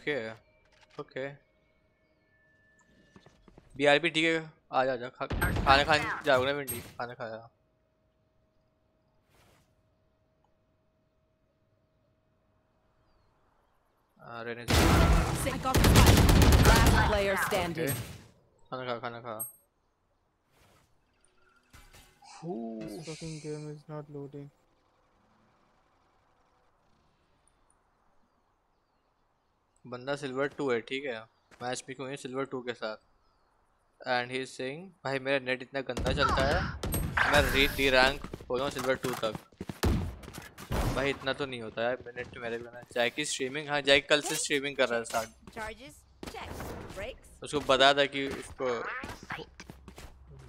Rena FK है. Okay. BRB ठीक है. आ जा जा खा खाना खाने जाओगे ना मिंटी खाना खाया. आ, रहने दे. I got the spike. Last player standing. Okay. खाना खा खाना खा. This fucking game is not loading. बंदा सिल्वर टू है ठीक है? मैच पिक हुई है? सिल्वर टू के साथ। एंड ही सेइंग भाई मेरा नेट इतना गंदा चलता है मैं री डी रैंक हो जाऊँ सिल्वर टू तक। भाई इतना तो नहीं होता है नेट तो मेरे भी ना जैक की स्ट्रीमिंग हाँ जैक कल से स्ट्रीमिंग कर रहा है स्टार्ट? उसको बता था कि उसको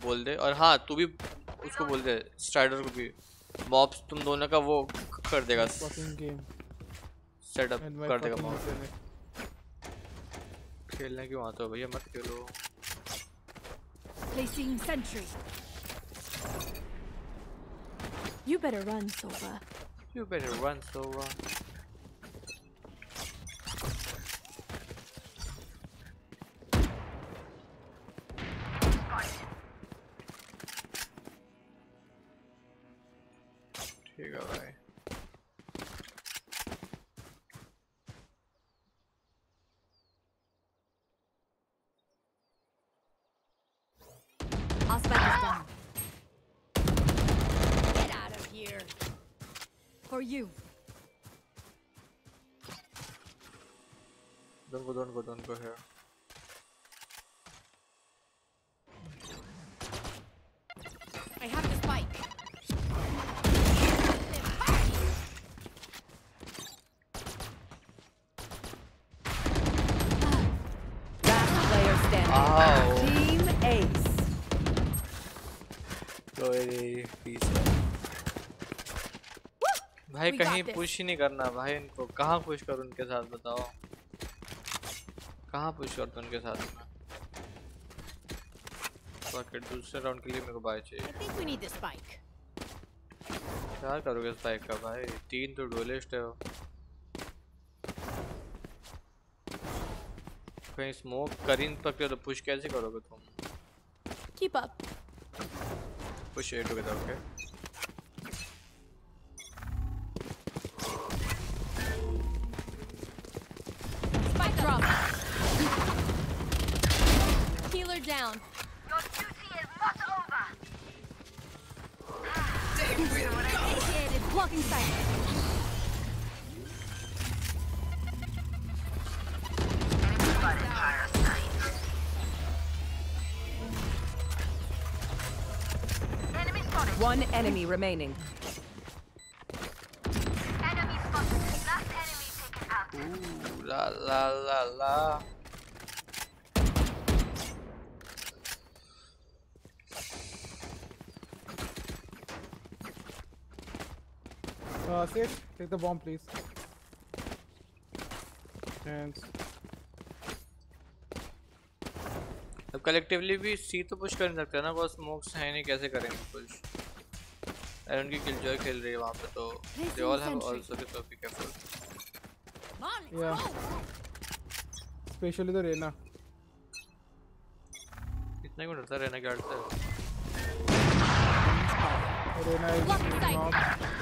बोल दे। और हाँ तू भी उसको बोल दे स्ट्राइडर को भी। मॉब्स तुम दोनों का वो कर देगा। सेटअप कर देगा fucking मॉब internet. खेलने क्यों आते हो भैया मत खेलो Placing sentry. You better run, Sova. You better run, Sova. You. Don't go, don't go, don't go here. कहीं पुश ही नहीं करना भाई इनको। कहाँ पुश करूँ उनके साथ बताओ? कहाँ पुश करता उनके साथ? में दूसरे राउंड के लिए मेरे को बाय चाहिए. क्या करोगे स्पाइक का भाई? तीन तो डुअलिस्ट है वो। कहीं स्मोक कर ही तो पुश कैसे करोगे तुम? Keep up. Push A together okay down. Your duty is not over. They will go. Initiated blocking sight. One enemy remaining. Enemy spotted. Last enemy taken out. Ooh, la la la la. Uh, Sage, take the bomb, please. Thanks. अब कलेक्टिवली भी सी तो पुश कर नहीं सकते ना बस स्मोक्स है नहीं कैसे करेंगे पुश और उनकी किलजॉय खेल रही है वहाँ पे तो दे ऑल हैव आल्सो के so be careful Yeah. Especially the Reyna. कितने को डरता रहना क्या डरता है Reyna is Blocking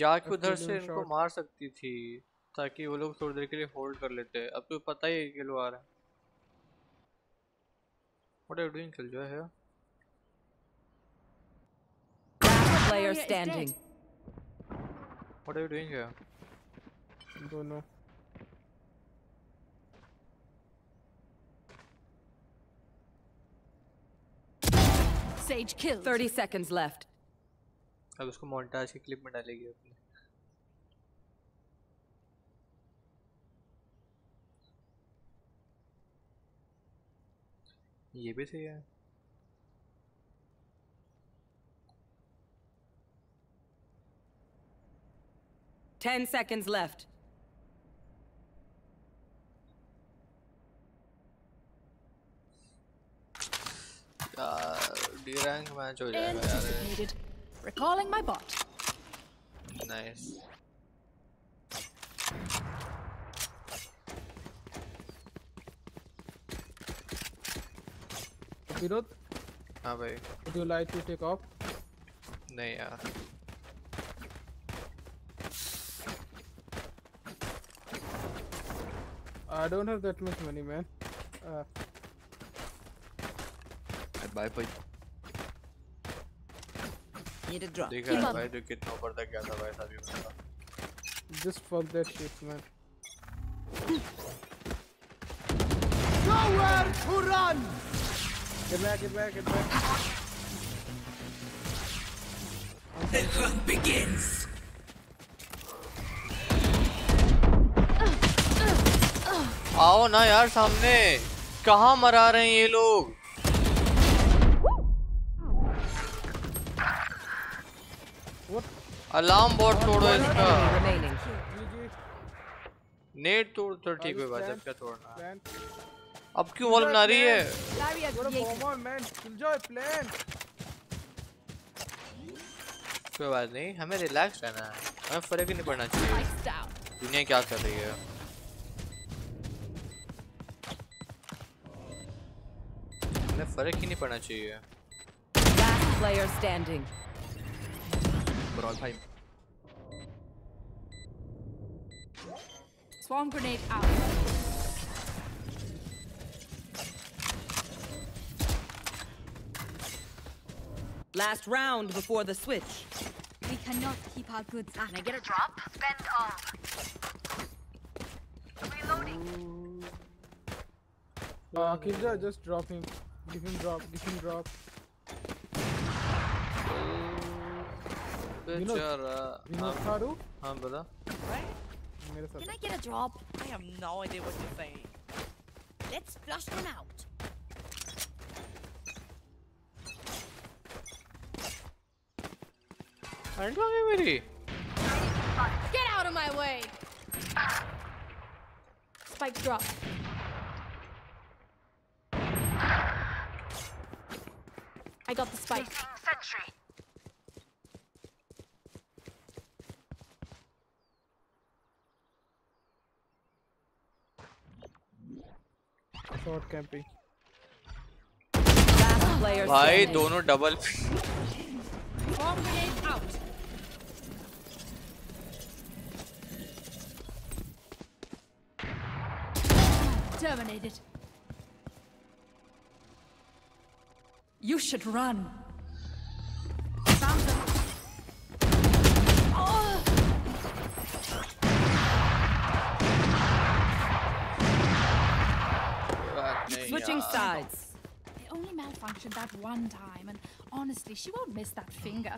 जाके उधर से इनको मार सकती थी ताकि वो लोग थोड़ी देर के लिए होल्ड कर लेते। अब तो पता ही अकेले आ रहा है। डूइंग चल जो player standing what are you doing here दोनों। Sage kill 30 seconds left. अब उसको मोन्टाज की क्लिप में डालेगी अपनी ये भी सही है Ten seconds left. यार डी रैंक मैच हो जाएगा यार Anticipated. Recalling my bot. Nice Vinod, हाँ भाई would you like to take off? नहीं यार I don't have that much money, man. Uh, bye bye Need a drop. देखा है भाई जो कितना ऊपर तक गया था भाई सभी बंदा just fuck that shit, man. Nowhere to run! Get back, get back, get back. The hunt begins. आओ ना यार सामने कहाँ मरा रहे हैं ये लोग अलार्म बोर्ड तोड़ो इसका. नेट तोड़ तो ठीक है भाई जब क्या तोड़ना है। अब क्यों वॉल बना रही है. कोई बात नहीं हमें रिलैक्स रहना है। हमें फ़र्क ही नहीं पड़ना चाहिए। दुनिया क्या कर रही है? हमें फ़र्क ही नहीं पड़ना चाहिए। Last player standing. Brawl भाई Swarm grenade out. Last round before the switch. We cannot keep our goods up. Can I get a drop? Spend all. Reloading. Uh, Killjoy, just drop him. Give him drop. Give him drop. Vinod, बेचारा Vinod हाँ Tharu. हाँ बता मेरे साथ. Can I get a drop? I have no idea what you're saying. Let's flush them out. Current आ गई मेरी Get out of my way! Spike drop. I got the spike. Sentry. Short camping. Last player भाई standing. दोनों double Swarm grenade out. Terminated. You should run. Switching sides. It only malfunctioned that one time, and honestly, she won't miss that finger.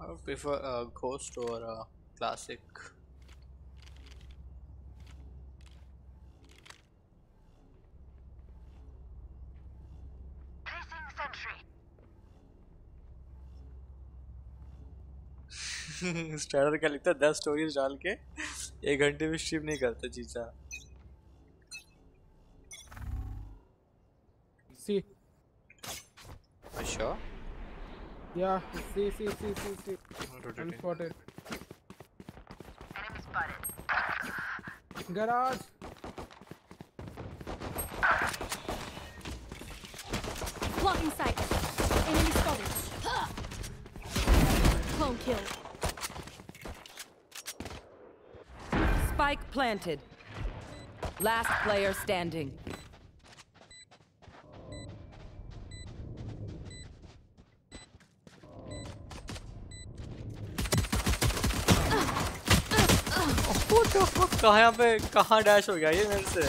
I would prefer a ghost or a classic starter का लिखता दस स्टोरीज डाल के एक घंटे में स्ट्रीम नहीं करता चीजा सी। अच्छा या C C C C C. Unspotted garage Blocking sight. Enemy spotted. Clone kill. Spike planted. Last player standing. कहाँ यहाँ पे, कहाँ डैश हो गया ये मेरे से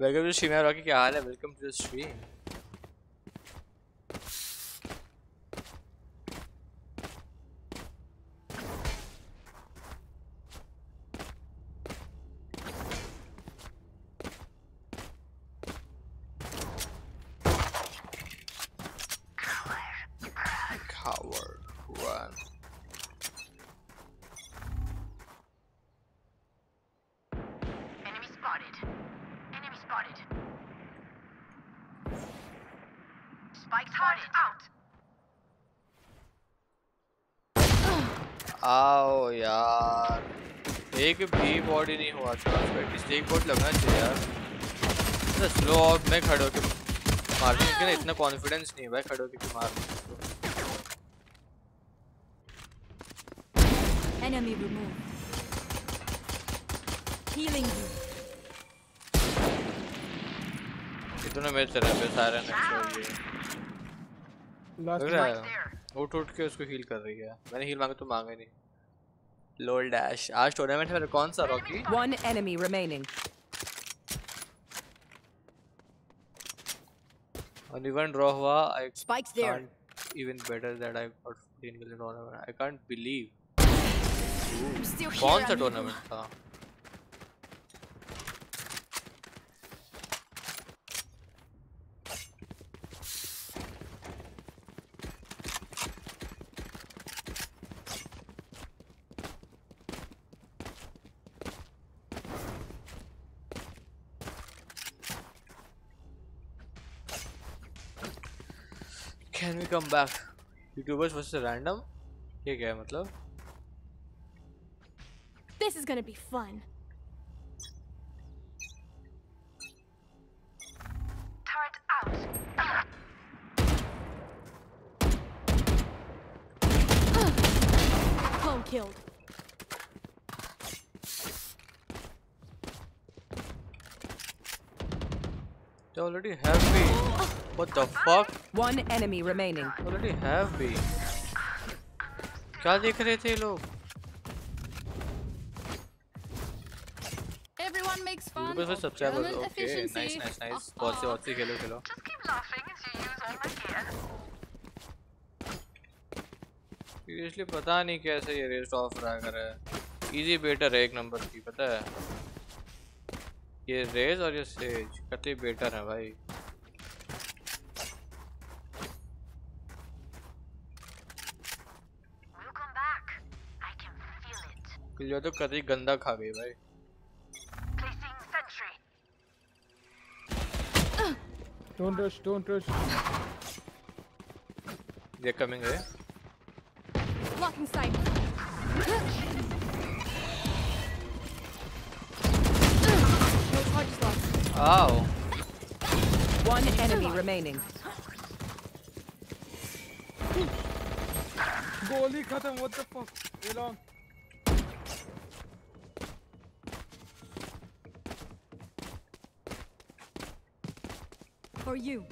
वेलकम टू स्ट्रीम यार रॉकी क्या हाल है welcome to the stream Coward run. Enemy spotted. Enemy spotted. Spike spotted. Out. आओ यार एक भी बॉडी नहीं हुआ एक बॉट लगना चाहिए यार। इतना स्लो आउट में खड़े होके मारने के ना इतना कॉन्फिडेंस नहीं है भाई खड़े होके क्यों मार Enemy removed. Healing you. इतने मेरे तरह पे सारे नेक्स्ट ये Last लग उठ उठ के उसको हील कर रही है। मैंने हील मांगा तो मांगा नहीं। लोल डैश आज टूर्नामेंट में कौन सा रॉकी One enemy remaining. और इवन ड्रॉ हुआ I Spikes there. even better that I got तीन kill tournament I can't believe कौन सा. टूर्नामेंट था Can we come back? YouTubers versus random? ये क्या है मतलब? This is gonna be fun. Turret out. Clone killed. Already have me. What the fuck? One enemy remaining. Already have me. क्या देख रहे थे लोग? Everyone makes fun Okay, nice, nice, nice. बहुत से बहुत से खेलो खेलो. Keep laughing as you use all my gear. Seriously पता नहीं कैसे ये रेस्ट ऑफ़ रहा कर रहा है. Easy बेटर है एक नंबर की पता है. ये रेज और ये सेज कतई बेटर है भाई. We'll come back. I can feel it. किलिया तो कतई गंदा खा गई भाई. Don't rush, don't rush. They're coming है. Blocking sight. Oh. One enemy remaining. What the fuck? For you.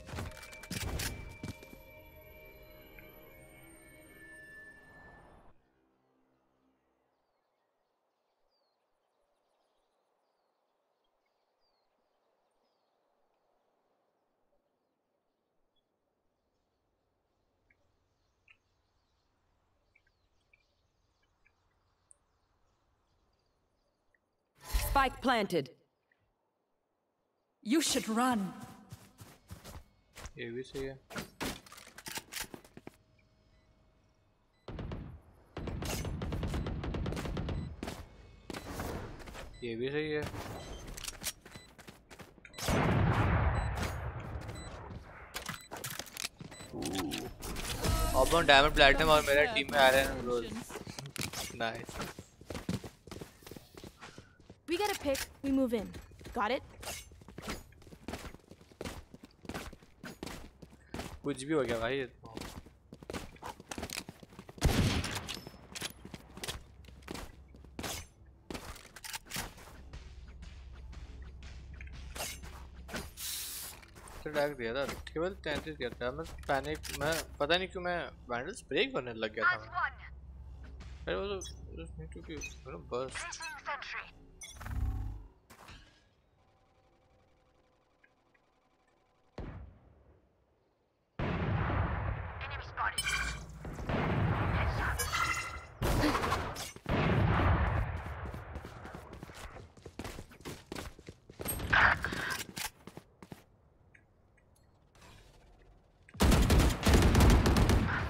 Spike planted. You should run. ये भी सही है. ये भी सही है. अपन डायमंड प्लेटिनम और मेरा टीम में iron rose nice We get a pick, we move in. Got it? कुछ भी हो गया भाई ये तो टैग दिया था। केवल 33 किया था। मैं पैनिक मैं पता नहीं क्यों मैं वैंडल स्प्रे करने लग गया था। मैं अरे वो तो क्योंकि बस Placing sentry. Enemy spotted.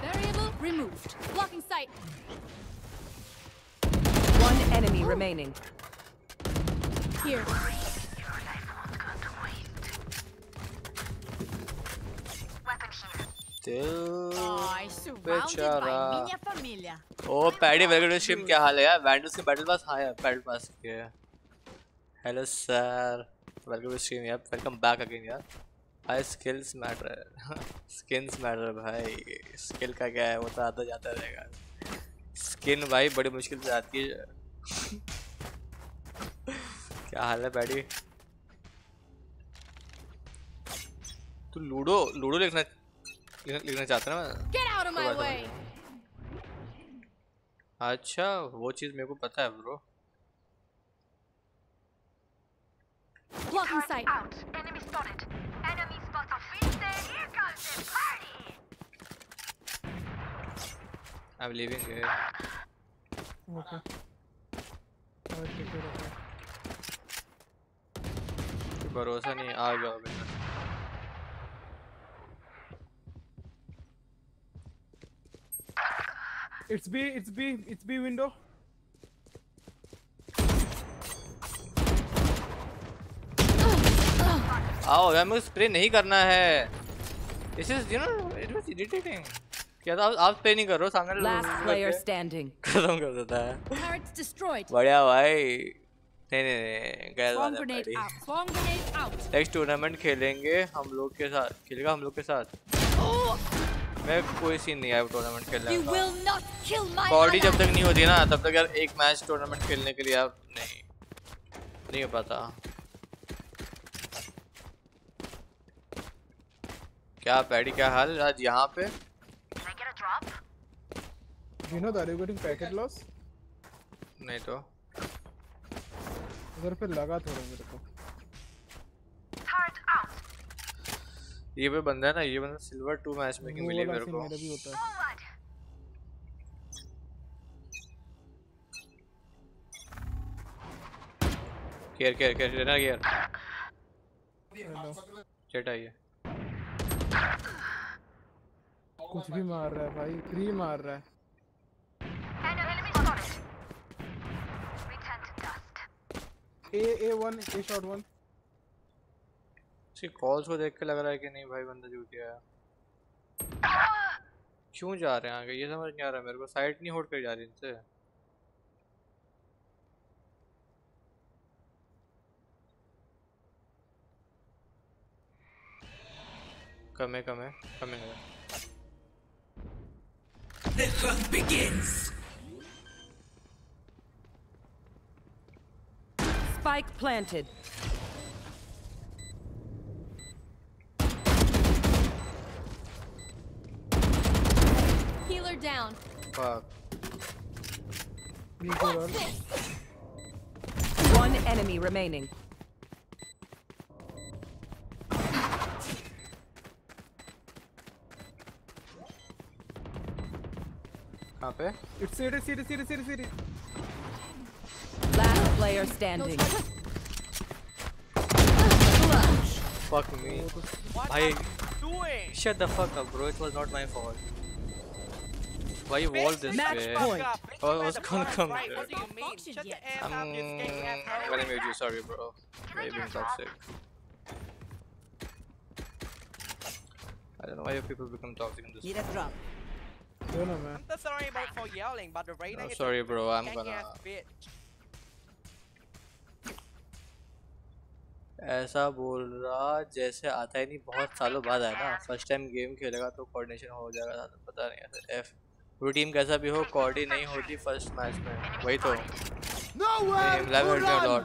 Variable removed. Blocking sight. One enemy remaining. Here. Oh Paddy welcome stream क्या हाल है यार? के बैटल पास हाँ यार बैटल पास के हेलो सर वेलकम स्ट्रीम यार. वेलकम बैक अगेन यार. भाई स्किल्स मैटर स्किन्स मैटर भाई. स्किल का क्या है? वो तो आता जाता रहेगा. स्किन भाई बड़ी मुश्किल से आती है. क्या हाल है बैडी? तू लूडो लूडो लिखना लिखना चाहते ना अच्छा वो चीज़ मेरे को पता है ब्रो। I'm leaving. Okay. भरोसा नहीं आ जाओ बेटा It's B, it's B, it's B window. आओ यार मुझे स्प्रे नहीं करना है। This is you know it was irritating क्या था? आप स्प्रे नहीं कर रहे हो? सामने Last player standing. खत्म कर देता है। Turret's destroyed. बढ़िया भाई। नहीं नहीं नहीं Swarm बात है out. नेक्स्ट टूर्नामेंट खेलेंगे हम लोग के साथ। खेलेगा हम लोग के साथ? मैं कोई सीन नहीं आया टूर्नामेंट खेलने का। बॉडी जब तक नहीं होती ना तब तक यार एक मैच टूर्नामेंट खेलने के लिए आप नहीं नहीं हो पाता। क्या पैडी क्या हाल आज यहाँ पे? You know that you're getting packet loss? नहीं तो। उधर पे लगा थोड़ा मेरे को। ये भी बंदा है ना ये बंदा सिल्वर टू मैच में की वो मिली मेरे को। मेरा भी होता है। केयर केयर केयर लेना केयर चेट आइए कुछ भी मार रहा है भाई फ्री मार रहा है। A a one a shot one इसकी कॉल्स को देख के लग रहा है कि नहीं भाई बंदा जूतिया है। क्यों जा रहे हैं आगे? ये समझ नहीं आ रहा मेरे को। साइड नहीं होल्ड कर जा रही इनसे। कम है कम है कम है। The hunt begins. Spike planted. Healer down. Fuck. What's this? One enemy remaining. कहाँ पे it's CD CD CD CD CD Last player standing. Fuck me. Bhai, shut the fuck up, bro. It was not my fault. Why you wall this Match way? point. Oh, I was gonna come What there. do you mean? Shut the F I'm up, you skanky ass mm, gonna mute you. Sorry, bro. You're being toxic. I don't know why you people become toxic in this. Need a drop. You know, man. I'm so sorry about for yelling, but the rating No, is sorry, bro, I'm gonna- bitch. ऐसा बोल रहा जैसे आता ही नहीं। बहुत सालों बाद आया ना। फ़र्स्ट टाइम गेम खेलेगा तो कोऑर्डिनेशन हो जाएगा तो पता नहीं ऐसे। एफ़ पूरी टीम कैसा भी हो कॉर्डी नहीं होती फ़र्स्ट मैच में। वही तो। लॉट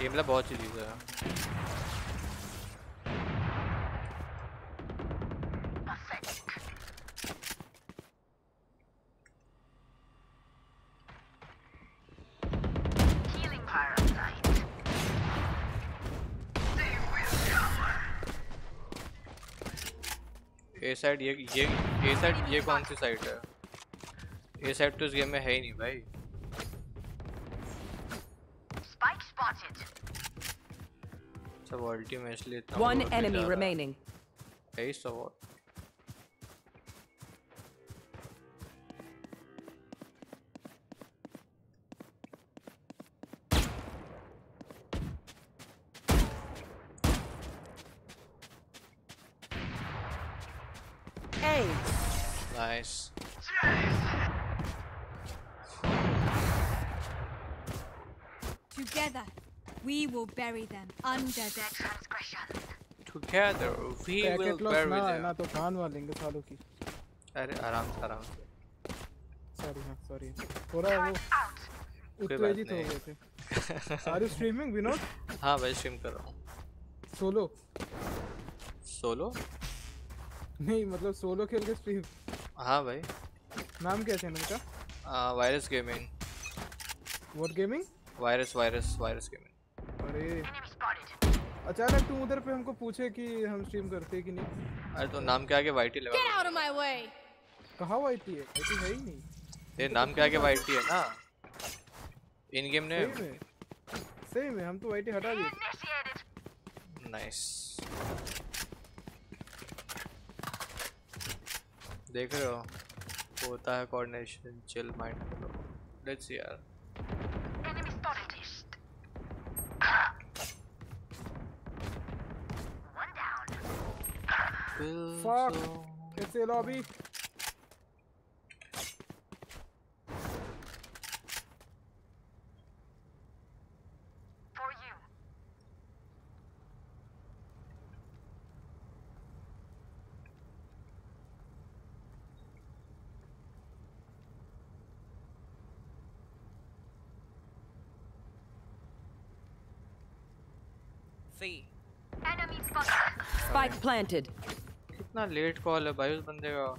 गेम बहुत चीज़ है। ए साइड ये ये ए साइड ये कौन सी साइड है? ए साइड तो इस गेम में है ही नहीं भाई। सब अल्टीमेटली में इसलिए इतना One overkill enemy जा रहा है। सब nice Together, we will bury them under their transgression. together we will bury ना है them. ना तो कान वालेंगे सालों की अरे आराम से आराम से। सॉरी हाँ सॉरी थोड़ा वो? उत्तेजित हो गए थे। Are you streaming Vinod? हाँ भाई स्ट्रीम कर रहा हूँ। सोलो सोलो नहीं मतलब सोलो खेल के स्ट्रीम हाँ भाई। नाम क्या है चैनल का virus gaming what gaming virus virus virus gaming अरे। अचानक तुम उधर पे हमको पूछे कि हम स्ट्रीम करते हैं कि नहीं। अरे तो नाम के आगे Get लगा out of my way! कहाँ वाईटी है? वाईटी है ही नहीं। ये नाम क्या के वाईटी है ना। इन गेम ने सही में सही में हम तो वाईटी हटा दिए। नाइस देख रहे हो होता है coordination chill mind let's see यार Enemy spotted. One down. Fuck. planted. कितना लेट कॉल है भाई उस बंदे का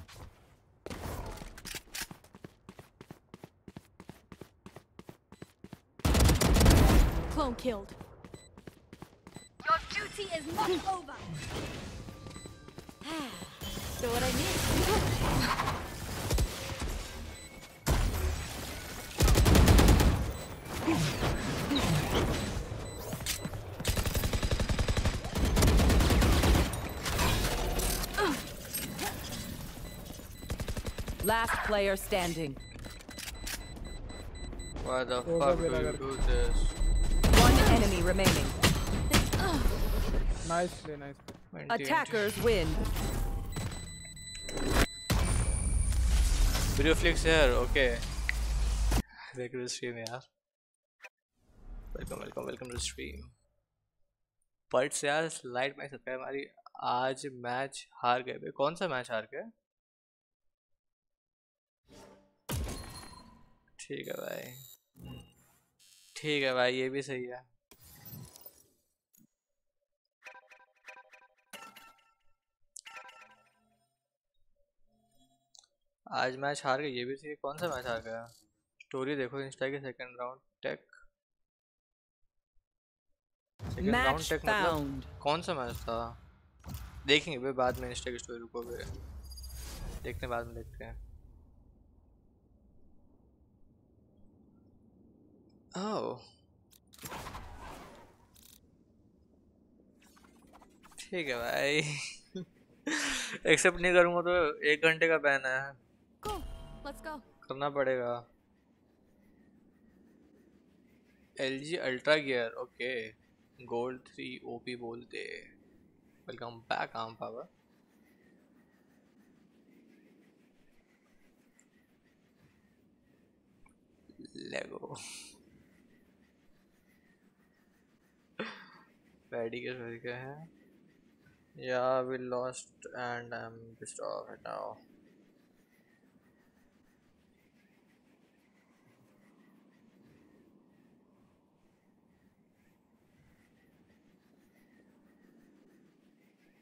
Clone killed. Your duty is not over. so what I need? Last player standing. Why the Over fuck do मेरा you घर। do this? One enemy remaining. Nice play nice play Attackers win. Video flicks यार ओके देख रहे स्ट्रीम यार welcome welcome welcome to stream but यार स्लाइड में सकता है हमारी आज मैच हार गए भाई कौन सा मैच हार गए ठीक है भाई। ठीक है भाई ये भी सही है। आज मैच हार गए ये भी सही कौन सा मैच हार गया? स्टोरी देखो इंस्टा के second round take second round take मतलब कौन सा मैच था? देखेंगे भाई बाद में इंस्टा की स्टोरी रुकोगे देखते हैं बाद में देखते हैं। ओह ठीक है भाई। एक्सेप्ट नहीं करूँगा तो एक घंटे का बैन है। Go. Go. करना पड़ेगा। L G ultra gear okay gold three OP बोलते वेलकम बैक आम पावर लेगो के के हैं। Yeah, we lost and I'm pissed off right now.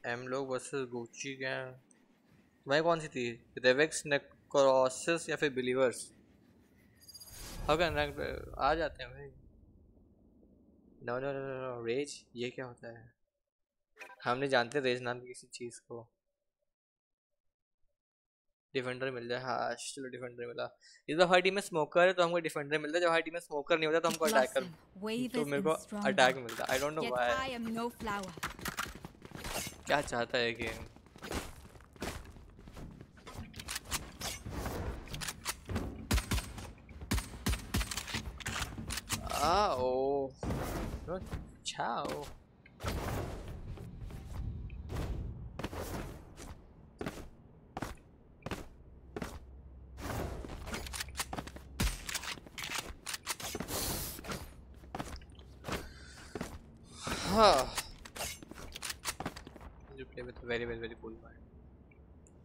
एम लोग वर्सेस गुची गैंग भाई कौन सी थी? रेवेक्स नेक्रोसिस या फिर बिलीवर्स कैन रैंक आ जाते हैं भाई। No no no no rage ये क्या होता है? हमने जानते रेज नाम की किसी चीज़ को। डिफेंडर मिल जाए। हाँ चलो डिफेंडर मिला। इस बार हमारी टीम में स्मोकर है तो हमको डिफेंडर मिलता है। जब हमारी टीम में स्मोकर नहीं होता तो हमको Blossom, wave तो मेरे को अटैक मिलता। I don't know why. क्या चाहता है game Ah, oh. No, ciao. हाँ. You play with very very very cool mind.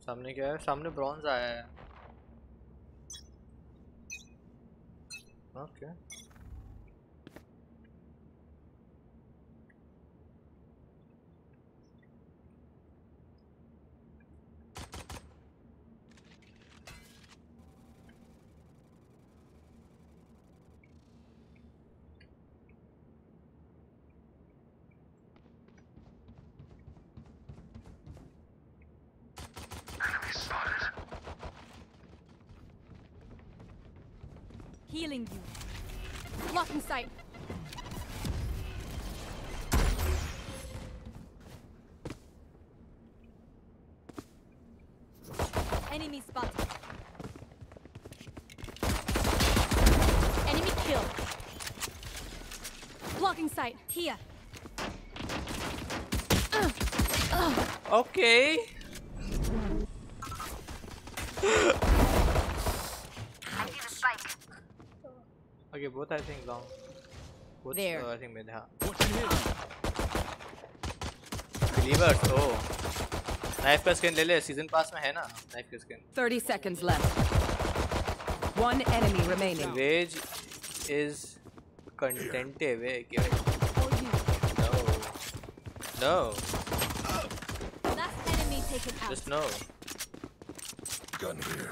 सामने क्या है सामने ब्रॉन्ज आया है okay Enemy Blocking sight. Here. Okay. okay, both I think long. Both, There. Uh, I think mid. हाँ. Believers. Oh. नाइफ का स्किन ले ले सीजन पास में है ना नाइफ का skin 30 seconds left. One enemy remaining. Rage is contentive. eh, give it. No. No. Last enemy taken out. Just no. Gun here.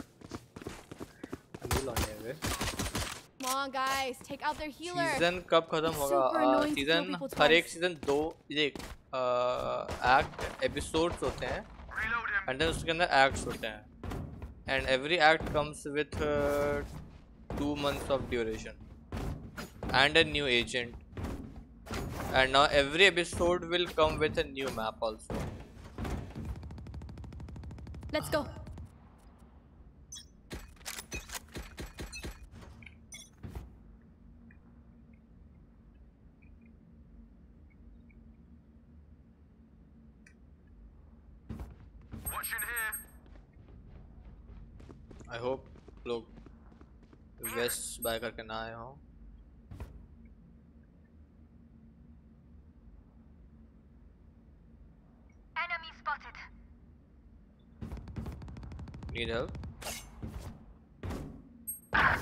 अभी लौटे हुए. Come on, guys. Take out their healer. Season कब खत्म होगा Super annoying to kill season people her twice. एक सीजन दो देख एक्ट एपिसोड्स होते हैं एंड देन उसके अंदर एक्ट्स होते हैं and every act comes with two months of duration and a new agent And now every episode will come with a new map also Let's go. I hope लोग वेस्ट बाय करके ना आए हों Need help? I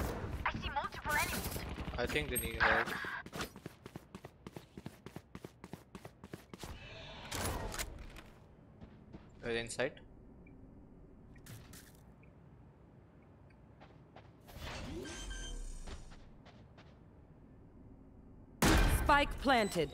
see multiple enemies. I think they need help. Are inside? Spike planted.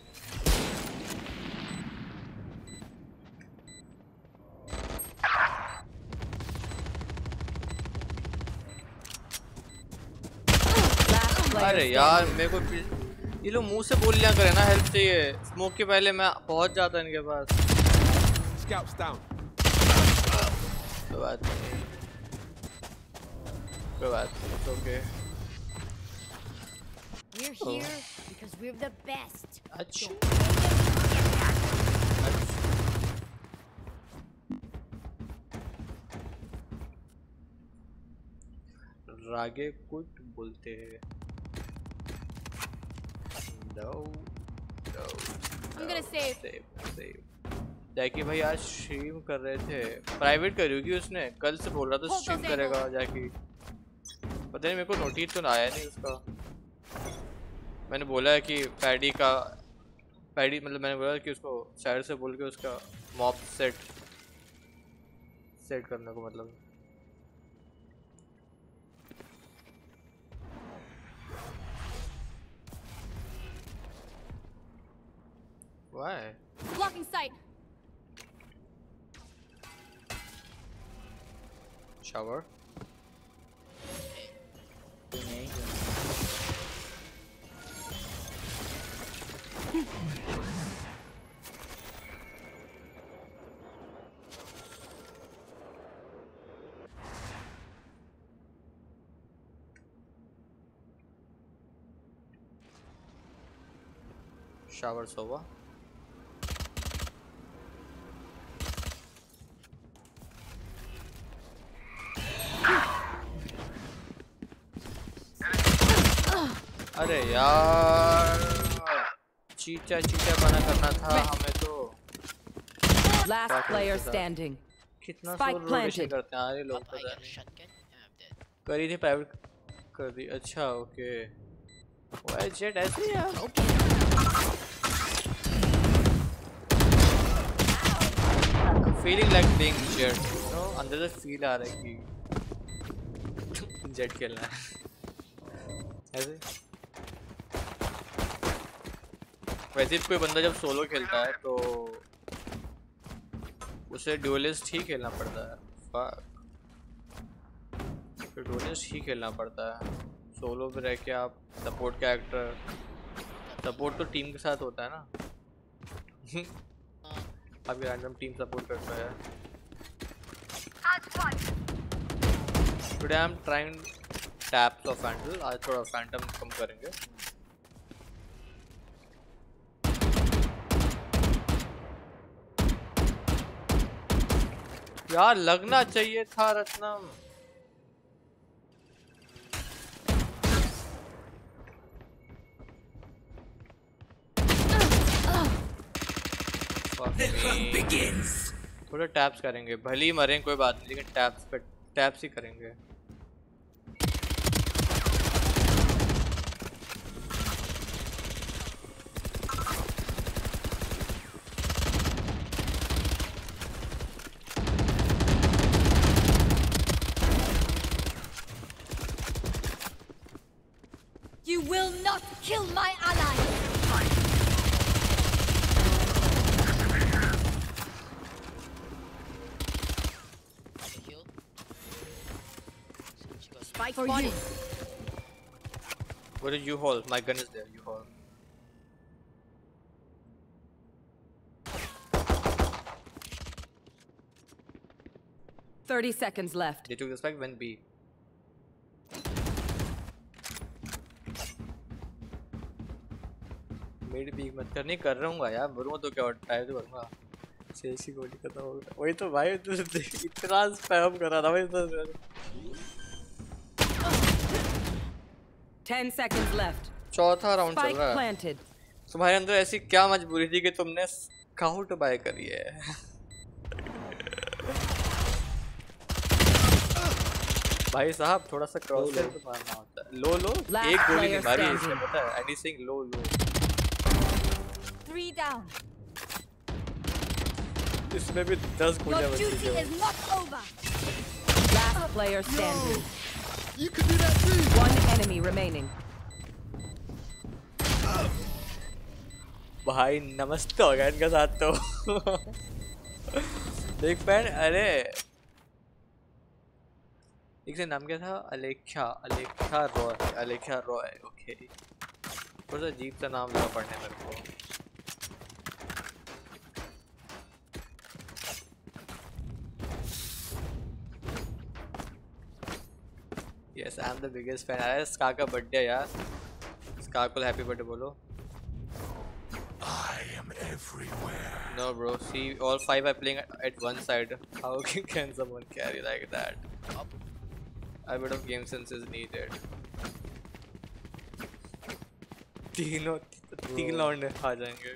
अरे यार मेरे को ये लोग मुँह से बोल लिया करे ना हेल्प चाहिए स्मोक के पहले मैं पहुँच जाता इनके पास। Down. कोई बात नहीं। कोई बात नहीं okay We're Oh. here because we're the best. अच्छा रागे कुट बोलते हैं। No. No. I'm gonna save. save save. Jackie भाई आज स्ट्रीम कर रहे थे। प्राइवेट करी होगी उसने? कल से बोल रहा था स्ट्रीम करेगा जैकी पता नहीं मेरे को नोटिस तो ना आया नहीं उसका। मैंने बोला है कि पैडी का पैडी मतलब मैंने बोला कि उसको साइड से बोल के उसका मॉप सेट सेट करने को मतलब। Why? Blocking sight. Shower. Shower soba. यार। चीचा चीचा बना करना था हमें तो। Last क्या player करते था? standing. कितना Spike सो रोटेशन. करते हैं अरे लोग पता नहीं। करी थी प्राइवेट कर दी। अच्छा ओके। वो जेट ऐसे ही है? Feeling like playing Jett no अंदर से फील आ रहा है कि जेट खेलना है। ऐसे? वैसे कोई बंदा जब सोलो खेलता है तो उसे ड्यूलिस्ट ही खेलना पड़ता है। फक डुएलिस्ट ही खेलना पड़ता है। सोलो पे रह के आप सपोर्ट कैरेक्टर सपोर्ट तो टीम के साथ होता है ना। अभी रैंडम टीम सपोर्ट करता है। Today I am trying taps of handle आज थोड़ा फैंटम कम करेंगे। यार लगना चाहिए था रत्नम। थोड़ा टैप्स करेंगे भली मरें कोई बात नहीं लेकिन टैप्स पे टैप्स ही करेंगे। Spike For spotted. you. What did you hold? My gun is there. You hold. Thirty seconds left. They took the spike when B. मेरी बीक मत कर नहीं कर रहूंगा यार मरूंगा तो क्या टाइम तो करूंगा शेषी गोली खत्म हो गया वही तो भाई तू इतना स्पैम कर रहा था भाई तो Ten seconds left. चौथा राउंड चल रहा है planted. तुम्हारे अंदर ऐसी क्या मजबूरी थी कि तुमने स्काउट बाय करी है भाई साहब थोड़ा सा क्रॉस पे मारना होता है लो लो Last एक गोली नहीं मारी इसने. पता है एनीथिंग लो लो Three down. इसमें भी 10 Your गोलियाँ बची duty हैं is not over. You can do that too. One enemy remaining. भाई नमस्ते हो गया इनके साथ तो। बिग फ़ैन अरे। एक से नाम क्या था? अलेख्या अलेख्या रॉय अलेख्या रॉय ओके थोड़ा सा अजीब सा नाम लगा पढ़ने मेरे को। Yes I am the biggest fan अरे स्का का बर्थडे यार स्का को हैप्पी बर्थडे बोलो I am everywhere. No, bro. See, all five are playing at one side. How can someone carry like that? A bit of game sense is needed. तीनों तीन लौंडे आ जाएँगे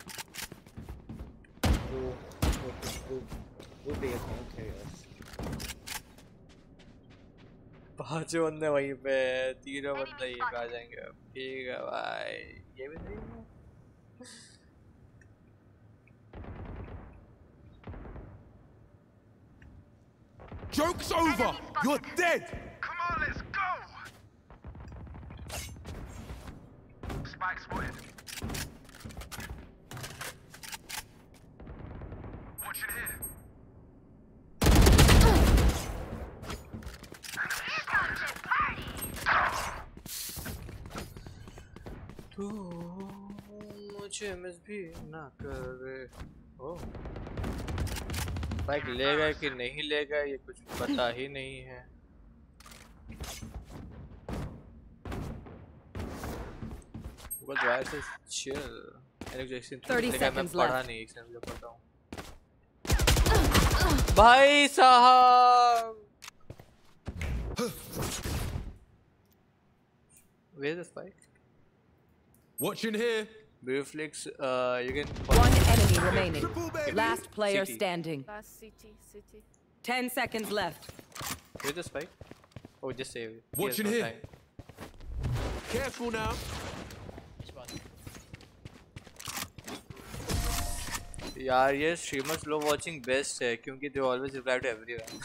पांचों बंदे वहीं पे तीनों बंदे ये पे आ जाएंगे ठीक है भाई ये भी सही है Joke's over. You're dead. Come on, let's go. Spike spotted. Watching here. तू मुझे मिस भी ना करे ओ बाइक लेगा कि नहीं लेगा ये कुछ पता ही नहीं है chill? मैंने एक्शन 30 देखा मैं पढ़ा. नहीं एक्शन जो पढ़ता हूँ भाई साहब Where is the spike? Watching here. Beauflix, uh, you can. One enemy remaining. Last player City. standing. Last city, city. Ten seconds left. Where's the spike? Oh, just save it. He has Watching no here. time. Careful now. यार ये streamers low watching best है क्योंकि they always reply to everyone.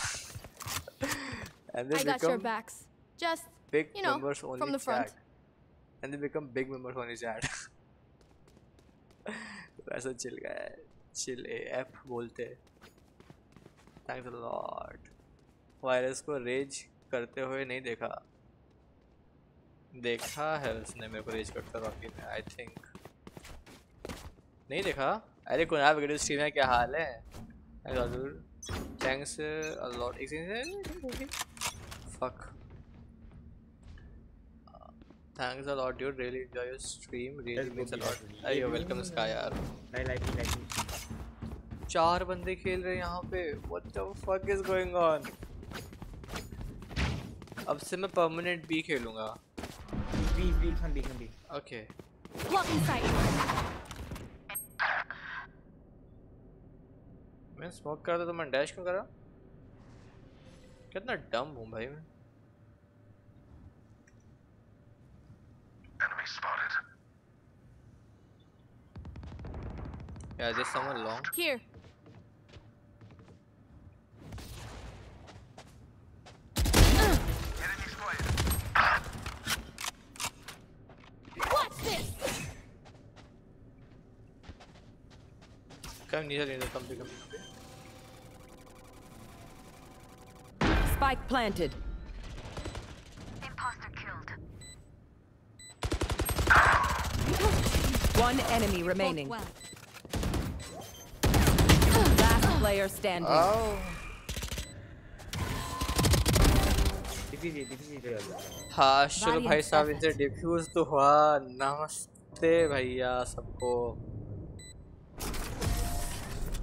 and they I got your become backs. Just, big you know, members only from the front. chat. And they become big members only chat. वैसा चिल गया चिल एफ़ बोलते थैंक्स अ लॉट 'वायरस को रेज करते हुए नहीं देखा. देखा है उसने मेरे को रेज करता रॉकी में आई थिंक नहीं देखा? अरे कुनाल वीडियो स्ट्रीम है, क्या हाल है? Thanks a lot fuck thanks a lot dude. Really enjoy your stream. Really means a lot. अरे वेलकम स्काई यार नहीं लाइक लाइक चार बंदे खेल रहे हैं यहाँ पे। What the fuck is going on? अब से मैं परमानेंट बी खेलूँगा। बी बी खान बी खान बी ओके Blocking sight. मैं स्मोक कर तो मैं डैश क्यों करा कितना डम हूँ भाई मैं। Enemy spotted. Yeah, just someone long. Here. What's this? Come near, near, come, come, come. Spike planted. One enemy remaining. Well. Last player standing. Oh. हाँ चलो भाई साहब इनसे डिफ्यूज तो हुआ। नमस्ते भैया सबको।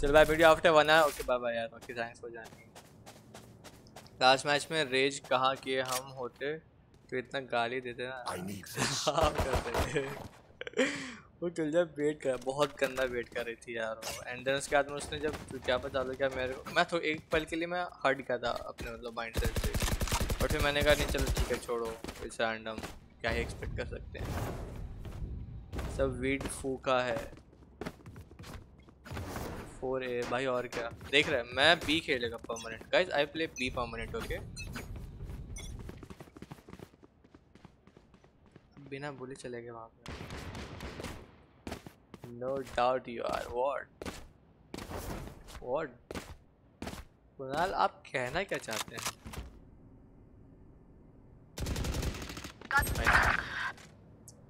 चलो भाई वीडियो आफ्टर वन है ओके बाय बाय यार okay thanks for joining last match में रेज कहाँ किए हम होते? तो इतना गाली देते ना। हाँ करते? वो जब वेट कर, बहुत गंदा वेट कर रही थी यार वो। देन उसके बाद में उसने जब क्या पता चालू किया मेरे को, मैं तो एक पल के लिए मैं हट गया था अपने मतलब माइंड सेट से और फिर मैंने कहा, नहीं, चलो ठीक है, छोड़ो इट्स रैंडम क्या ही एक्सपेक्ट कर सकते हैं? सब वीड फूका है। फोर ए भाई और क्या। देख रहे हैं, मैं बी खेलेगा permanent guys I play B permanent okay बिना बोले चले गए वहाँ पे। No doubt you are what what Kunal आप कहना क्या चाहते हैं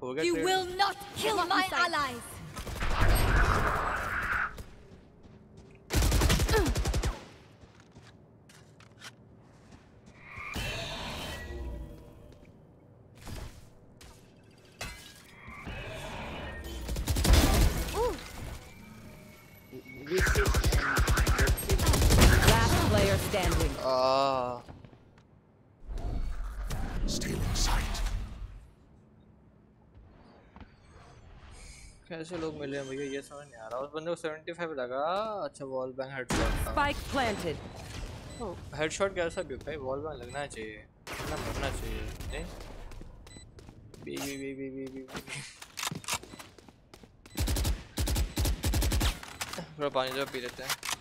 हो गया You trade? will not kill my allies. कैसे लोग मिले हैं भैया? ये समझ नहीं आ रहा। उस बंदे को 75 लगा। अच्छा wall bang headshot spike planted planted. Headshot कैसा भी भाई वॉल बैंग लगना चाहिए। ना मरना चाहिए। नहीं? B B B B B B B. थोड़ा पानी जो पी लेते हैं।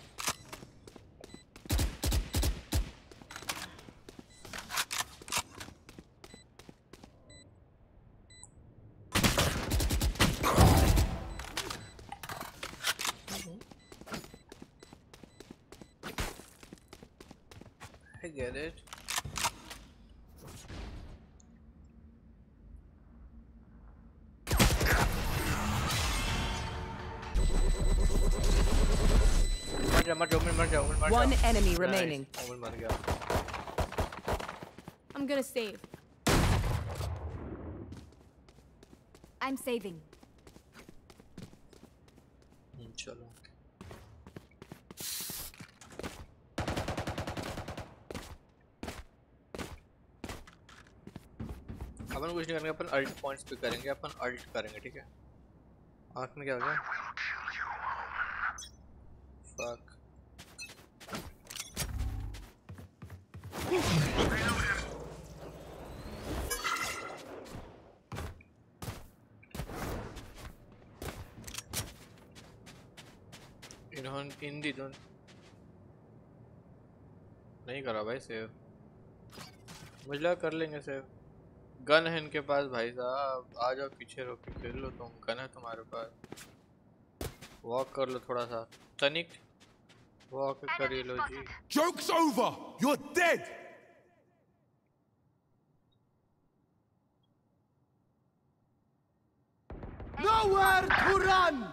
मर जा मर जा उमर मर जा उमर मर जा One enemy Nice, remaining. Umar मर गया I'm gonna save. I'm saving. हम्म, चलो अपन कुछ नहीं करेंगे अपन अल्ट पॉइंट्स पे करेंगे अपन अल्ट करेंगे ठीक है आँख में क्या हो गया भाई सेव। मुझे कर लेंगे सेव। गन है इनके पास भाई साहब। आ जाओ पीछे रोक के खेल लो तुम। गन है तुम्हारे पास। वॉक कर लो थोड़ा सा। तनिक वॉक कर लो जी। Joke's over you are dead nowhere to run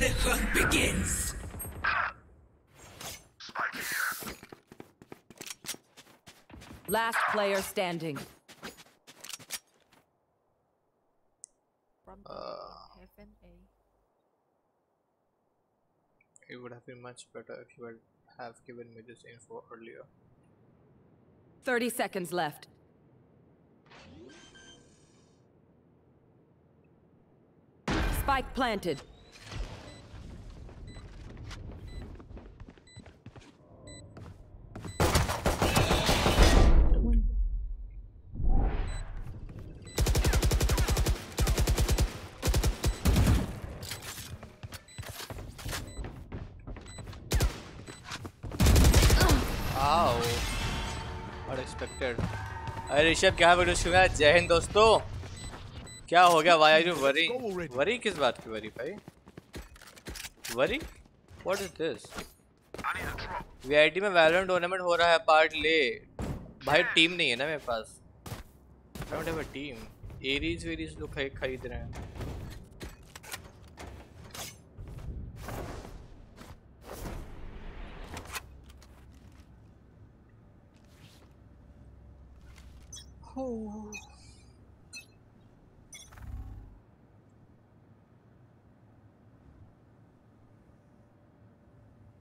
The hunt begins. Last player standing. Heaven uh. A. It would have been much better if you had have given me this info earlier. 30 seconds left. Spike planted. Rishabh, क्या है? जय हिंद दोस्तों। क्या हो गया? Why are you worry worry किस बात की वरी भाई? Worry what is this VIT में वैलोरेंट टूर्नामेंट हो रहा है पार्ट ले। भाई टीम नहीं है ना मेरे पास। टीम एरीज वेरीज लोग खरीद रहे हैं।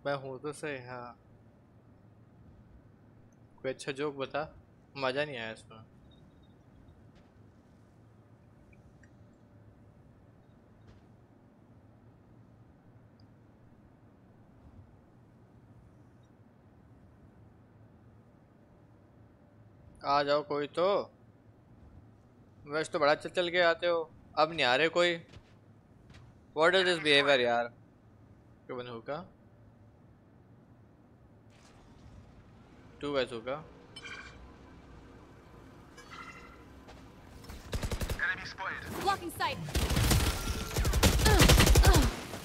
मैं हूँ तो सही हाँ। कोई अच्छा जोक बता? मज़ा नहीं आया इसमें। आ जाओ कोई तो। वैसे तो बड़ा चल चल के आते हो। अब नहीं आ रहे कोई। वॉट इज़ दिस बिहेवियर यार? क्यों बने होगा? Two gas sight.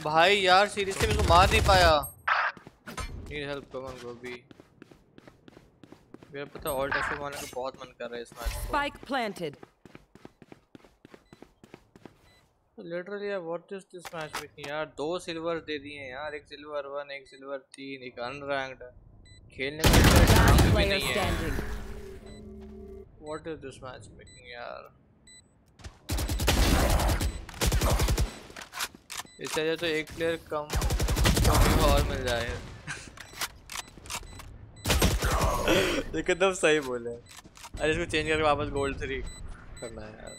भाई यार सीरियसली मेरे को मार नहीं पाया। नीड हेल्प कम ऑन गोबी मेरा पता ऑल टैक्स मारने का बहुत मन कर रहा है इस मैच Spike planted. लिटरली यार what is this match making यार। दो सिल्वर दे दिए हैं यार। एक सिल्वर वन एक सिल्वर तीन एक अनरैंक्ड खेलने को टाइम भी नहीं है। What is this match making यार? इससे अच्छा तो एक प्लेयर कम और मिल जाए। एकदम सही बोले। अरे इसको चेंज करके वापस गोल्ड थ्री करना है यार।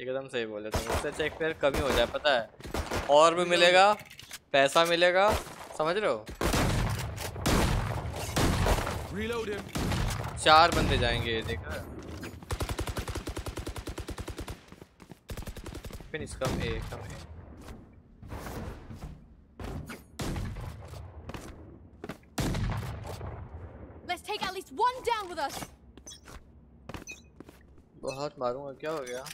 एकदम सही बोले तुम। इससे अच्छा एक प्लेयर कम ही जाए पता है। और भी मिलेगा पैसा मिलेगा समझ रहे हो? चार बंदे जाएँगे देखा Finish, come A, come A. us. बहुत मारूँगा, क्या हो गया?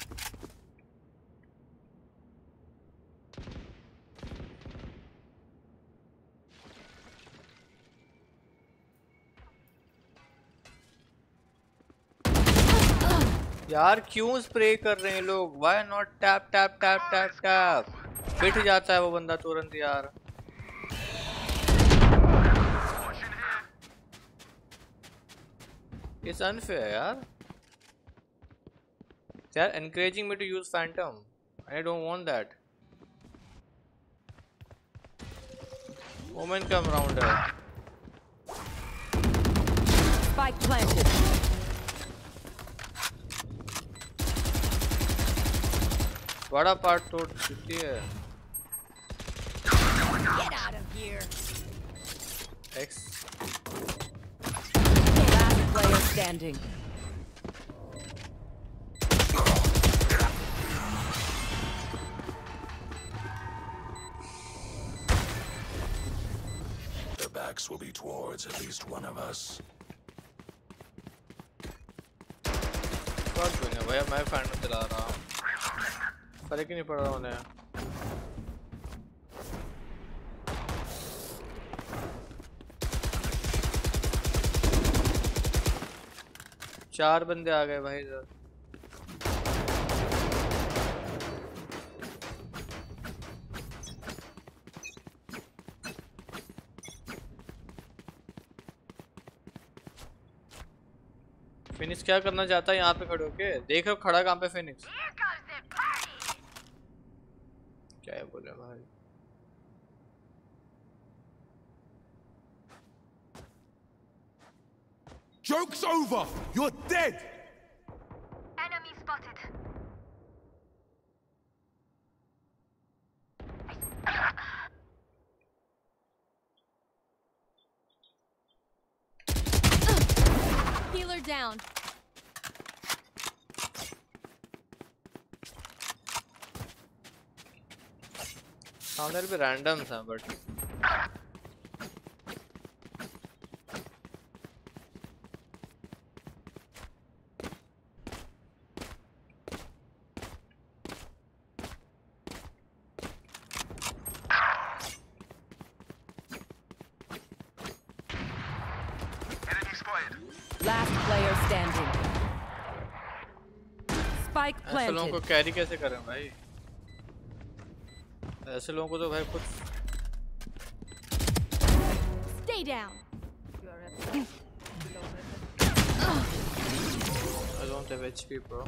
यार, क्यों स्प्रे कर रहे हैं लोग? Why not tap tap tap tap tap पिट जाता है वो बंदा तुरंत यार। It's unfair यार They are encouraging me to use phantom I don't want that Woman come round her Spike planted. बड़ा पार्ट तोड़ चुकी है Get out of here. X Last player standing. Their backs will be towards at least one of us. बात कोई नहीं भैया मैं फैंटम चला रहा हूँ फर्क ही नहीं पड़ रहा उन्हें चार बंदे आ गए भाई इधर। फिनिक्स क्या करना चाहता है यहाँ पे खड़े होके? देख खड़ा कहाँ पे फिनिक्स क्या बोले भाई। Joke's over! You're dead! Enemy spotted. Healer down. Sounded a bit random, sir, but... Last player standing. Spike ऐसे लोगों को planted. कैरी कैसे करें भाई ऐसे लोगों को तो भाई खुद Stay down. I don't have HP bro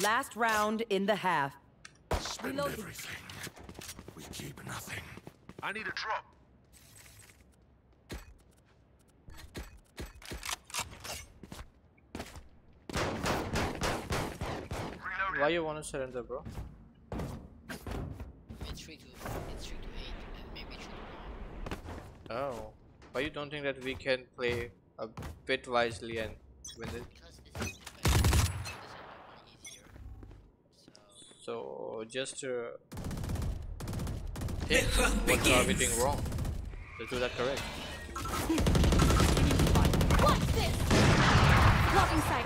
Last round in the half. Spend everything. We keep nothing. I need a drop. Why you want to surrender bro? It's 3 to, it's 3 to 8 and maybe 3 to 9. oh. Why you don't think that we can play a bit wisely and win it? So just uh, think what are we doing wrong. Let's do that correct. What's this? Blocking sight.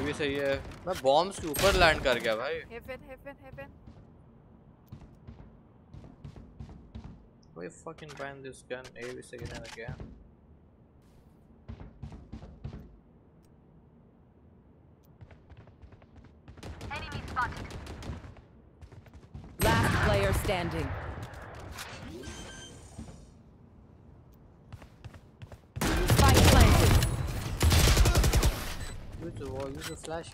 ये भी सही है मैं बॉम्ब्स के ऊपर लैंड कर गया भाई Heaven, heaven, heaven. Why fucking ban this gun every second and again? Enemy spotted. Last player standing. Use the wall, use the flash.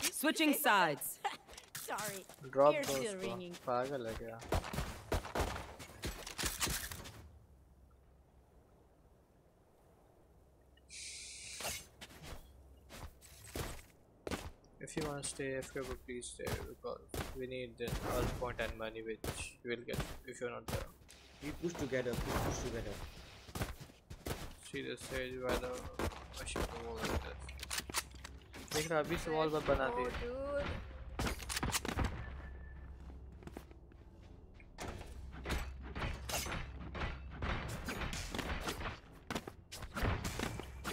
Switching sides. Sorry. Drop You're those. Pagal hai kya? If you wanna stay AFK, please stay because we need the all point and money which you will get if you're not there. We push together, We push together. The stage by the machine wall like this. देख रहा अभी से वॉल पर बना Oh, दिए dude.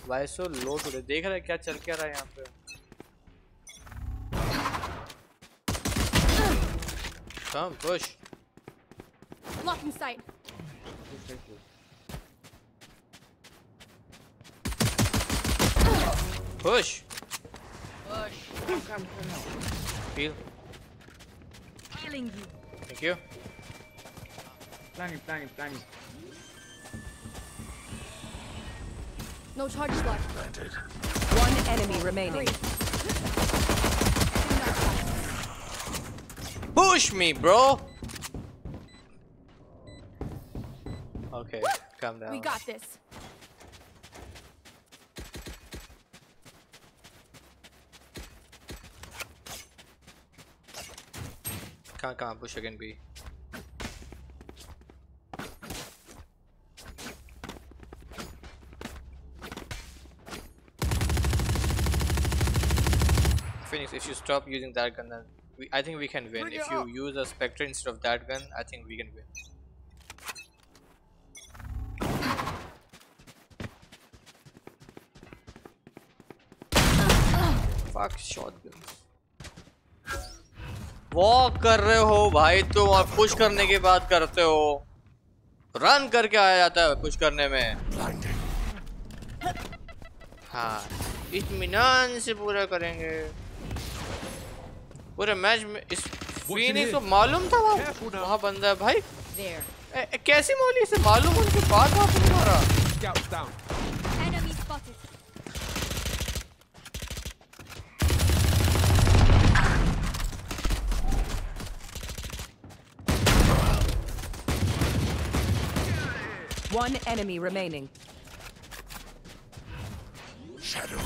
Why so low today? देख रहा है क्या चल क्या रहा है यहाँ पे Come push. Blocking sight. Push. Push. Come, come, come now. Heal. Healing you. Thank you. Planning, planning, planning. No charges left. Planted. One enemy remaining. Push me, bro. Okay, calm down. We got this. Can't, can't push again, B. Phoenix, if you stop using that gun, then we, I think we can win. If you up. use a Spectre instead of that gun, I think we can win. fuck shotgun walk कर रहे हो भाई तुम और पुश करने की बात करते हो। रन करके आया जाता है पुश करने में। हाँ इत्मीनान से पूरा करेंगे। पूरे मैच में इस फीनिक्स को मालूम था वहाँ वहाँ बंदा है भाई। ए, ए, कैसी मौली से मालूम उनके बाद वहाँ पे मारा One enemy remaining. Shadows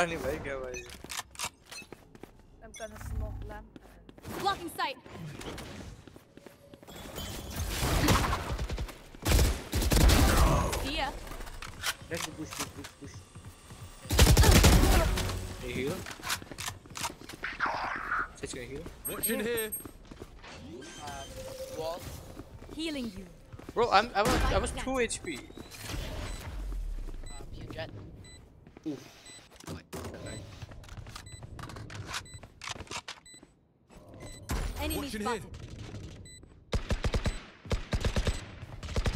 नहीं भाई क्या भाई I'm gonna smoke lamp. Blocking sight. Here. Let's push, push, push, push. ये हीरो सच में hero Watching here. Wall. Healing you. Bro, I'm I was I was 2 HP. Enemy Watching spotted.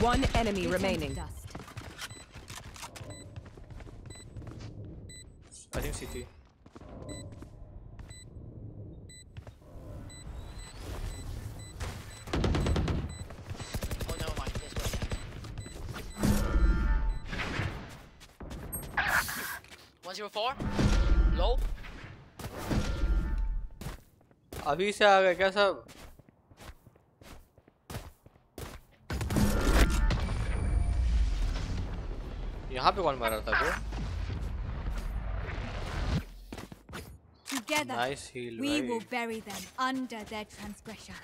One enemy Return to remaining. dust. I think CT. Oh, never mind. This way. One zero four. Low. अभी से आ गए क्या सब यहाँ पे कौन मारा था Together, Nice heal, we will bury them under their transgression.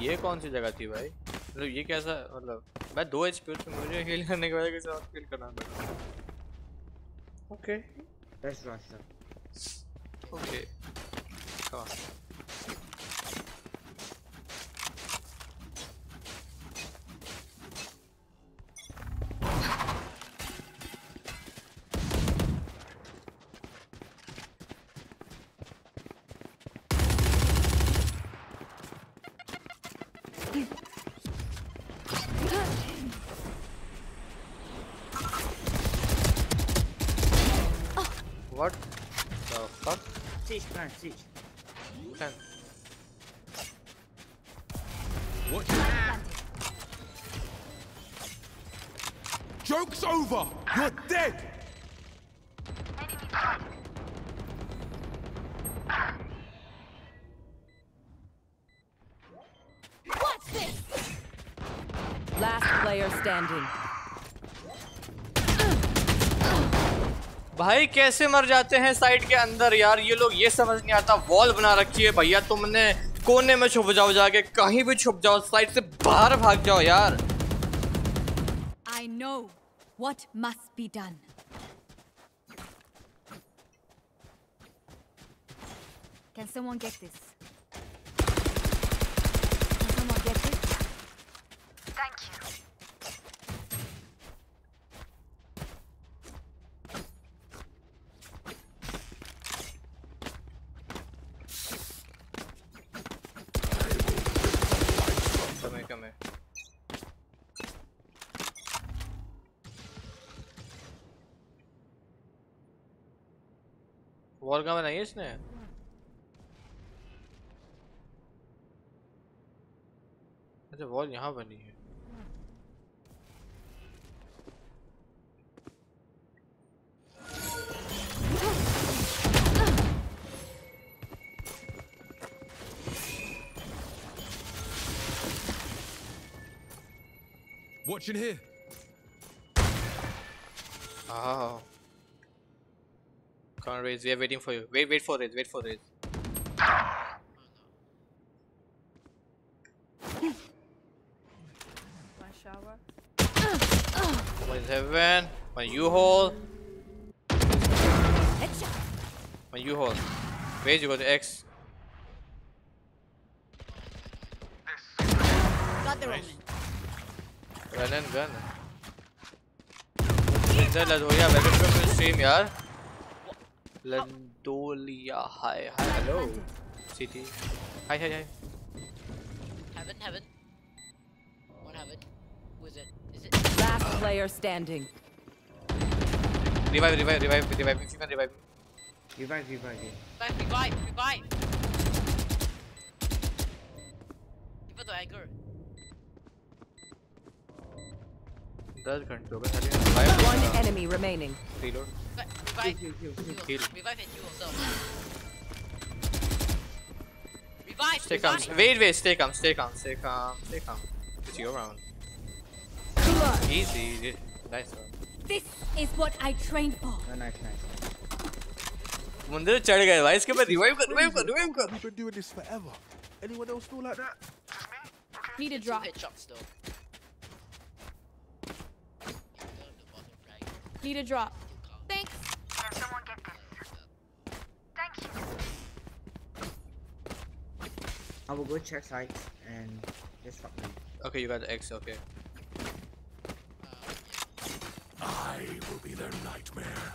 ये कौन सी जगह थी भाई? मतलब ये कैसा मतलब मैं दो एच पे तो मुझे हील करने के बाद किसी और हील करना पड़ा okay Let's rush them. Okay come on What? Joke's over! You're dead! What's this? Last player standing. भाई कैसे मर जाते हैं साइड के अंदर यार ये लोग ये समझ नहीं आता वॉल बना रखी है भैया तुमने कोने में छुप जाओ जाके कहीं भी छुप जाओ साइड से बाहर भाग जाओ यार I know what must be done Can someone get this? Can someone get this? Thank you. Power gun बनाई है Watch in here. Oh. We are waiting for you. Wait, wait for Raze. Wait for Raze. One shower. One is heaven. One U-hole. One U-hole. Raze, you got the X. Got the Nice. Run and gun. Lindsay Ladolia, welcome to the stream, yaar. Landolia. Oh. Hi, hi, hello. City. Hi, hi, hi. Heaven, heaven. One heaven. Who is it? Is it? Last player standing. Revive, revive, revive, revive. If you can revive. Revive, revive. Revive, revive, revive. Give her the anchor. One enemy remaining. Reload. Revive. Heal, heal, heal, Heal. Revive and heal yourself. Revive, Stay calm. revive. Wait, wait. Stay calm. Stay calm. Stay calm. Stay calm. It's your round. Easy. easy. Nice one. This is what I trained for. Oh, nice, nice. मंदिर चढ़ गए भाई इसके बाद रिवाइव कर रिवाइव कर रिवाइव कर We've been doing this forever. Anyone else feel like that? Need a drop. Headshots though. Need a drop. I will go check sites and just fuck them. Okay, you got the X. Okay. I will be their nightmare.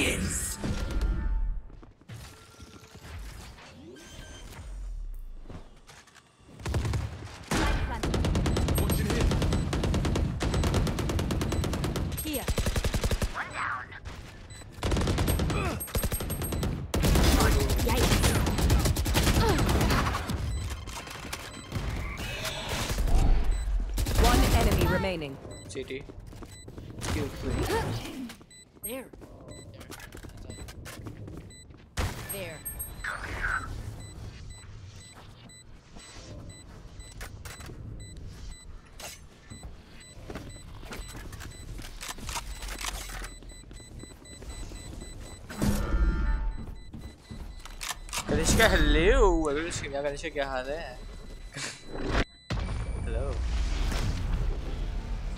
Begins. Kanishka hello अभी शिमला कनिष्का क्या हाल है हेलो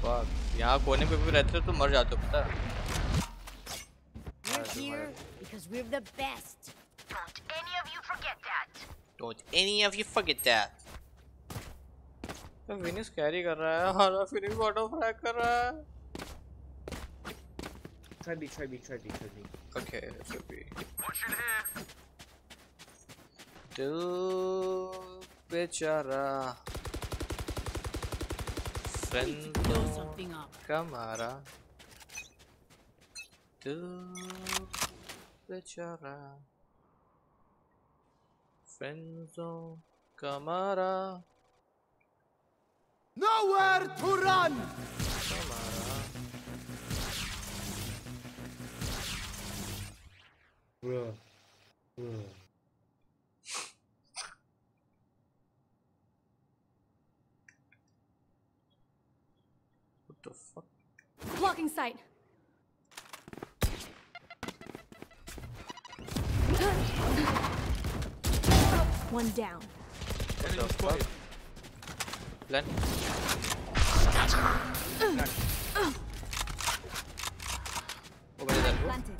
फक यहाँ कोने पे भी रहते हो तो मर जाते हो पता है? We're here because we're the best. Don't any of you forget that. Don't any of you forget that. तो विनिस कैरी कर रहा है हमारा फिनिश ऑटो फ्रैग कर रहा है Try B, try B, try B, try B. Watching here. दिल Till Bechara Friend Kamara Till Bechara Friendzone Kamara Nowhere to run! Kamara. Bro, bro. Blocking sight. One down. Land. Oh, Over there. Planted.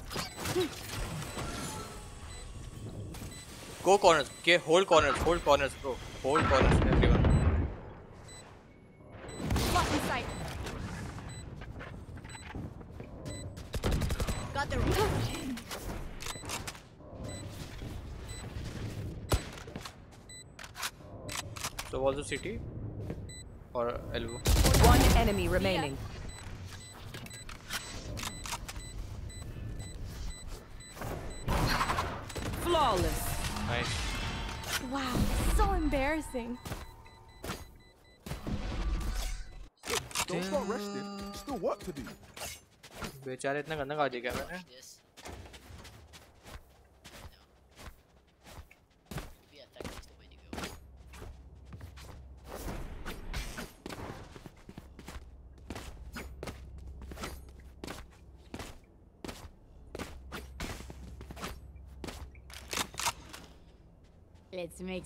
Go corners. Okay, hold corners. Hold corners, bro. Hold corners. Man. city or elbow? One enemy remaining. Flawless. Nice. wow, so embarrassing. Don't start resting. Still work to do. बेचारे इतना गंदा गा दिया क्या मैंने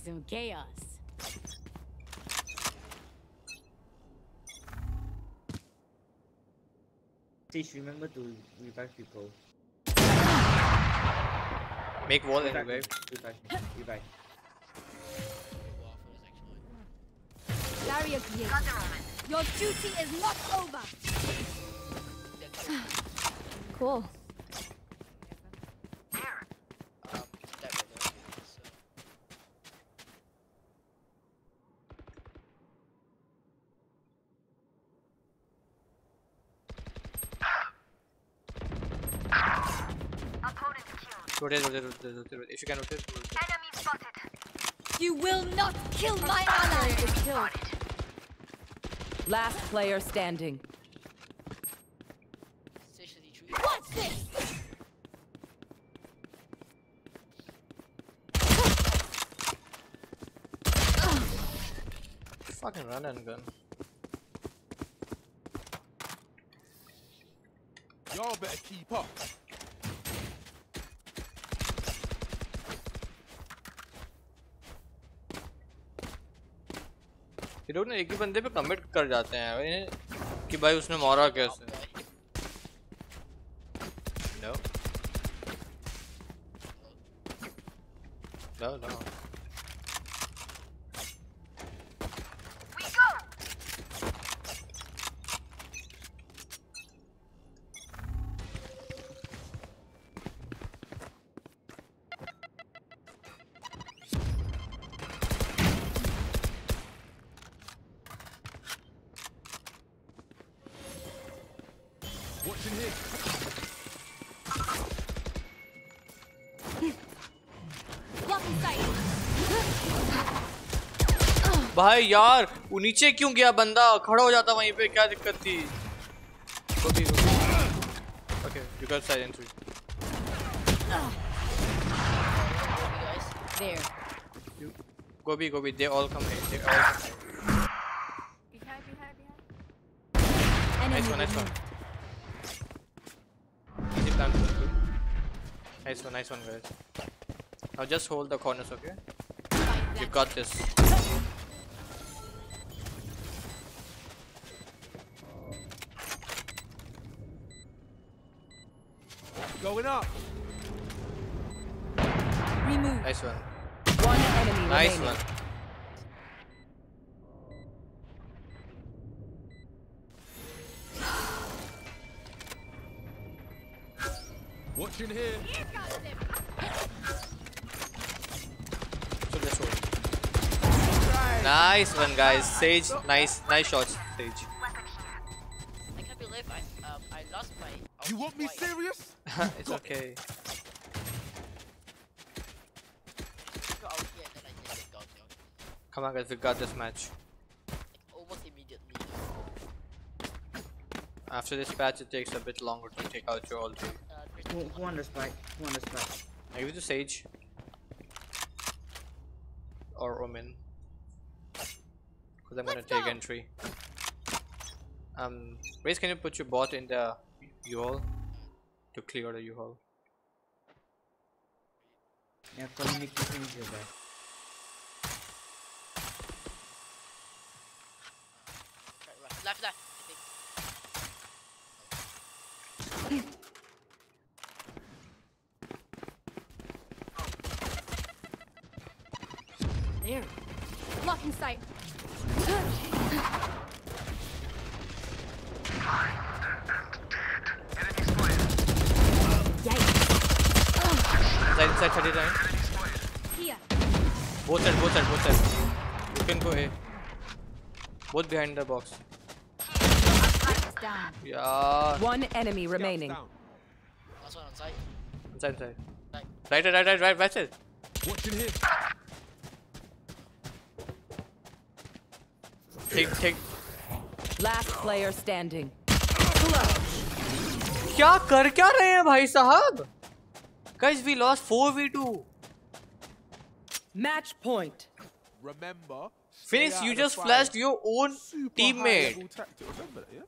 Some chaos. Please remember to revive people. Make wall and Revive, revive. revive, revive. Barrier created. Your duty is not over. Cool. Rotate, rotate, rotate, rotate, rotate. If you can rotate, rotate. You will not kill my ally. Killed. Last player standing. What's this? Fucking run and gun. Y'all better keep up. लोग ना एक ही बंदे पे कमिट कर जाते हैं कि भाई उसने मारा कैसे? भाई यार वो नीचे क्यों गया बंदा खड़ा हो जाता वहीं पे क्या दिक्कत थी okay you got entry There. गोभी गोभी they all come here they all. Nice one nice one easy plan for you nice one nice one guys now just hold the corners okay you got this Going up. Remove. nice one One enemy nice remaining. one What's in here? So just hold. Nice one, guys. Sage, nice, nice shots, Sage. I can't believe I um I lost my. You want me serious? it's okay. Go out here and then I just got you. Come on, guys, we got this match. Almost immediately. After this patch, it takes a bit longer to take out your ulti. Who, who on the spike? Who on the spike? I give it to Sage. Or Omen. Because I'm gonna take entry. Um, Race, can you put your bot in the U-Haul? To clear the U-Haul. Yeah, communication is your best. Right, right. Left, left. I think. There. Blocking sight. Inside 39. Here. Both side, both side, both side. You can go A. Both behind the box. Down. Yeah. One enemy remaining. Last one on site. Inside, inside. Right, right, right, right, right, right side. Watching him. Take, take. Last player standing. क्या कर क्या रहे हैं भाई साहब Guys, we lost 4v2. Match point. Remember. Phoenix, stay you out of just the flashed fire. your own Super teammate. high-level tactic. Remember that, yeah?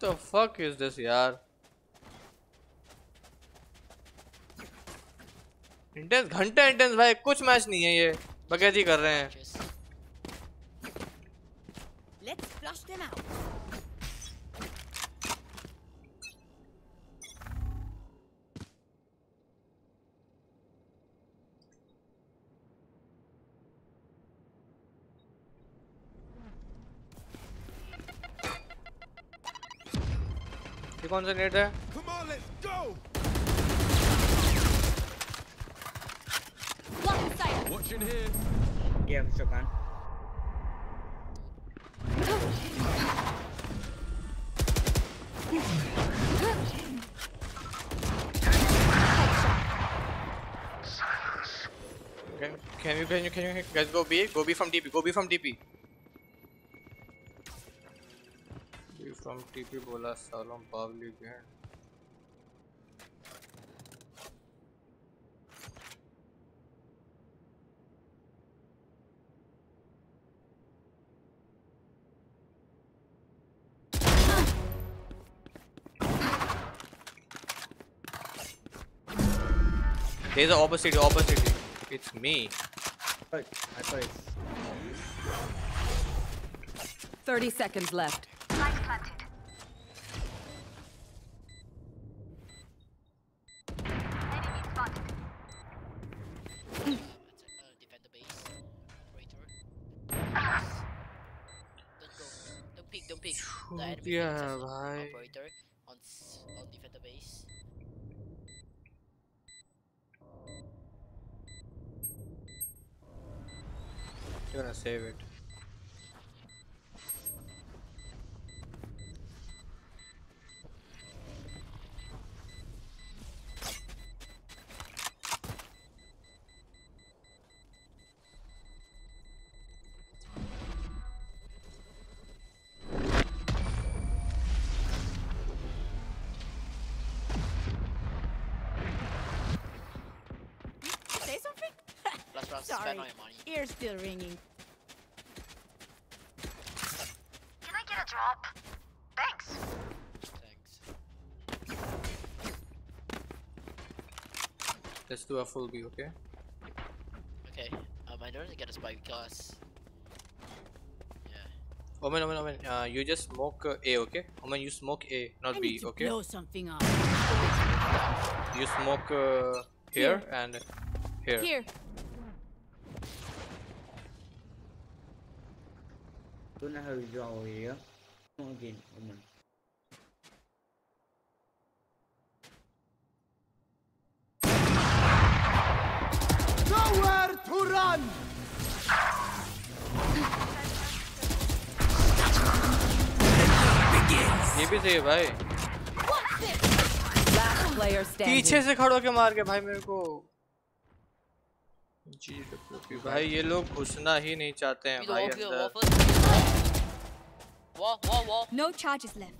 The fuck is this, यार? इंटेंस घंटा इंटेंस भाई कुछ मैच नहीं है ये बगैर कर रहे हैं Let's flush them out. concentrate there. Come on, let's go. Blocking sight. Here. Yeah, we can. Okay. Can you can you can you guys go B? Go B from DP. Go B from DP. B from TP बोला सालों बावली band There's the opposite, opposite. It's me. I thought it's 30 seconds left. yeah, bye. operator on gonna save it? Ear's still ringing. Can I get a drop? Thanks. Thanks. Let's do a full B, okay? Okay, um, I don't get a spike because Omen, Omen, Omen, uh, you just smoke uh, A, okay? Omen, you smoke A, not I B, need to okay? blow something up. You smoke uh, here, Here. and here. Here. Know how you draw over here. Come again, come on. Nowhere to run! ये भी सही है भाई. पीछे से खड़ो के मार के भाई मेरे को जी भाई ये लोग घुसना ही नहीं चाहते हैं भाई अंदर. Wall, wall, wall. No charges left.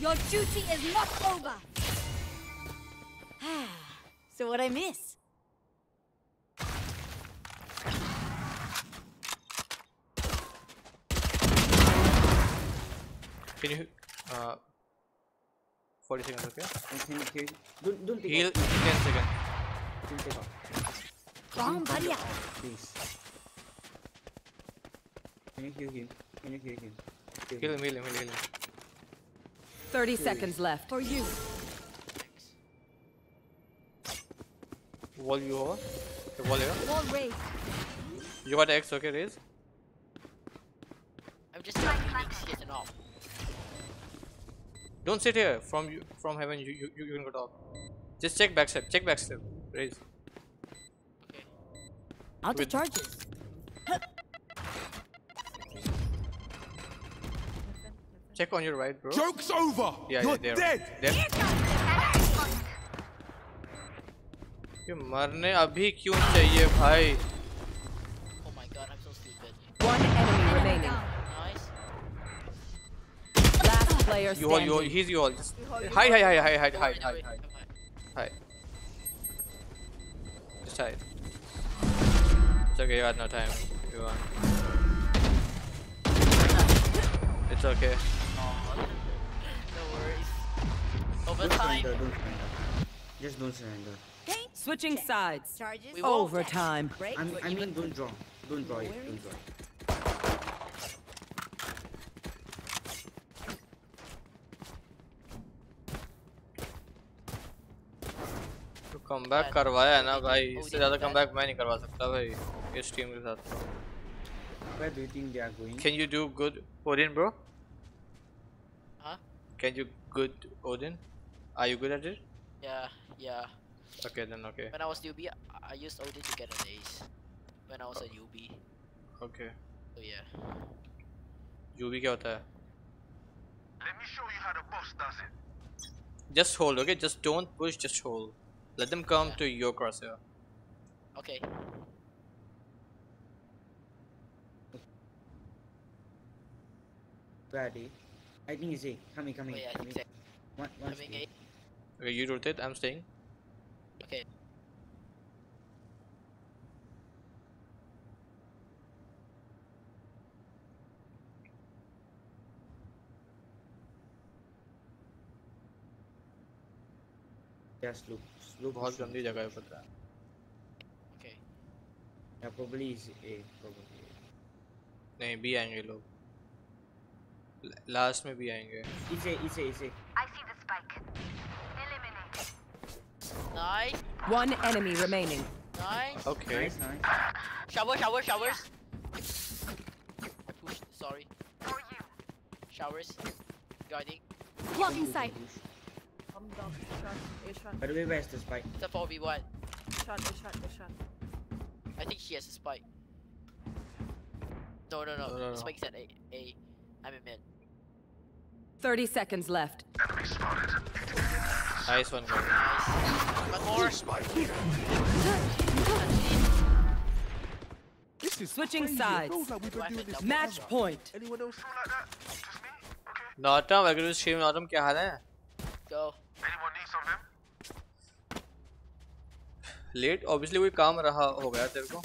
Your duty is not over. so what I miss? Can you uh 40 seconds okay? Can you heal? Don't, don't take Heal off. 10 seconds. Don't take off. Bomb buddy. Please. Can you heal him? Can you heal him? Heal him, heal him, heal him. 30 seconds left. For you. Wall you over. Okay, wall here. Wall raised. You got X, okay, raise. I'm just not Phoenix getting off. Don't sit here. From you, from heaven, you you, you can go top. Just check backstep. Check backstep. Raise. Out of With- charges. Check on your right, bro. Joke's over. Yeah, You're yeah, there. dead. There. ये मरने अभी क्यों चाहिए भाई Oh my god, I'm so stupid. One enemy remaining. Nice. Last player You all, you all, standing. he's you all. Just hide, hide, hide, hide, hide, hide, hide, hide. Hide. Just hide. It's okay, you got no time. If you want. It's okay. Don't Overtime. surrender, don't surrender. Just don't surrender. Switching sides. Charges. We won't. Overtime. I mean, I mean, don't draw. Don't draw it. Don't draw it. तो कम बैक करवाया है ना भाई इससे ज़्यादा कम बैक मैं नहीं करवा सकता भाई इस टीम के साथ Where do you think they are going? Can you do good Odin bro? Huh? Can you good Odin? Are you good at it? Yeah, yeah. Okay then okay. When I was UB, I used Odin to get an ace. When I was a UB. Okay. So yeah. जो भी क्या होता है Let me show you how the boss does it. Just hold okay just don't push just hold. Let them come to your crosshair. Okay. Where are they? I think it's A. Coming, coming. Oh, yeah, coming. exact- One, one Coming stay. A. Okay you rotate I'm staying. Okay. Yeah, slow. Slow. बहुत. गंदी जगह है पता है Okay. Yeah, probably is A. Probably. नहीं भी आएँगे लोग लास्ट में भी आएँगे It's A. It's A. It's A. I Nice. One enemy remaining. Nice. Okay. Nice, nice. Shower, shower, showers. I pushed. Sorry. Showers. Guarding. Blocking sight. I'm down. Shot. A shot. By the way, where's the spike? It's a 4v1. Shot. A shot. A shot. I think she has a spike. No, no, no. No, no, no. The spike's at A. A. I'm in mid. 30 seconds left. Enemy spotted. Nice one guys. Nice. One more. This is Switching crazy. sides. Like Match point. Anyone else feel like that? नौतम अगर उस स्ट्रीम नौतम क्या हाल है Go. Anyone need something? Late obviously कोई काम रहा हो गया तेरे को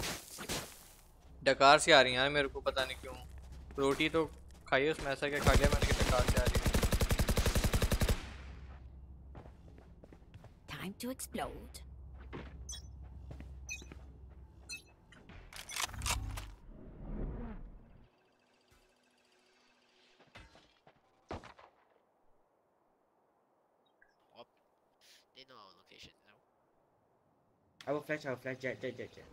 डकार से आ रही हैं यार मेरे को पता नहीं क्यों रोटी तो खाई है उसमें ऐसा क्या खा लिया मैंने कि डकार से आ रही है Time to explode. They know our location now. I will flash. I will flash. Jet, jet, jet, jet.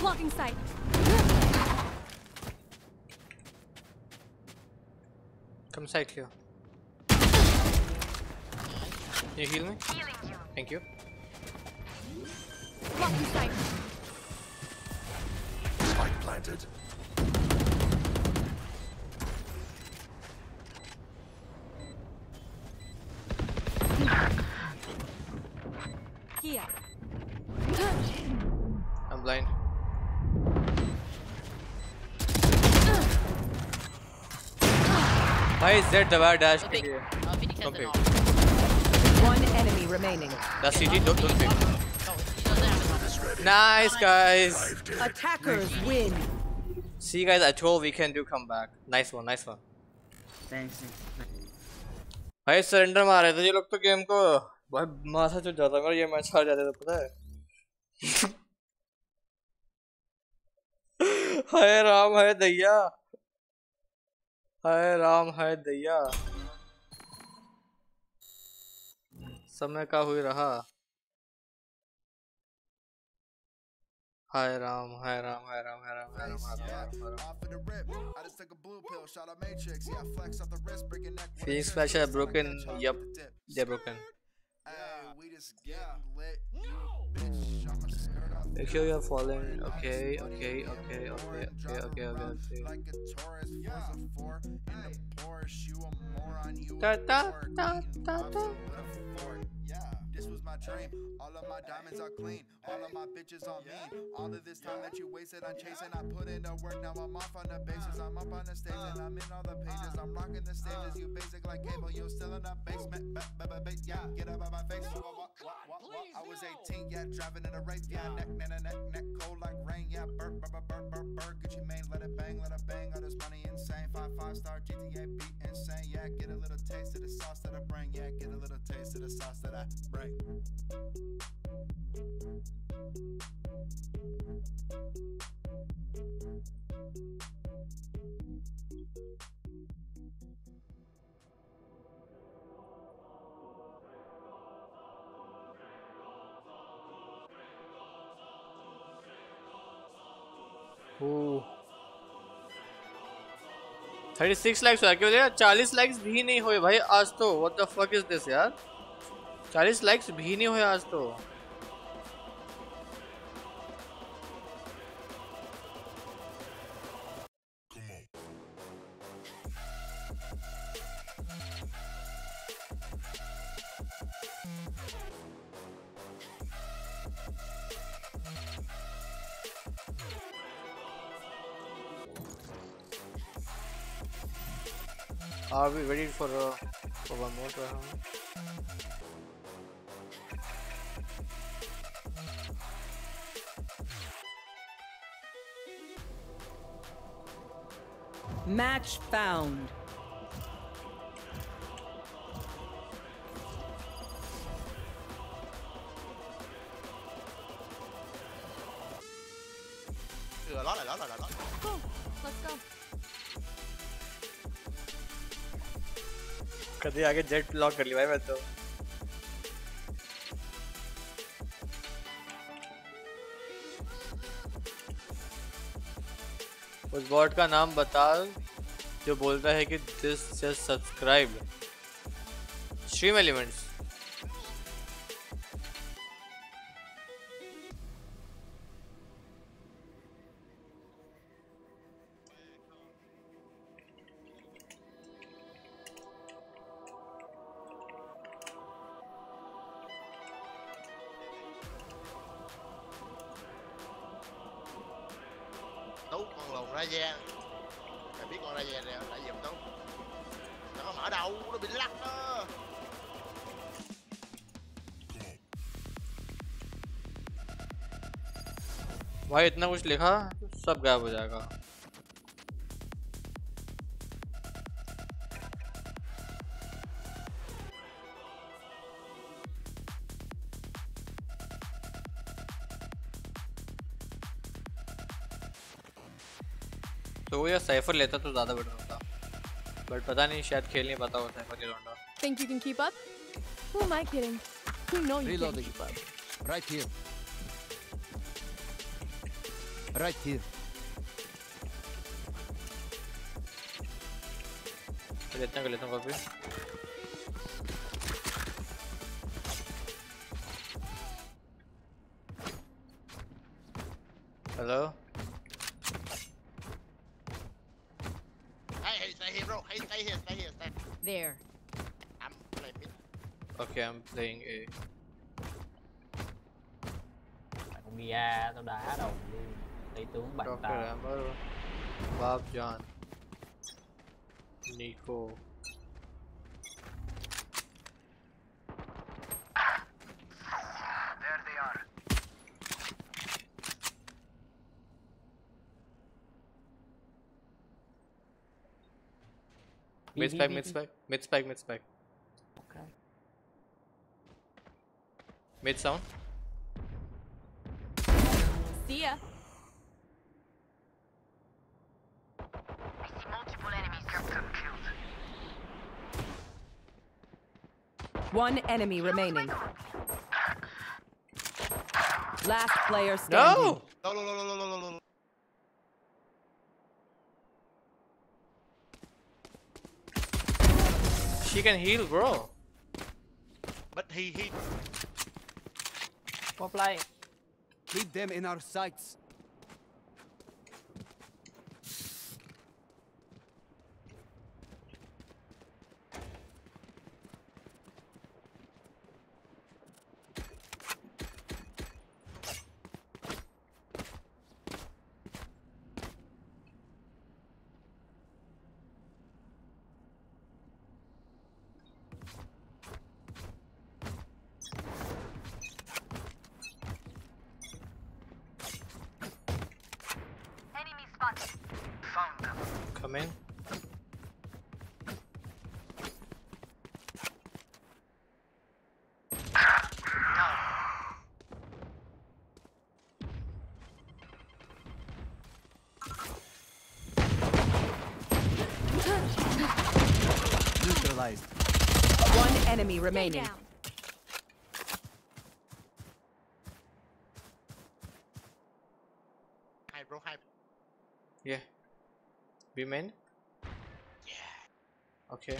Blocking sight. Come side here. Can you heal me? Thank you. Blocking sight. Spike planted. Here. I'm blind. भाई Z दबा डैश के लिए Uh, remaining. That's CT don't don't pick. Nice guys Attackers win. See you guys I told we can do comeback Nice one nice one Thanks. भाई सरेंडर मारे थे ये लोग तो गेम को भाई माथा चढ़ जाता अगर ये मैच हार जाते तो पता है हाय राम हाय दैया हाय राम हाय दैया समय का हुई रहा हाय राम हाय राम हाय राम हाय राम हाय राम हाय राम हाय Ram Off of the rip, I just took a blue pill, shot a matrix. Yeah, I flex off the wrist, Make sure you're following. Okay, okay, okay, okay, okay, okay, okay, okay. Da da da da da. This was my dream. All of my diamonds are clean. All of my bitches on me. All of this time that you wasted on chasing, I put in the work. Now I'm off on the bases. Uh. I'm up on the stage and I'm in all the pages. Uh. I'm rocking the stages. Uh. You basic like cable. You still in the basement. Ba- ba- ba- ba- Yeah, get up on my face. I was 18, yeah, driving in a rape. Yeah, neck, neck, neck, neck, cold like rain. Yeah, burp, burp, burp, burp, burp, burp. Gucci Mane, let it bang, let it bang. All this money insane. Five, five star GTA beat insane. Yeah, get a little taste of the sauce that I bring. Yeah, get a little taste of the sauce that I bring. Ooh. 36 likes हुआ क्यों 40 लाइक्स भी नहीं हुए भाई, आज तो what the fuck is this यार 40 लाइक्स भी नहीं हुए आज तो Are we ready for uh, for one more round? Match found. Rồi lót lại lót lại lót. Go. Let's go. कभी आगे जेट लॉक कर ली भाई मैं तो उस बॉट का नाम बता जो बोलता है कि this just subscribe stream elements भाई इतना कुछ लिखा सब गायब हो जाएगा तो वो यार साइफर लेता तो ज़्यादा बेटर होता बट पता नहीं शायद खेल नहीं पाता वो साइफर ये लौंडा Think you can keep up? Who am I kidding? You know you Reloading. can keep up. Right here. Right here. Глядно, глядно, бабы. Hello? There. I'm playing. Okay, I'm playing Tỷ tướng bạch Dr. tao. Amber, Bob John, Nico. There they are. Mid spike, mid spike, mid spike, mid spike. Okay. Mid sound. See ya. Multiple enemies. Captain killed. One enemy remaining. Last player standing. No! No, no, no, no, no, no, no, no. She can heal, bro. But he he Pop line. Keep them in our sights. Enemy remaining. down. hai bro hai Yeah. Be main? Yeah. Okay.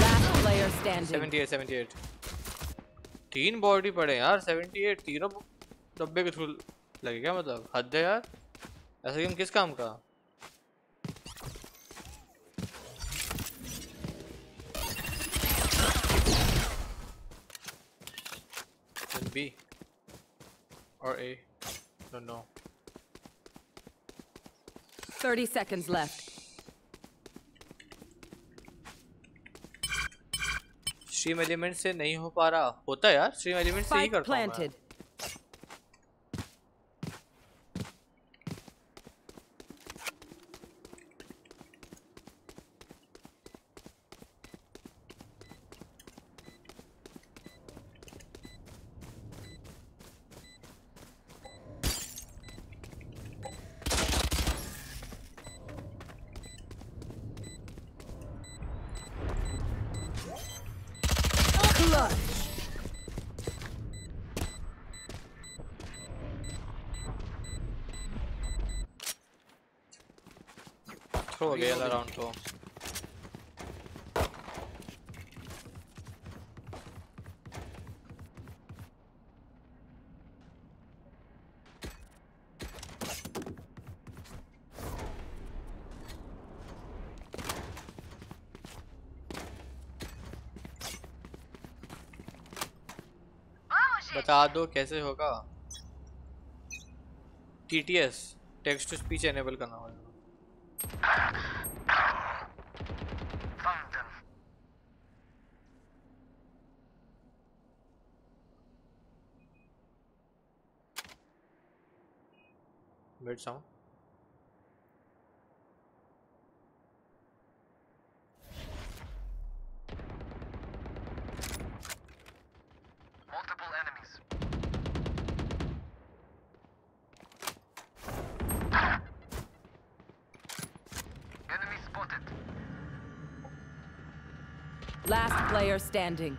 Last player standing. 78 78 तीन बॉडी पड़े यार 78 तीनों डब्बे के थ्रू लगे क्या मतलब हद है यार ऐसा गेम किस काम का B. Or A. Don't know 30 seconds left. Stream element से नहीं हो पा रहा। होता है यार स्ट्रीम एलिमेंट से ही करता हूँ को बता दो कैसे होगा? TTS text to speech enable करना। Mid sound. Multiple enemies. Enemy spotted. Last player standing.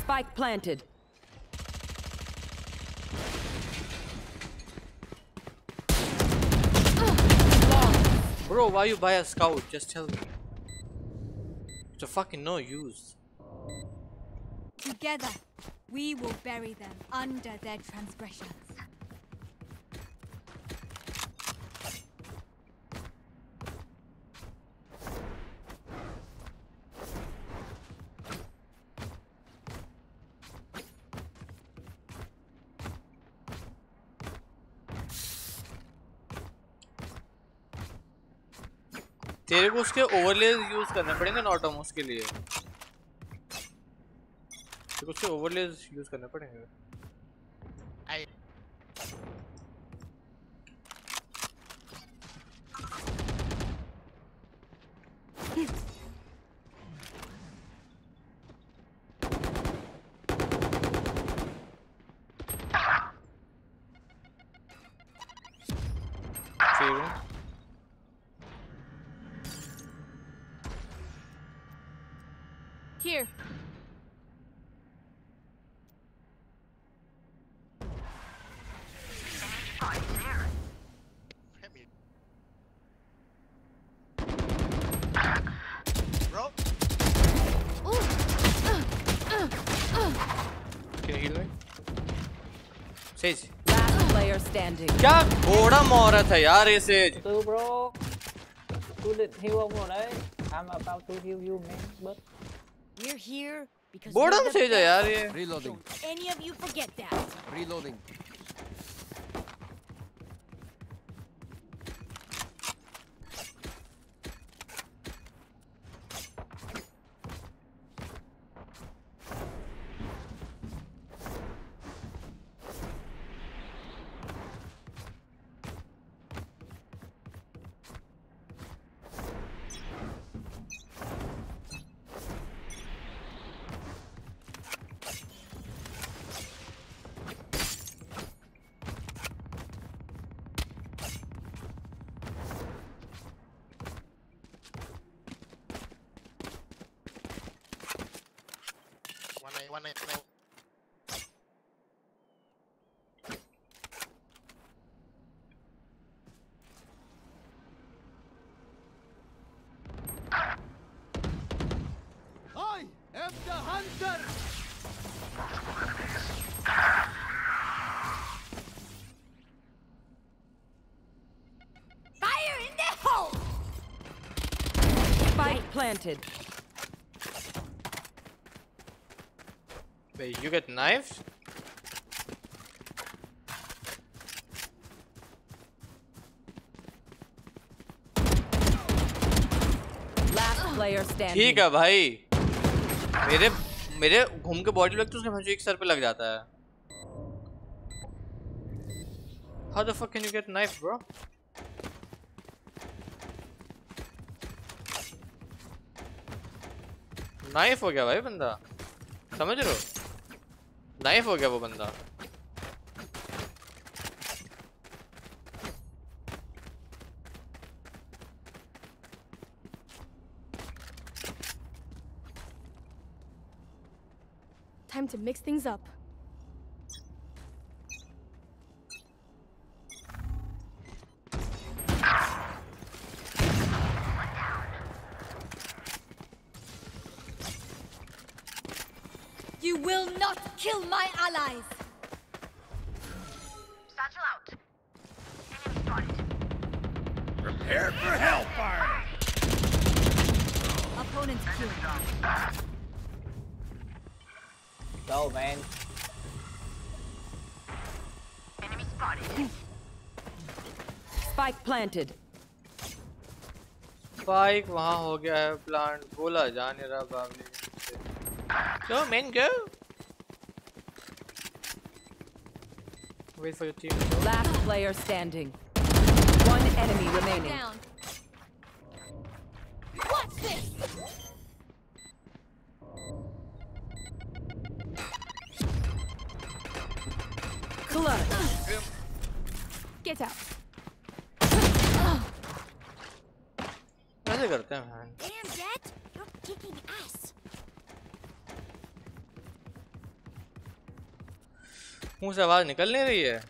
Spike planted. Bro, why you buy a scout? Just tell me. It's a fucking no use. Together, we will bury them under their transgressions. को उसके ओवरले यूज़ करने पड़ेंगे नॉटोमोस के लिए। उसके ओवरले यूज़ करने पड़ेंगे। घोड़ा मोहरत है यार ये Sage Tư bro. Tôi định heal ông rồi đấy. I'm about to heal you man. But We're here because boredom we're the Sage है यार ये Reloading. best. Any of you forget that. Reloading. Planted. Wait, you get knifed? Last player standing. ठीक है भाई मेरे मेरे घूम के बॉडी लगता है उसके मुझे एक सर पे लग जाता है How the fuck can you get knife bro? Knife हो गया भाई बंदा समझ रहे हो नाइफ हो गया वो बंदा Time to mix things up. Planted. Spike वहाँ हो गया है plant. बोला जा नहीं रहा Babli. Go man go Wait for your team. Last player standing. One enemy remaining. Down. मुँह से आवाज़ निकल नहीं रही है।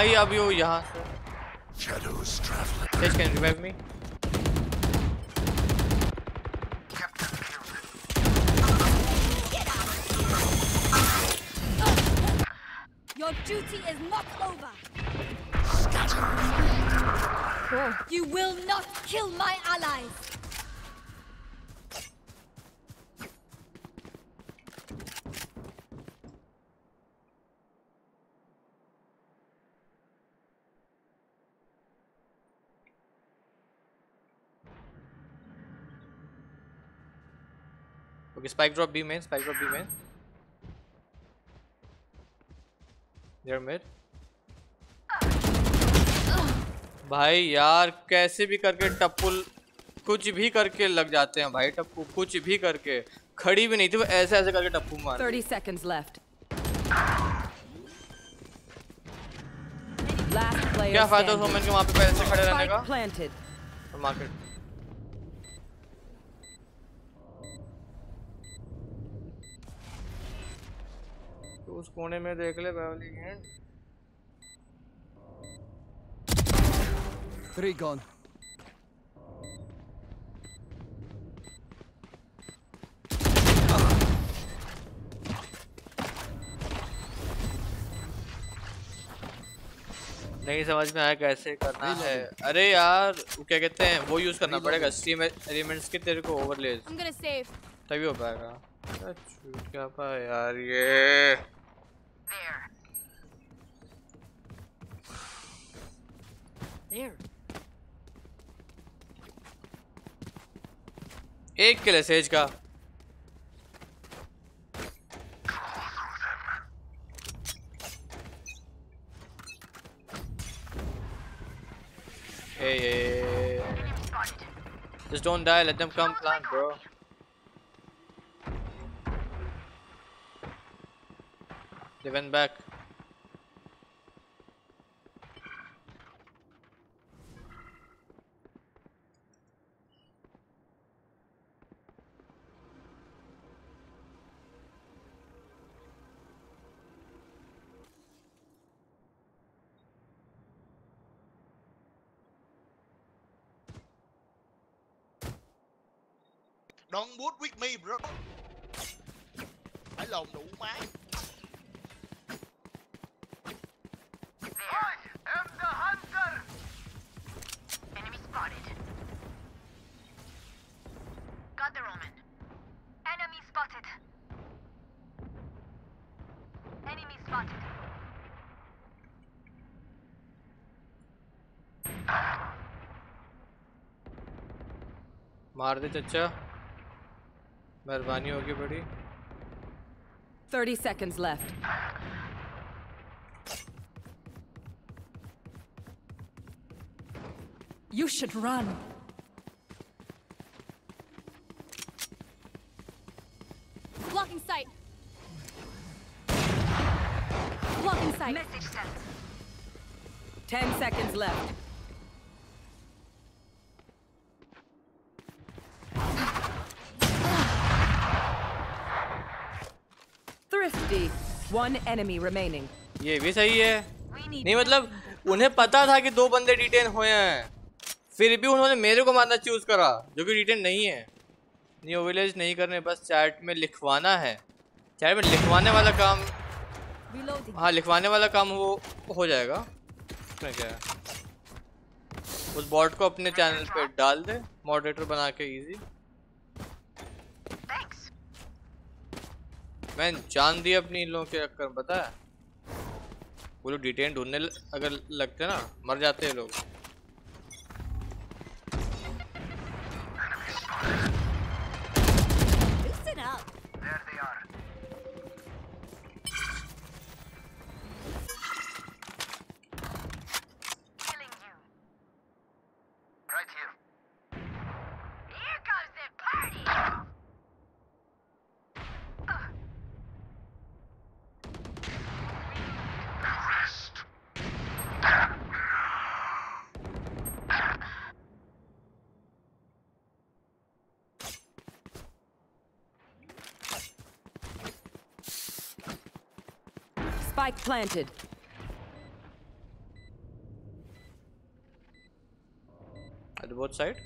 भाई अब यो यहाँ से Shadows traveling. Sage can revive me Your duty is not over! You will not kill my allies! Okay, spike drop B main, spike drop B main. They're mid. भाई यार कैसे भी करके टप्पुल कुछ भी करके लग जाते हैं भाई टप्पू कुछ भी करके खड़ी भी नहीं थी वो ऐसे ऐसे करके टप्पू मार 30 seconds left. Player क्या फ़ायदा उस के वहाँ पे पहले से खड़े रहने का मार्केट उस कोने में देख ले बेवली गेंद Three gone. नहीं समझ में आया कैसे करना है। अरे यार वो क्या कहते हैं वो यूज़ करना पड़ेगा स्ट्रीम एलिमेंट्स के तेरे को ओवरले I'm gonna save. तभी हो पाएगा। अच्छा क्या यार ये There. एक किल है सेज का Hey, hey, hey, hey. Just don't die, let them come plant, bro. They went back. Don't boot with me bro Phải lồn đủ máy spotted. Got the Roman. Enemy spotted. Enemy spotted. मार दे चच्चा मेहरबानी होगी बड़ी 30 seconds left. You should run. Blocking sight. Blocking sight. Message sent. 10 seconds left. Thrifty. One enemy remaining. ये भी सही है नहीं मतलब उन्हें पता था कि दो बंदे डिटेन हुए हैं फिर भी उन्होंने मेरे को मारना चूज़ करा। जो कि डिटेन नहीं है। न्यू विलेज नहीं करने बस चैट में लिखवाना है। चैट में लिखवाने वाला काम हाँ लिखवाने वाला काम वो हो जाएगा। उसमें क्या है? उस बॉट को अपने चैनल पे डाल दे। मॉडरेटर बना के इजी मैं जान दी अपनी इन लोगों के चक्कर में पता है? वो लोग डिटेन ढूँढने अगर लगते ना मर जाते हैं लोग। Planted. at the both side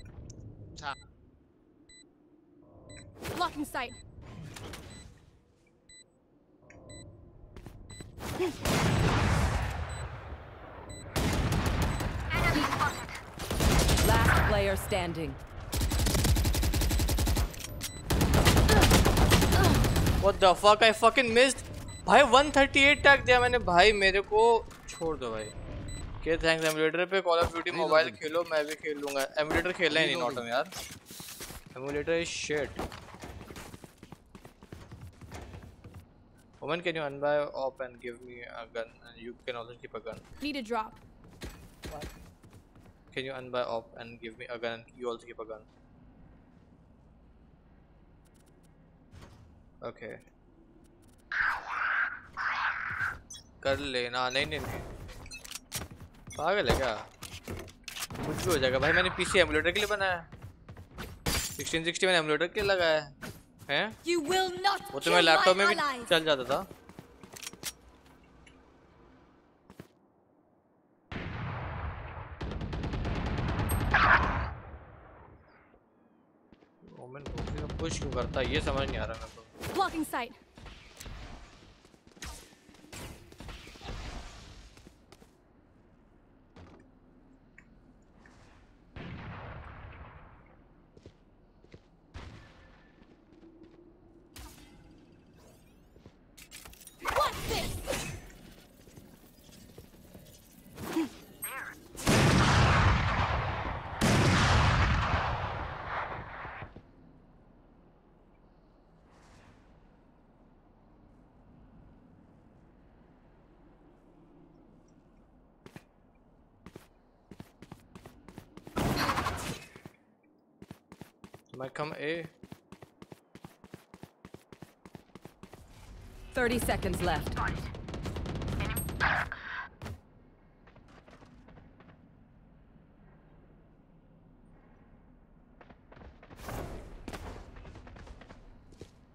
Blocking sight. Last player standing. What the fuck I fucking missed भाई 138 टैग दिया मैंने भाई मेरे को छोड़ दो भाई के थैंक्स एमुलेटर पे कॉल ऑफ़ ड्यूटी मोबाइल खेलो मैं भी खेल लूँगा एमुलेटर खेला ही नहीं नॉटम यार emulator is shit Woman, can you unbuy op and give me a gun? And you can also keep a gun. Need a drop. What? Can you unbuy op and give me a gun? And you also keep a gun. Okay कर लेना। नहीं नहीं नहीं। पागल है क्या? कुछ भी हो जाएगा। भाई मैंने पीसी एमुलेटर के लिए बनाया। 1660 मैंने एमुलेटर के लिए लगाया है। हैं? वो तो मैं लैपटॉप में भी चल जाता था। ओमेन पुश क्यों करता? है ये समझ नहीं आ रहा मेरे को। Blocking sight. might come A 30 seconds left.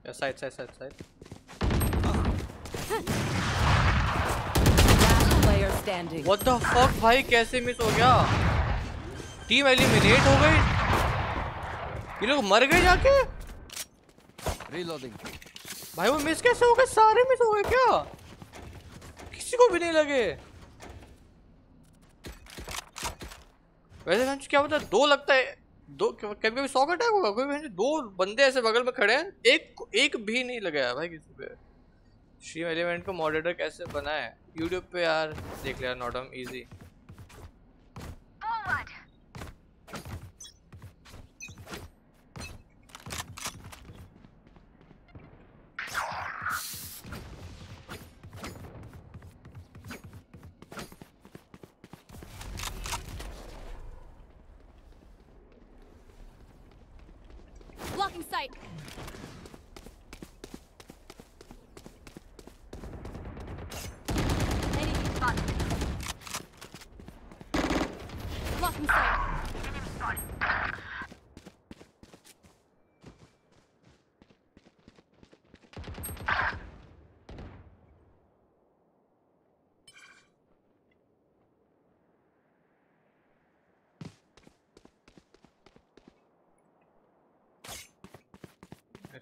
yeah side side side side Last player standing. what the fuck भाई कैसे मिस हो गया टीम एलिमिनेट हो गई ये लोग मर गए जाके? Reloading. भाई वो मिस कैसे हो गए? सारे मिस हो गए क्या? किसी को भी नहीं लगे। वैसे क्या बता दो लगता है। दो कभी कभी सौ का अटैक होगा? कोई भी दो बंदे ऐसे बगल में खड़े हैं एक एक भी नहीं लगाया भाई किसी पे। स्ट्रीम एलिमेंट को मॉडरेटर कैसे बनाए? यूट्यूब पे यार देख लिया not um easy Blocking sight. Enemy spotted. Blocking sight.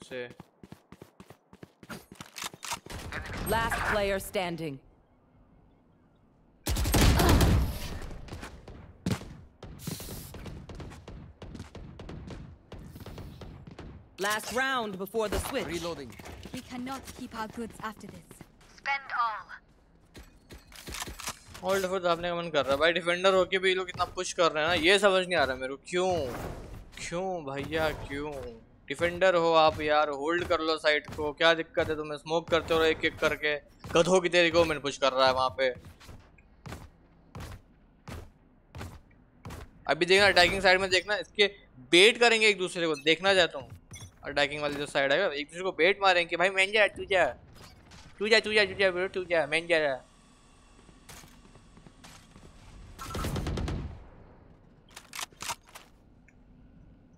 ऐसे Last player standing. Last round before the switch. Reloading. We cannot keep our goods after this. Spend all. Hold फिर दाबने का मन कर रहा है भाई डिफेंडर होके भी ये लोग इतना पुश कर रहे हैं ना ये समझ नहीं आ रहा मेरे को क्यों क्यों भैया क्यों डिफेंडर हो आप यार होल्ड कर लो साइड को। क्या दिक्कत है तुम्हें? स्मोक करते हो एक एक करके। गधों की तेरी को मैंने पुश कर रहा है वहाँ पे। अभी देखना अटैकिंग साइड में देखना इसके बेट करेंगे एक दूसरे को। देखना चाहता हूँ। अटैकिंग वाली जो साइड है एक दूसरे को बेट मारेंगे। भाई मैन जा तू जा। तू जा तू जा तू जा bro, तू जा। मैन जा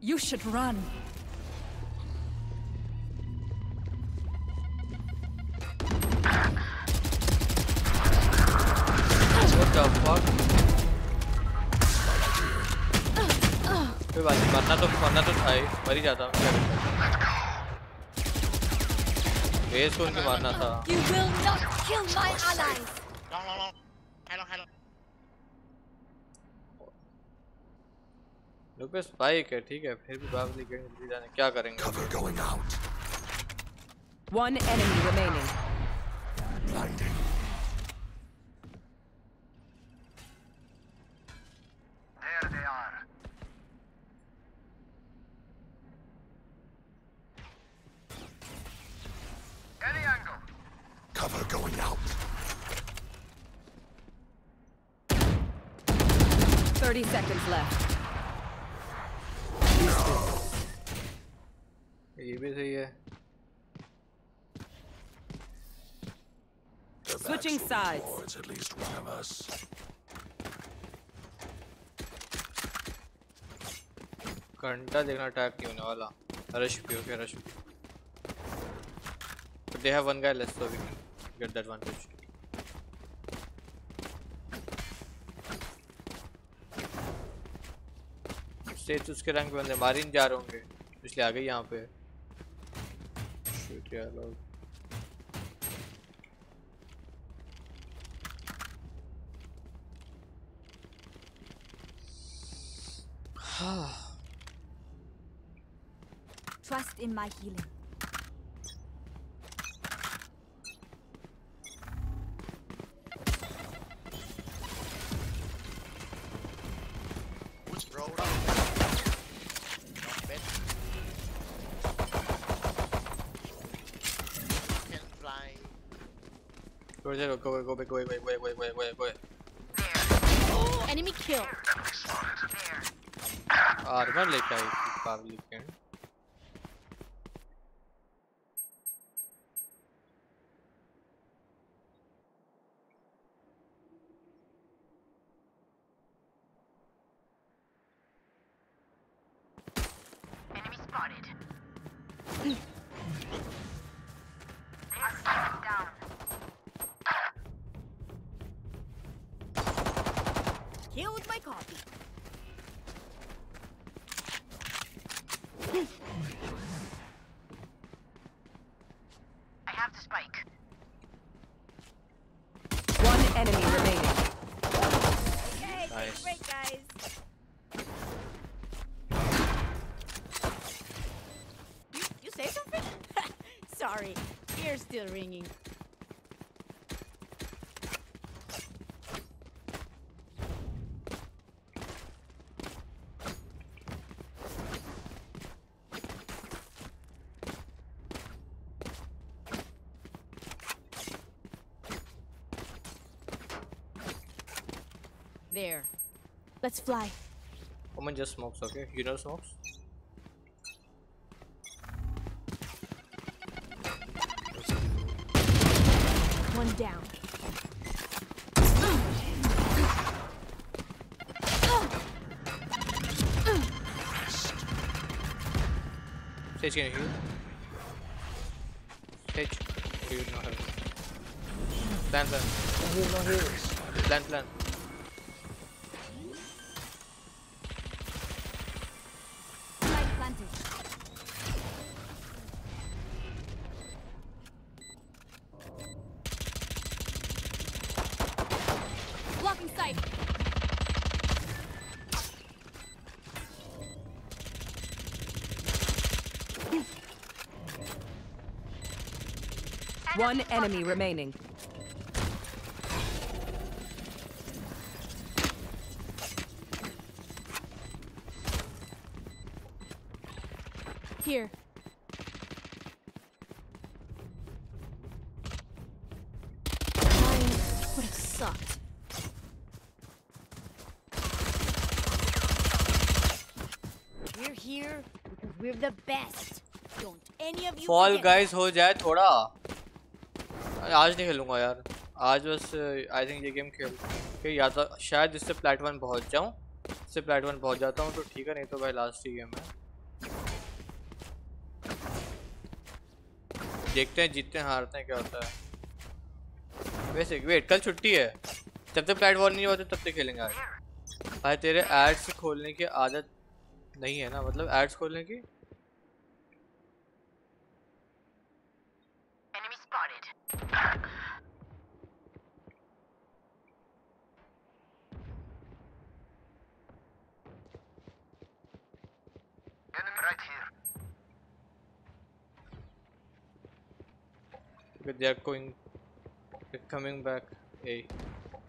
You should run. The fuck? कोई बात नहीं मरना तो मरना तो था ही मर ही जाता क्या बेस को उनके मारना था You will not kill my allies. Hello. लोग पे स्पाइक है ठीक है फिर भी बाप नहीं कहीं जाने क्या करेंगे Cover going out. One enemy remaining. Blinding. 30 seconds left. ये भी सही है. Switching sides. It's at least one of us. घंटा देखना अटैक नहीं वाला. Rush पे क्या rush. They have one guy left. so we can get that one. Stage उसके रंग बंदे मार नहीं जा रहे होंगे। इसलिए आ गए यहाँ पे। Trust in my healing. back, go go go back, go Wait wait wait wait back, go back, go back. Enemy kill. Ah, remember like I probably can. Still ringing. There. Let's fly. Woman just smokes, okay? You know smokes? down. Sage gonna heal. Sage, do not have? Land, land. Land, land. One enemy remaining. Here. Mine would have sucked. We're here because we're the best. Don't any of you fall forget guys हो जाए थोड़ा आज नहीं खेलूँगा यार। आज बस आई थिंक ये गेम खेल के या तो शायद इससे प्लेट वन पहुँच जाऊँ। इससे प्लेट वन पहुँच जाता हूँ तो ठीक है, नहीं तो भाई लास्ट ही गेम है। देखते हैं, जीतते हैं, हारते हैं, क्या होता है। वैसे वेट कल छुट्टी है। जब तक प्लेट वन नहीं होते, तब तक खेलेंगे आज। भाई, तेरे एड्स खोलने की आदत नहीं है ना? मतलब एड्स खोलने की? They are going. They're coming back. Hey.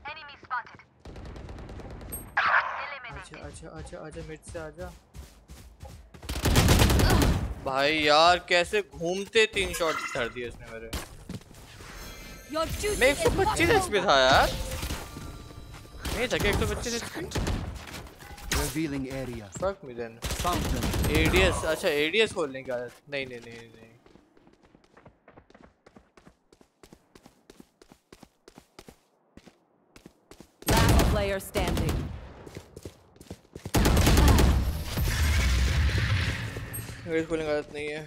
Enemy spotted. Eliminated. अच्छा अच्छा अच्छा अच्छा मिड से आजा भाई यार कैसे घूमते तीन शॉट धर दिए इसने मेरे मैं एक सौ पच्चीस एच पी था यार नहीं था क्या एक सौ पच्चीस H P Revealing area. Fuck me then. Found them. ADS. अच्छा ADS खोलने का नहीं नहीं नहीं नहीं player standing. मेरी कूलिंग आदत नहीं है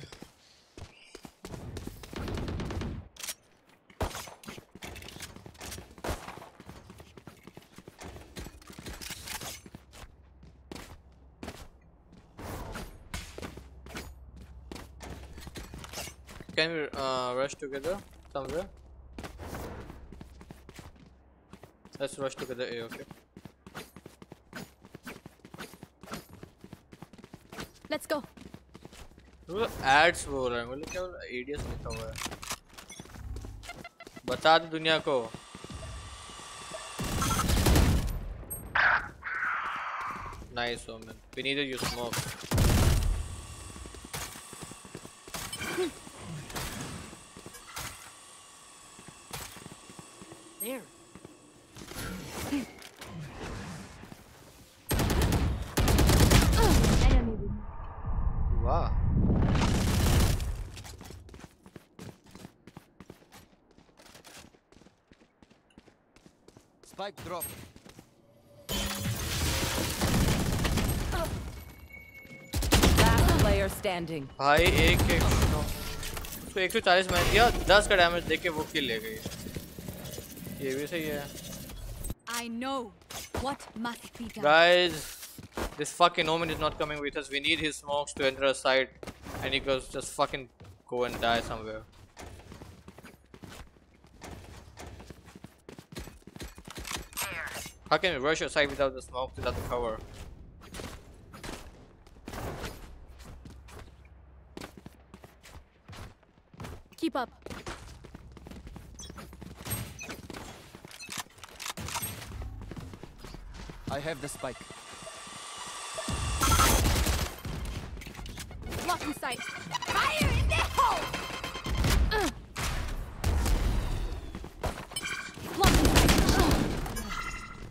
Can we uh, rush together somewhere? Let's rush together A, okay? Let's go. वो एड्स बोल रहे हैं बोले क्या एडीएस लिखा हुआ है बता दे दुनिया को nice woman we needed you smoke standing. भाई एक एक सौ उसको एक सौ चालीस मैंने दिया दस का डैमेज देके वो किल ले गई ये भी सही है I know what must be done. guys this fucking omen is not coming with us we need his smokes to enter a site and he goes just fucking go and die somewhere how can we rush a site without the smoke without the cover have the spike. Lock in sight. Fire in the hole!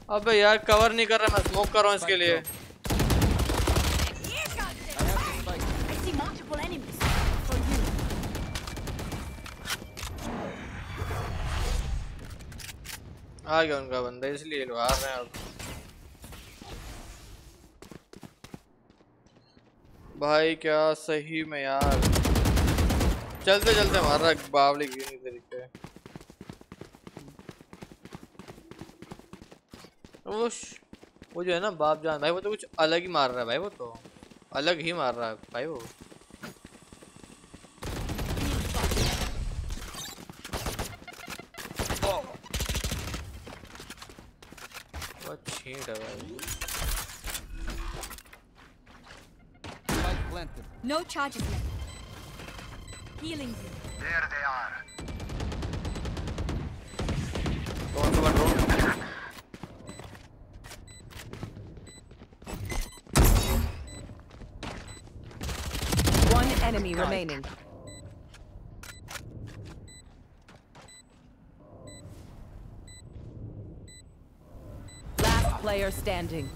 अबे यार कवर नहीं कर रहा मैं स्मोक कर रहा हूँ इसके लिए आ गया उनका बंदा इसलिए लोग आ रहे हैं अब भाई, क्या सही में यार। चलते चलते मार रहा बावली ग्रीन तरीके वो वो जो है ना, बाप जान, भाई वो तो कुछ अलग ही मार रहा है भाई, वो तो। अलग ही मार रहा है भाई वो। Charges left. Healing you. There they are. Go on, go on, go One enemy God. remaining. Last player standing.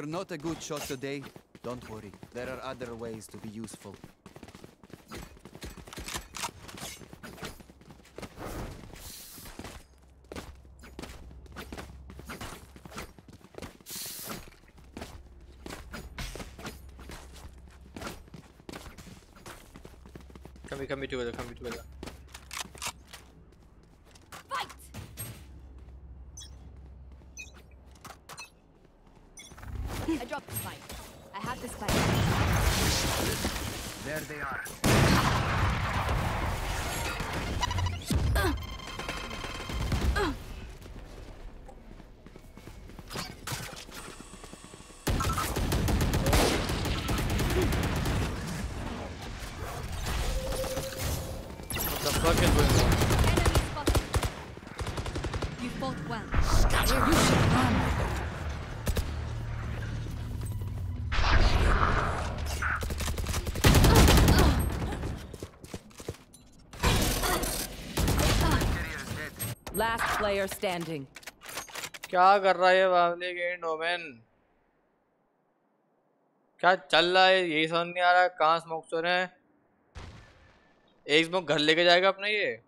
You're not a good shot today, don't worry. There are other ways to be useful. Come we come together, come together. Last player standing. क्या कर रहा है ये बावली के डोमेन? क्या चल रहा है? यही समझ नहीं आ रहा। है कहाँ स्मोक चोर है? एक स्मोक घर लेके जाएगा अपना ये?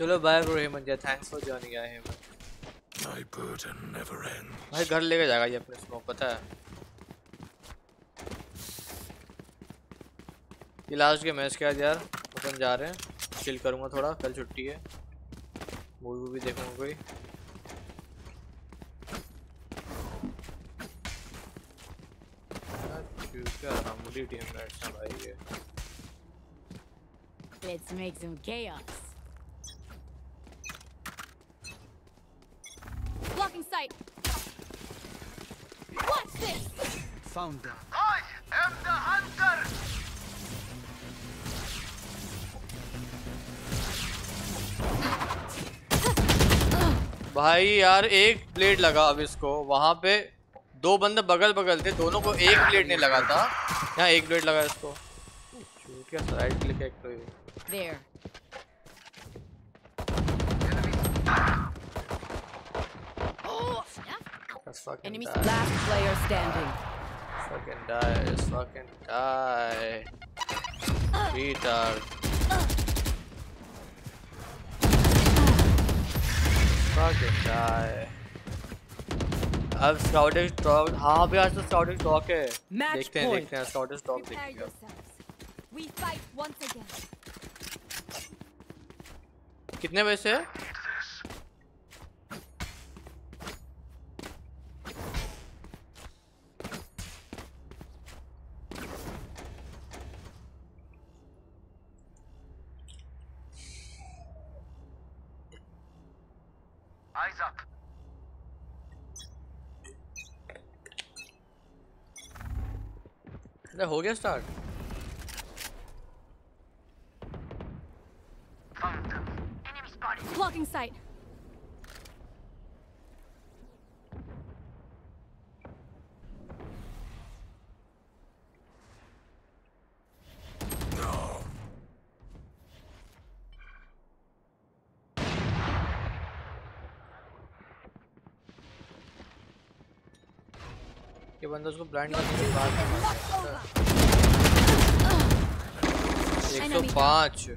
चलो bye bro Hemant yeah thanks for joining I Hemant. My burden never ends. भाई घर लेके जाएगा ये अपने स्मोक पता है? ये लास्ट के मैच के बाद यार अपन जा रहे हैं। चिल करूँगा थोड़ा कल छुट्टी है। मूवी भी देखूँगा कोई। Let's make some chaos. Found them. I am the hunter. भाई यार एक ब्लेड लगा अब इसको वहाँ पे दो बंदे बगल बगल थे दोनों को एक ब्लेड नहीं लगा था यहाँ एक ब्लेड लगा इसको क्या राइट क्लिक एक तो There. Oh. Last player standing. Fucking die. Just fucking die. Retard. Fucking die. अब स्काउटिंग स्टॉक हाँ भी आज तो स्काउटिंग स्टॉक है Match देखते हैं point. देखते हैं स्काउटिंग स्टॉक Prepare देखेंगे अब। yourselves. We fight once again. कितने बजे से है अरे हो गया स्टार्ट Blocking sight. बंदा उसको ब्लाइंड करने के बाद। 105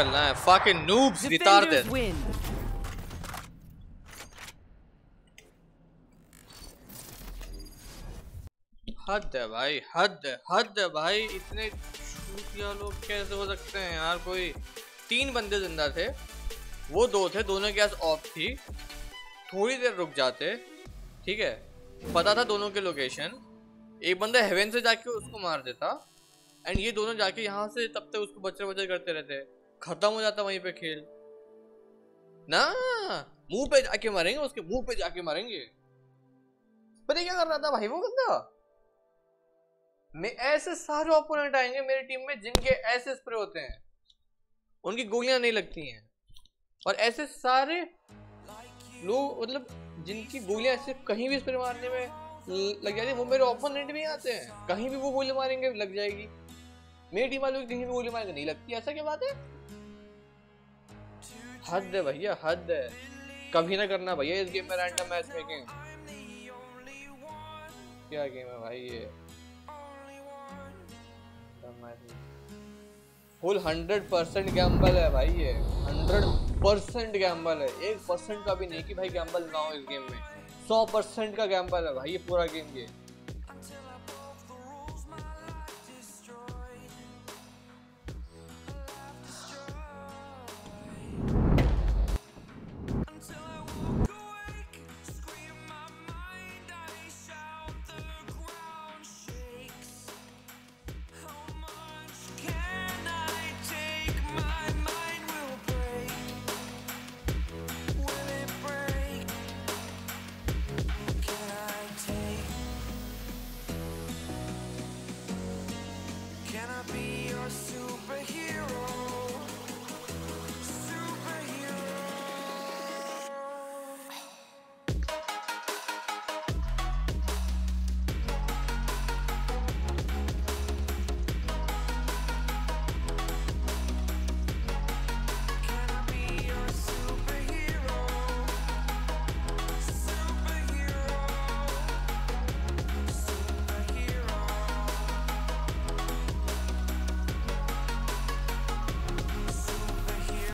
इतनी है fucking noobs retarded. Defenders win. हद है भाई हद है हद है भाई। इतने चूतिया लोग कैसे हो सकते हैं यार? कोई तीन बंदे ज़िंदा थे। वो दो थे दोनों के पास ऑफ़ थी। थोड़ी देर रुक जाते ठीक है? पता था दोनों के लोकेशन एक बंदा हेवन से जाके उसको मार देता एंड ये दोनों जाके यहाँ से तब तक उसको बच्चे बच्चे करते रहते। खत्म हो जाता वहीं पे खेल। ना, मुँह पे जाके मारेंगे, उसके मुँह पे जाके मारेंगे। पर क्या कर रहा था भाई, वो बंदा मैं ऐसे सारे ओपोनेंट आएँगे मेरी टीम में जिनके ऐसे स्प्रे होते हैं। उनकी गोलियाँ नहीं लगती हैं। और ऐसे सारे लोग मतलब जिनकी गोलियाँ ऐसे कहीं भी स्प्रे मारने में लग जाती है, वो मेरे ओपोनेंट भी आते हैं। कहीं भी वो गोली मारेंगे, लग जाएगी। मेरी टीम वालों की कहीं भी गोली मारेंगे नहीं लगती, ऐसा क्या बात है? हद है भैया, हद है। कभी ना करना भैया इस गेम में रैंडम मैच मेकिंग क्या गेम है भाई ये? फुल हंड्रेड परसेंट गैम्बल है भाई ये। हंड्रेड परसेंट गैम्बल है। एक परसेंट का भी नहीं कि भाई गैम्बल ना हो इस गेम में। सौ परसेंट का गैम्बल है भाई ये पूरा गेम ये।